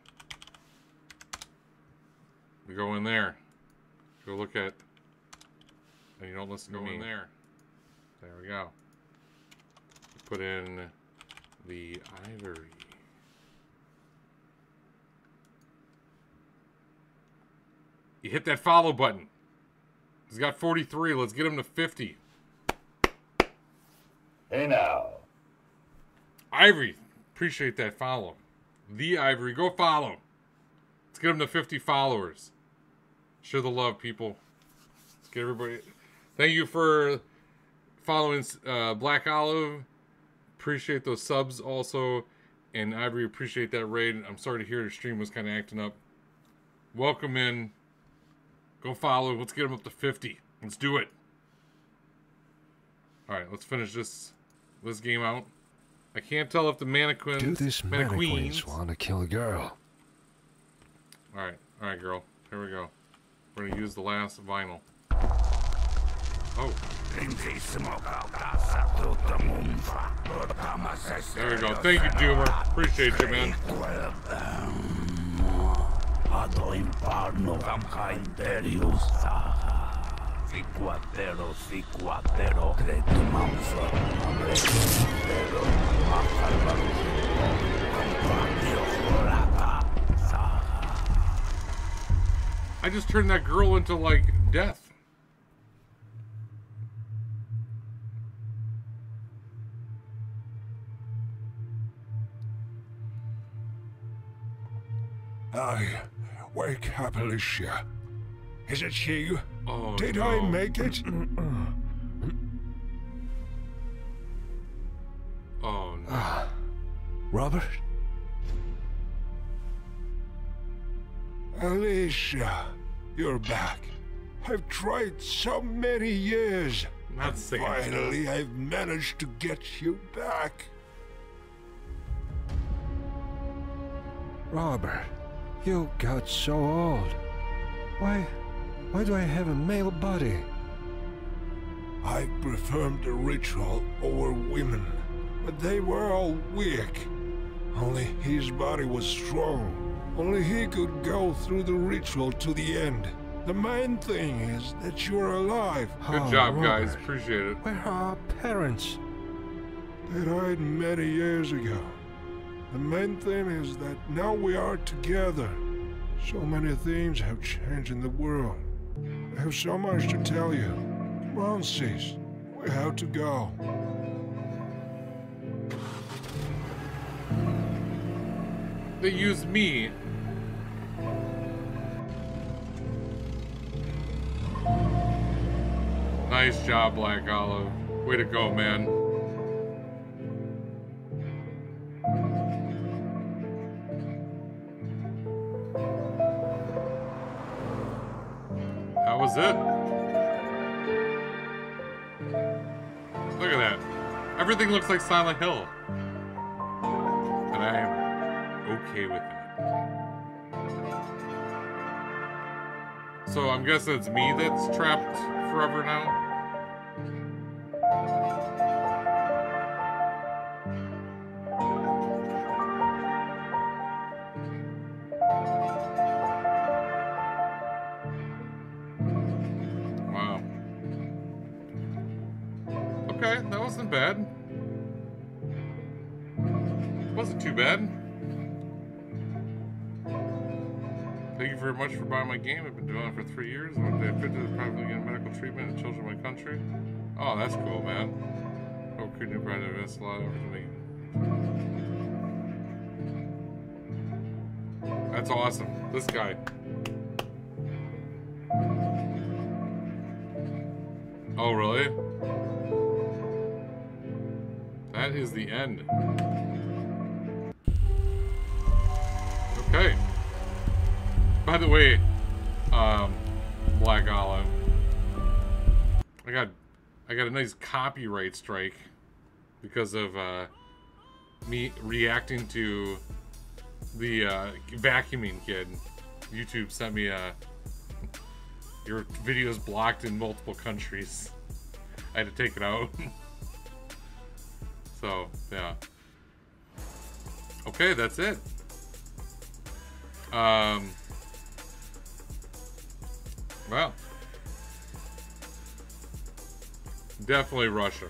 We go in there. Go look at. And you don't listen to Go me. in there. There we go. Put in the ivory. You hit that follow button. He's got 43. Let's get him to 50. Hey now. Ivory, appreciate that follow. The Ivory, go follow. Let's get him to 50 followers. Share the love, people. Let's get everybody. Thank you for following uh, Black Olive. Appreciate those subs also. And Ivory, appreciate that raid. I'm sorry to hear your stream was kind of acting up. Welcome in. Go follow. Let's get him up to 50. Let's do it. All right, let's finish this this game out. I can't tell if the mannequin Do these mannequins. mannequins want to kill a girl? All right, all right, girl. Here we go. We're gonna use the last vinyl. Oh. There we go. Thank you, Doomer. Appreciate you, man. Ad inferno Gamka Imperius Siquatero, Siquatero Cretumamsa Cretumero I just turned that girl into like death. I wake up, Alicia. Is it you? Oh, Did no. I make it? Oh no. Ah, Robert? Alicia, you're back. I've tried so many years. Not and. Finally, I've managed to get you back. Robert, you got so old. Why, why do I have a male body? I performed the ritual over women, but they were all weak. Only his body was strong. Only he could go through the ritual to the end. The main thing is that you're alive. Good Oh, job, Robert. guys. Appreciate it. Where are our parents? They died many years ago. The main thing is that now we are together. So many things have changed in the world. I have so much to tell you. Come on, sis. We have to go. They use me. Nice job, Black Olive. Way to go, man. Was it. Look at that. Everything looks like Silent Hill. And I am okay with that. So I'm guessing it's me that's trapped forever now? Bad. Thank you very much for buying my game. I've been doing it for three years. One day I fit to probably get medical treatment and children in my country. Oh, that's cool, man. Oh, could you probably invest a lot effort to make That's awesome. This guy. Oh, really? That is the end. Okay. By the way, um, Black Olive, I got, I got a nice copyright strike because of uh, me reacting to the uh, vacuuming kid. YouTube sent me a your video is blocked in multiple countries. I had to take it out. so yeah. Okay, that's it. Um. Well. Definitely Russia.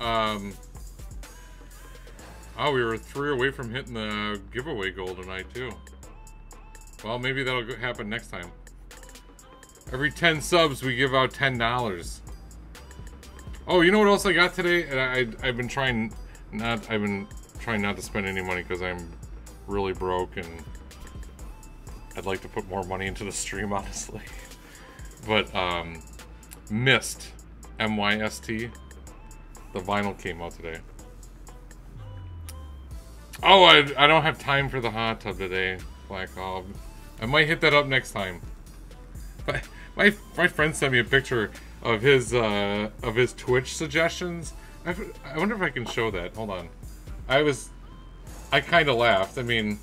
Um. Oh, we were three away from hitting the giveaway goal tonight, too. Well, maybe that'll happen next time. Every 10 subs, we give out $10. Oh, you know what else I got today? And I, I've been trying not, I've been trying not to spend any money because I'm really broke and I'd like to put more money into the stream, honestly. But, um, Myst, M-Y-S-T, the vinyl came out today. Oh, I, I don't have time for the hot tub today, Black. I might hit that up next time. But my my friend sent me a picture of his uh, of his Twitch suggestions. I, I wonder if I can show that. Hold on. I was, I kind of laughed. I mean,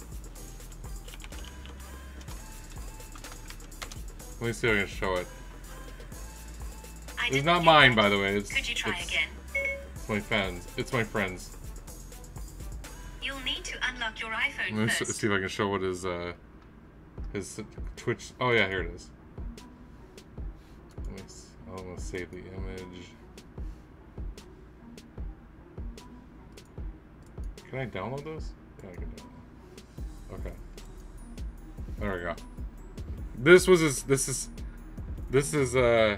let me see if I can show it. It's not mine, by the way. It's, Could you try it's, again? It's my friends. It's my friends. You'll need to unlock your iPhone Let me first. see if I can show what his uh his Twitch. Oh yeah, here it is. Let me s- I'm gonna save the image. Can I download this? Yeah, I can. Okay. There we go. This was his. This is. This is uh.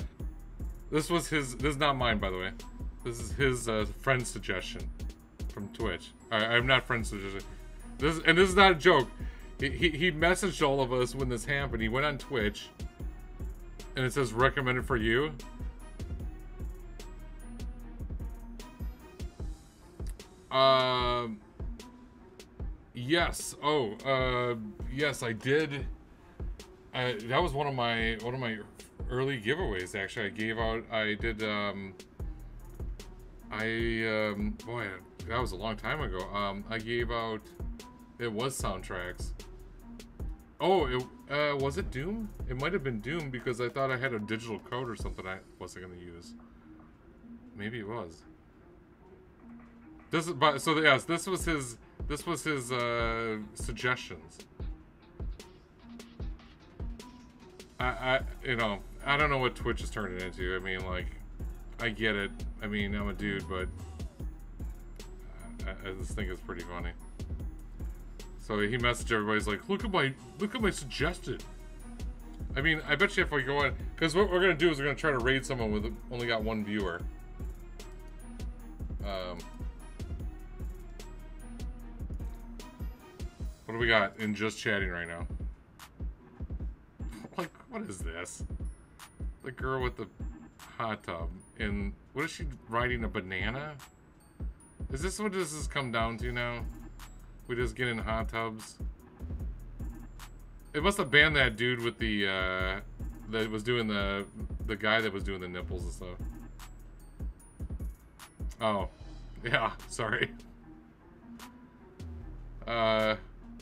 This was his. This is not mine, by the way. This is his uh, friend suggestion from Twitch. I, I'm not friend suggestion. This and this is not a joke. He, he he messaged all of us when this happened. He went on Twitch, and it says recommended for you. Um. Yes. Oh. Uh. Yes, I did. I, that was one of my one of my early giveaways. Actually, I gave out. I did. Um. I um. Boy, that was a long time ago. Um. I gave out. It was soundtracks. Oh, it, uh, was it Doom? It might have been Doom because I thought I had a digital code or something I wasn't gonna use. Maybe it was. This is, but so yes, this was his. This was his uh, suggestions. I, I, you know, I don't know what Twitch is turning into. I mean, like, I get it. I mean, I'm a dude, but I, I just think it's pretty funny. So he messaged everybody's like, look at my, look at my suggested. I mean, I bet you if we go on, because what we're gonna do is we're gonna try to raid someone with only got one viewer. Um, what do we got in just chatting right now? Like, what is this? The girl with the hot tub, and what is she riding a banana? Is this what this has come down to now? We just get in hot tubs. It must have banned that dude with the uh, that was doing the the guy that was doing the nipples and stuff. Oh, yeah. Sorry. Uh,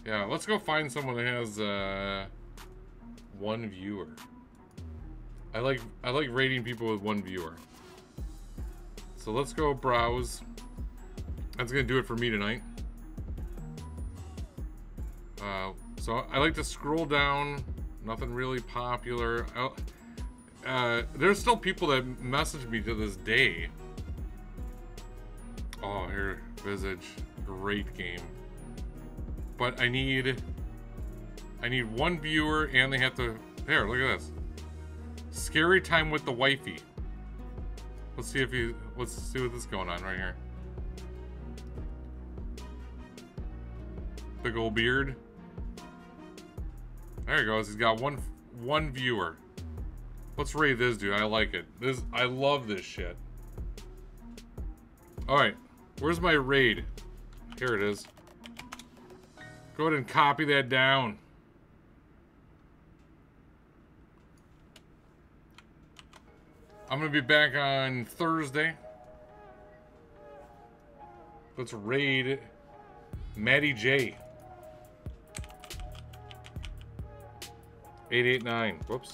yeah. Let's go find someone that has uh one viewer. I like I like rating people with one viewer. So let's go browse. That's gonna do it for me tonight. Uh, so I like to scroll down. Nothing really popular. Uh, there's still people that message me to this day. Oh, here, Visage, great game. But I need, I need one viewer, and they have to. There, look at this. Scary time with the wifey. Let's see if you. Let's see what this is going on right here. Big old beard. There he goes. He's got one one viewer. Let's rate this dude. I like it. This I love this shit. Alright. Where's my raid? Here it is. Go ahead and copy that down. I'm gonna be back on Thursday. Let's raid Maddie J. 889. Whoops.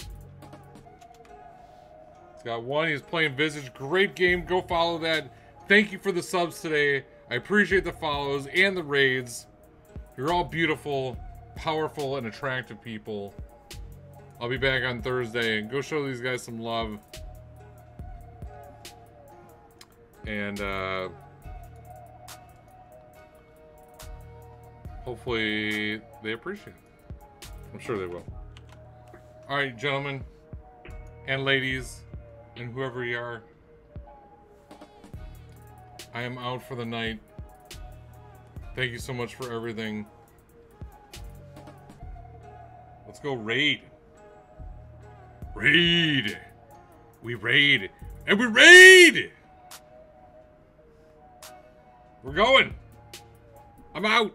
He's got one. He's playing Visage. Great game. Go follow that. Thank you for the subs today. I appreciate the follows and the raids. You're all beautiful, powerful, and attractive people. I'll be back on Thursday. And go show these guys some love. And, uh... Hopefully they appreciate it. I'm sure they will. Alright, gentlemen and ladies and whoever you are. I am out for the night. Thank you so much for everything. Let's go raid. Raid. We raid. And we raid! We're going. I'm out.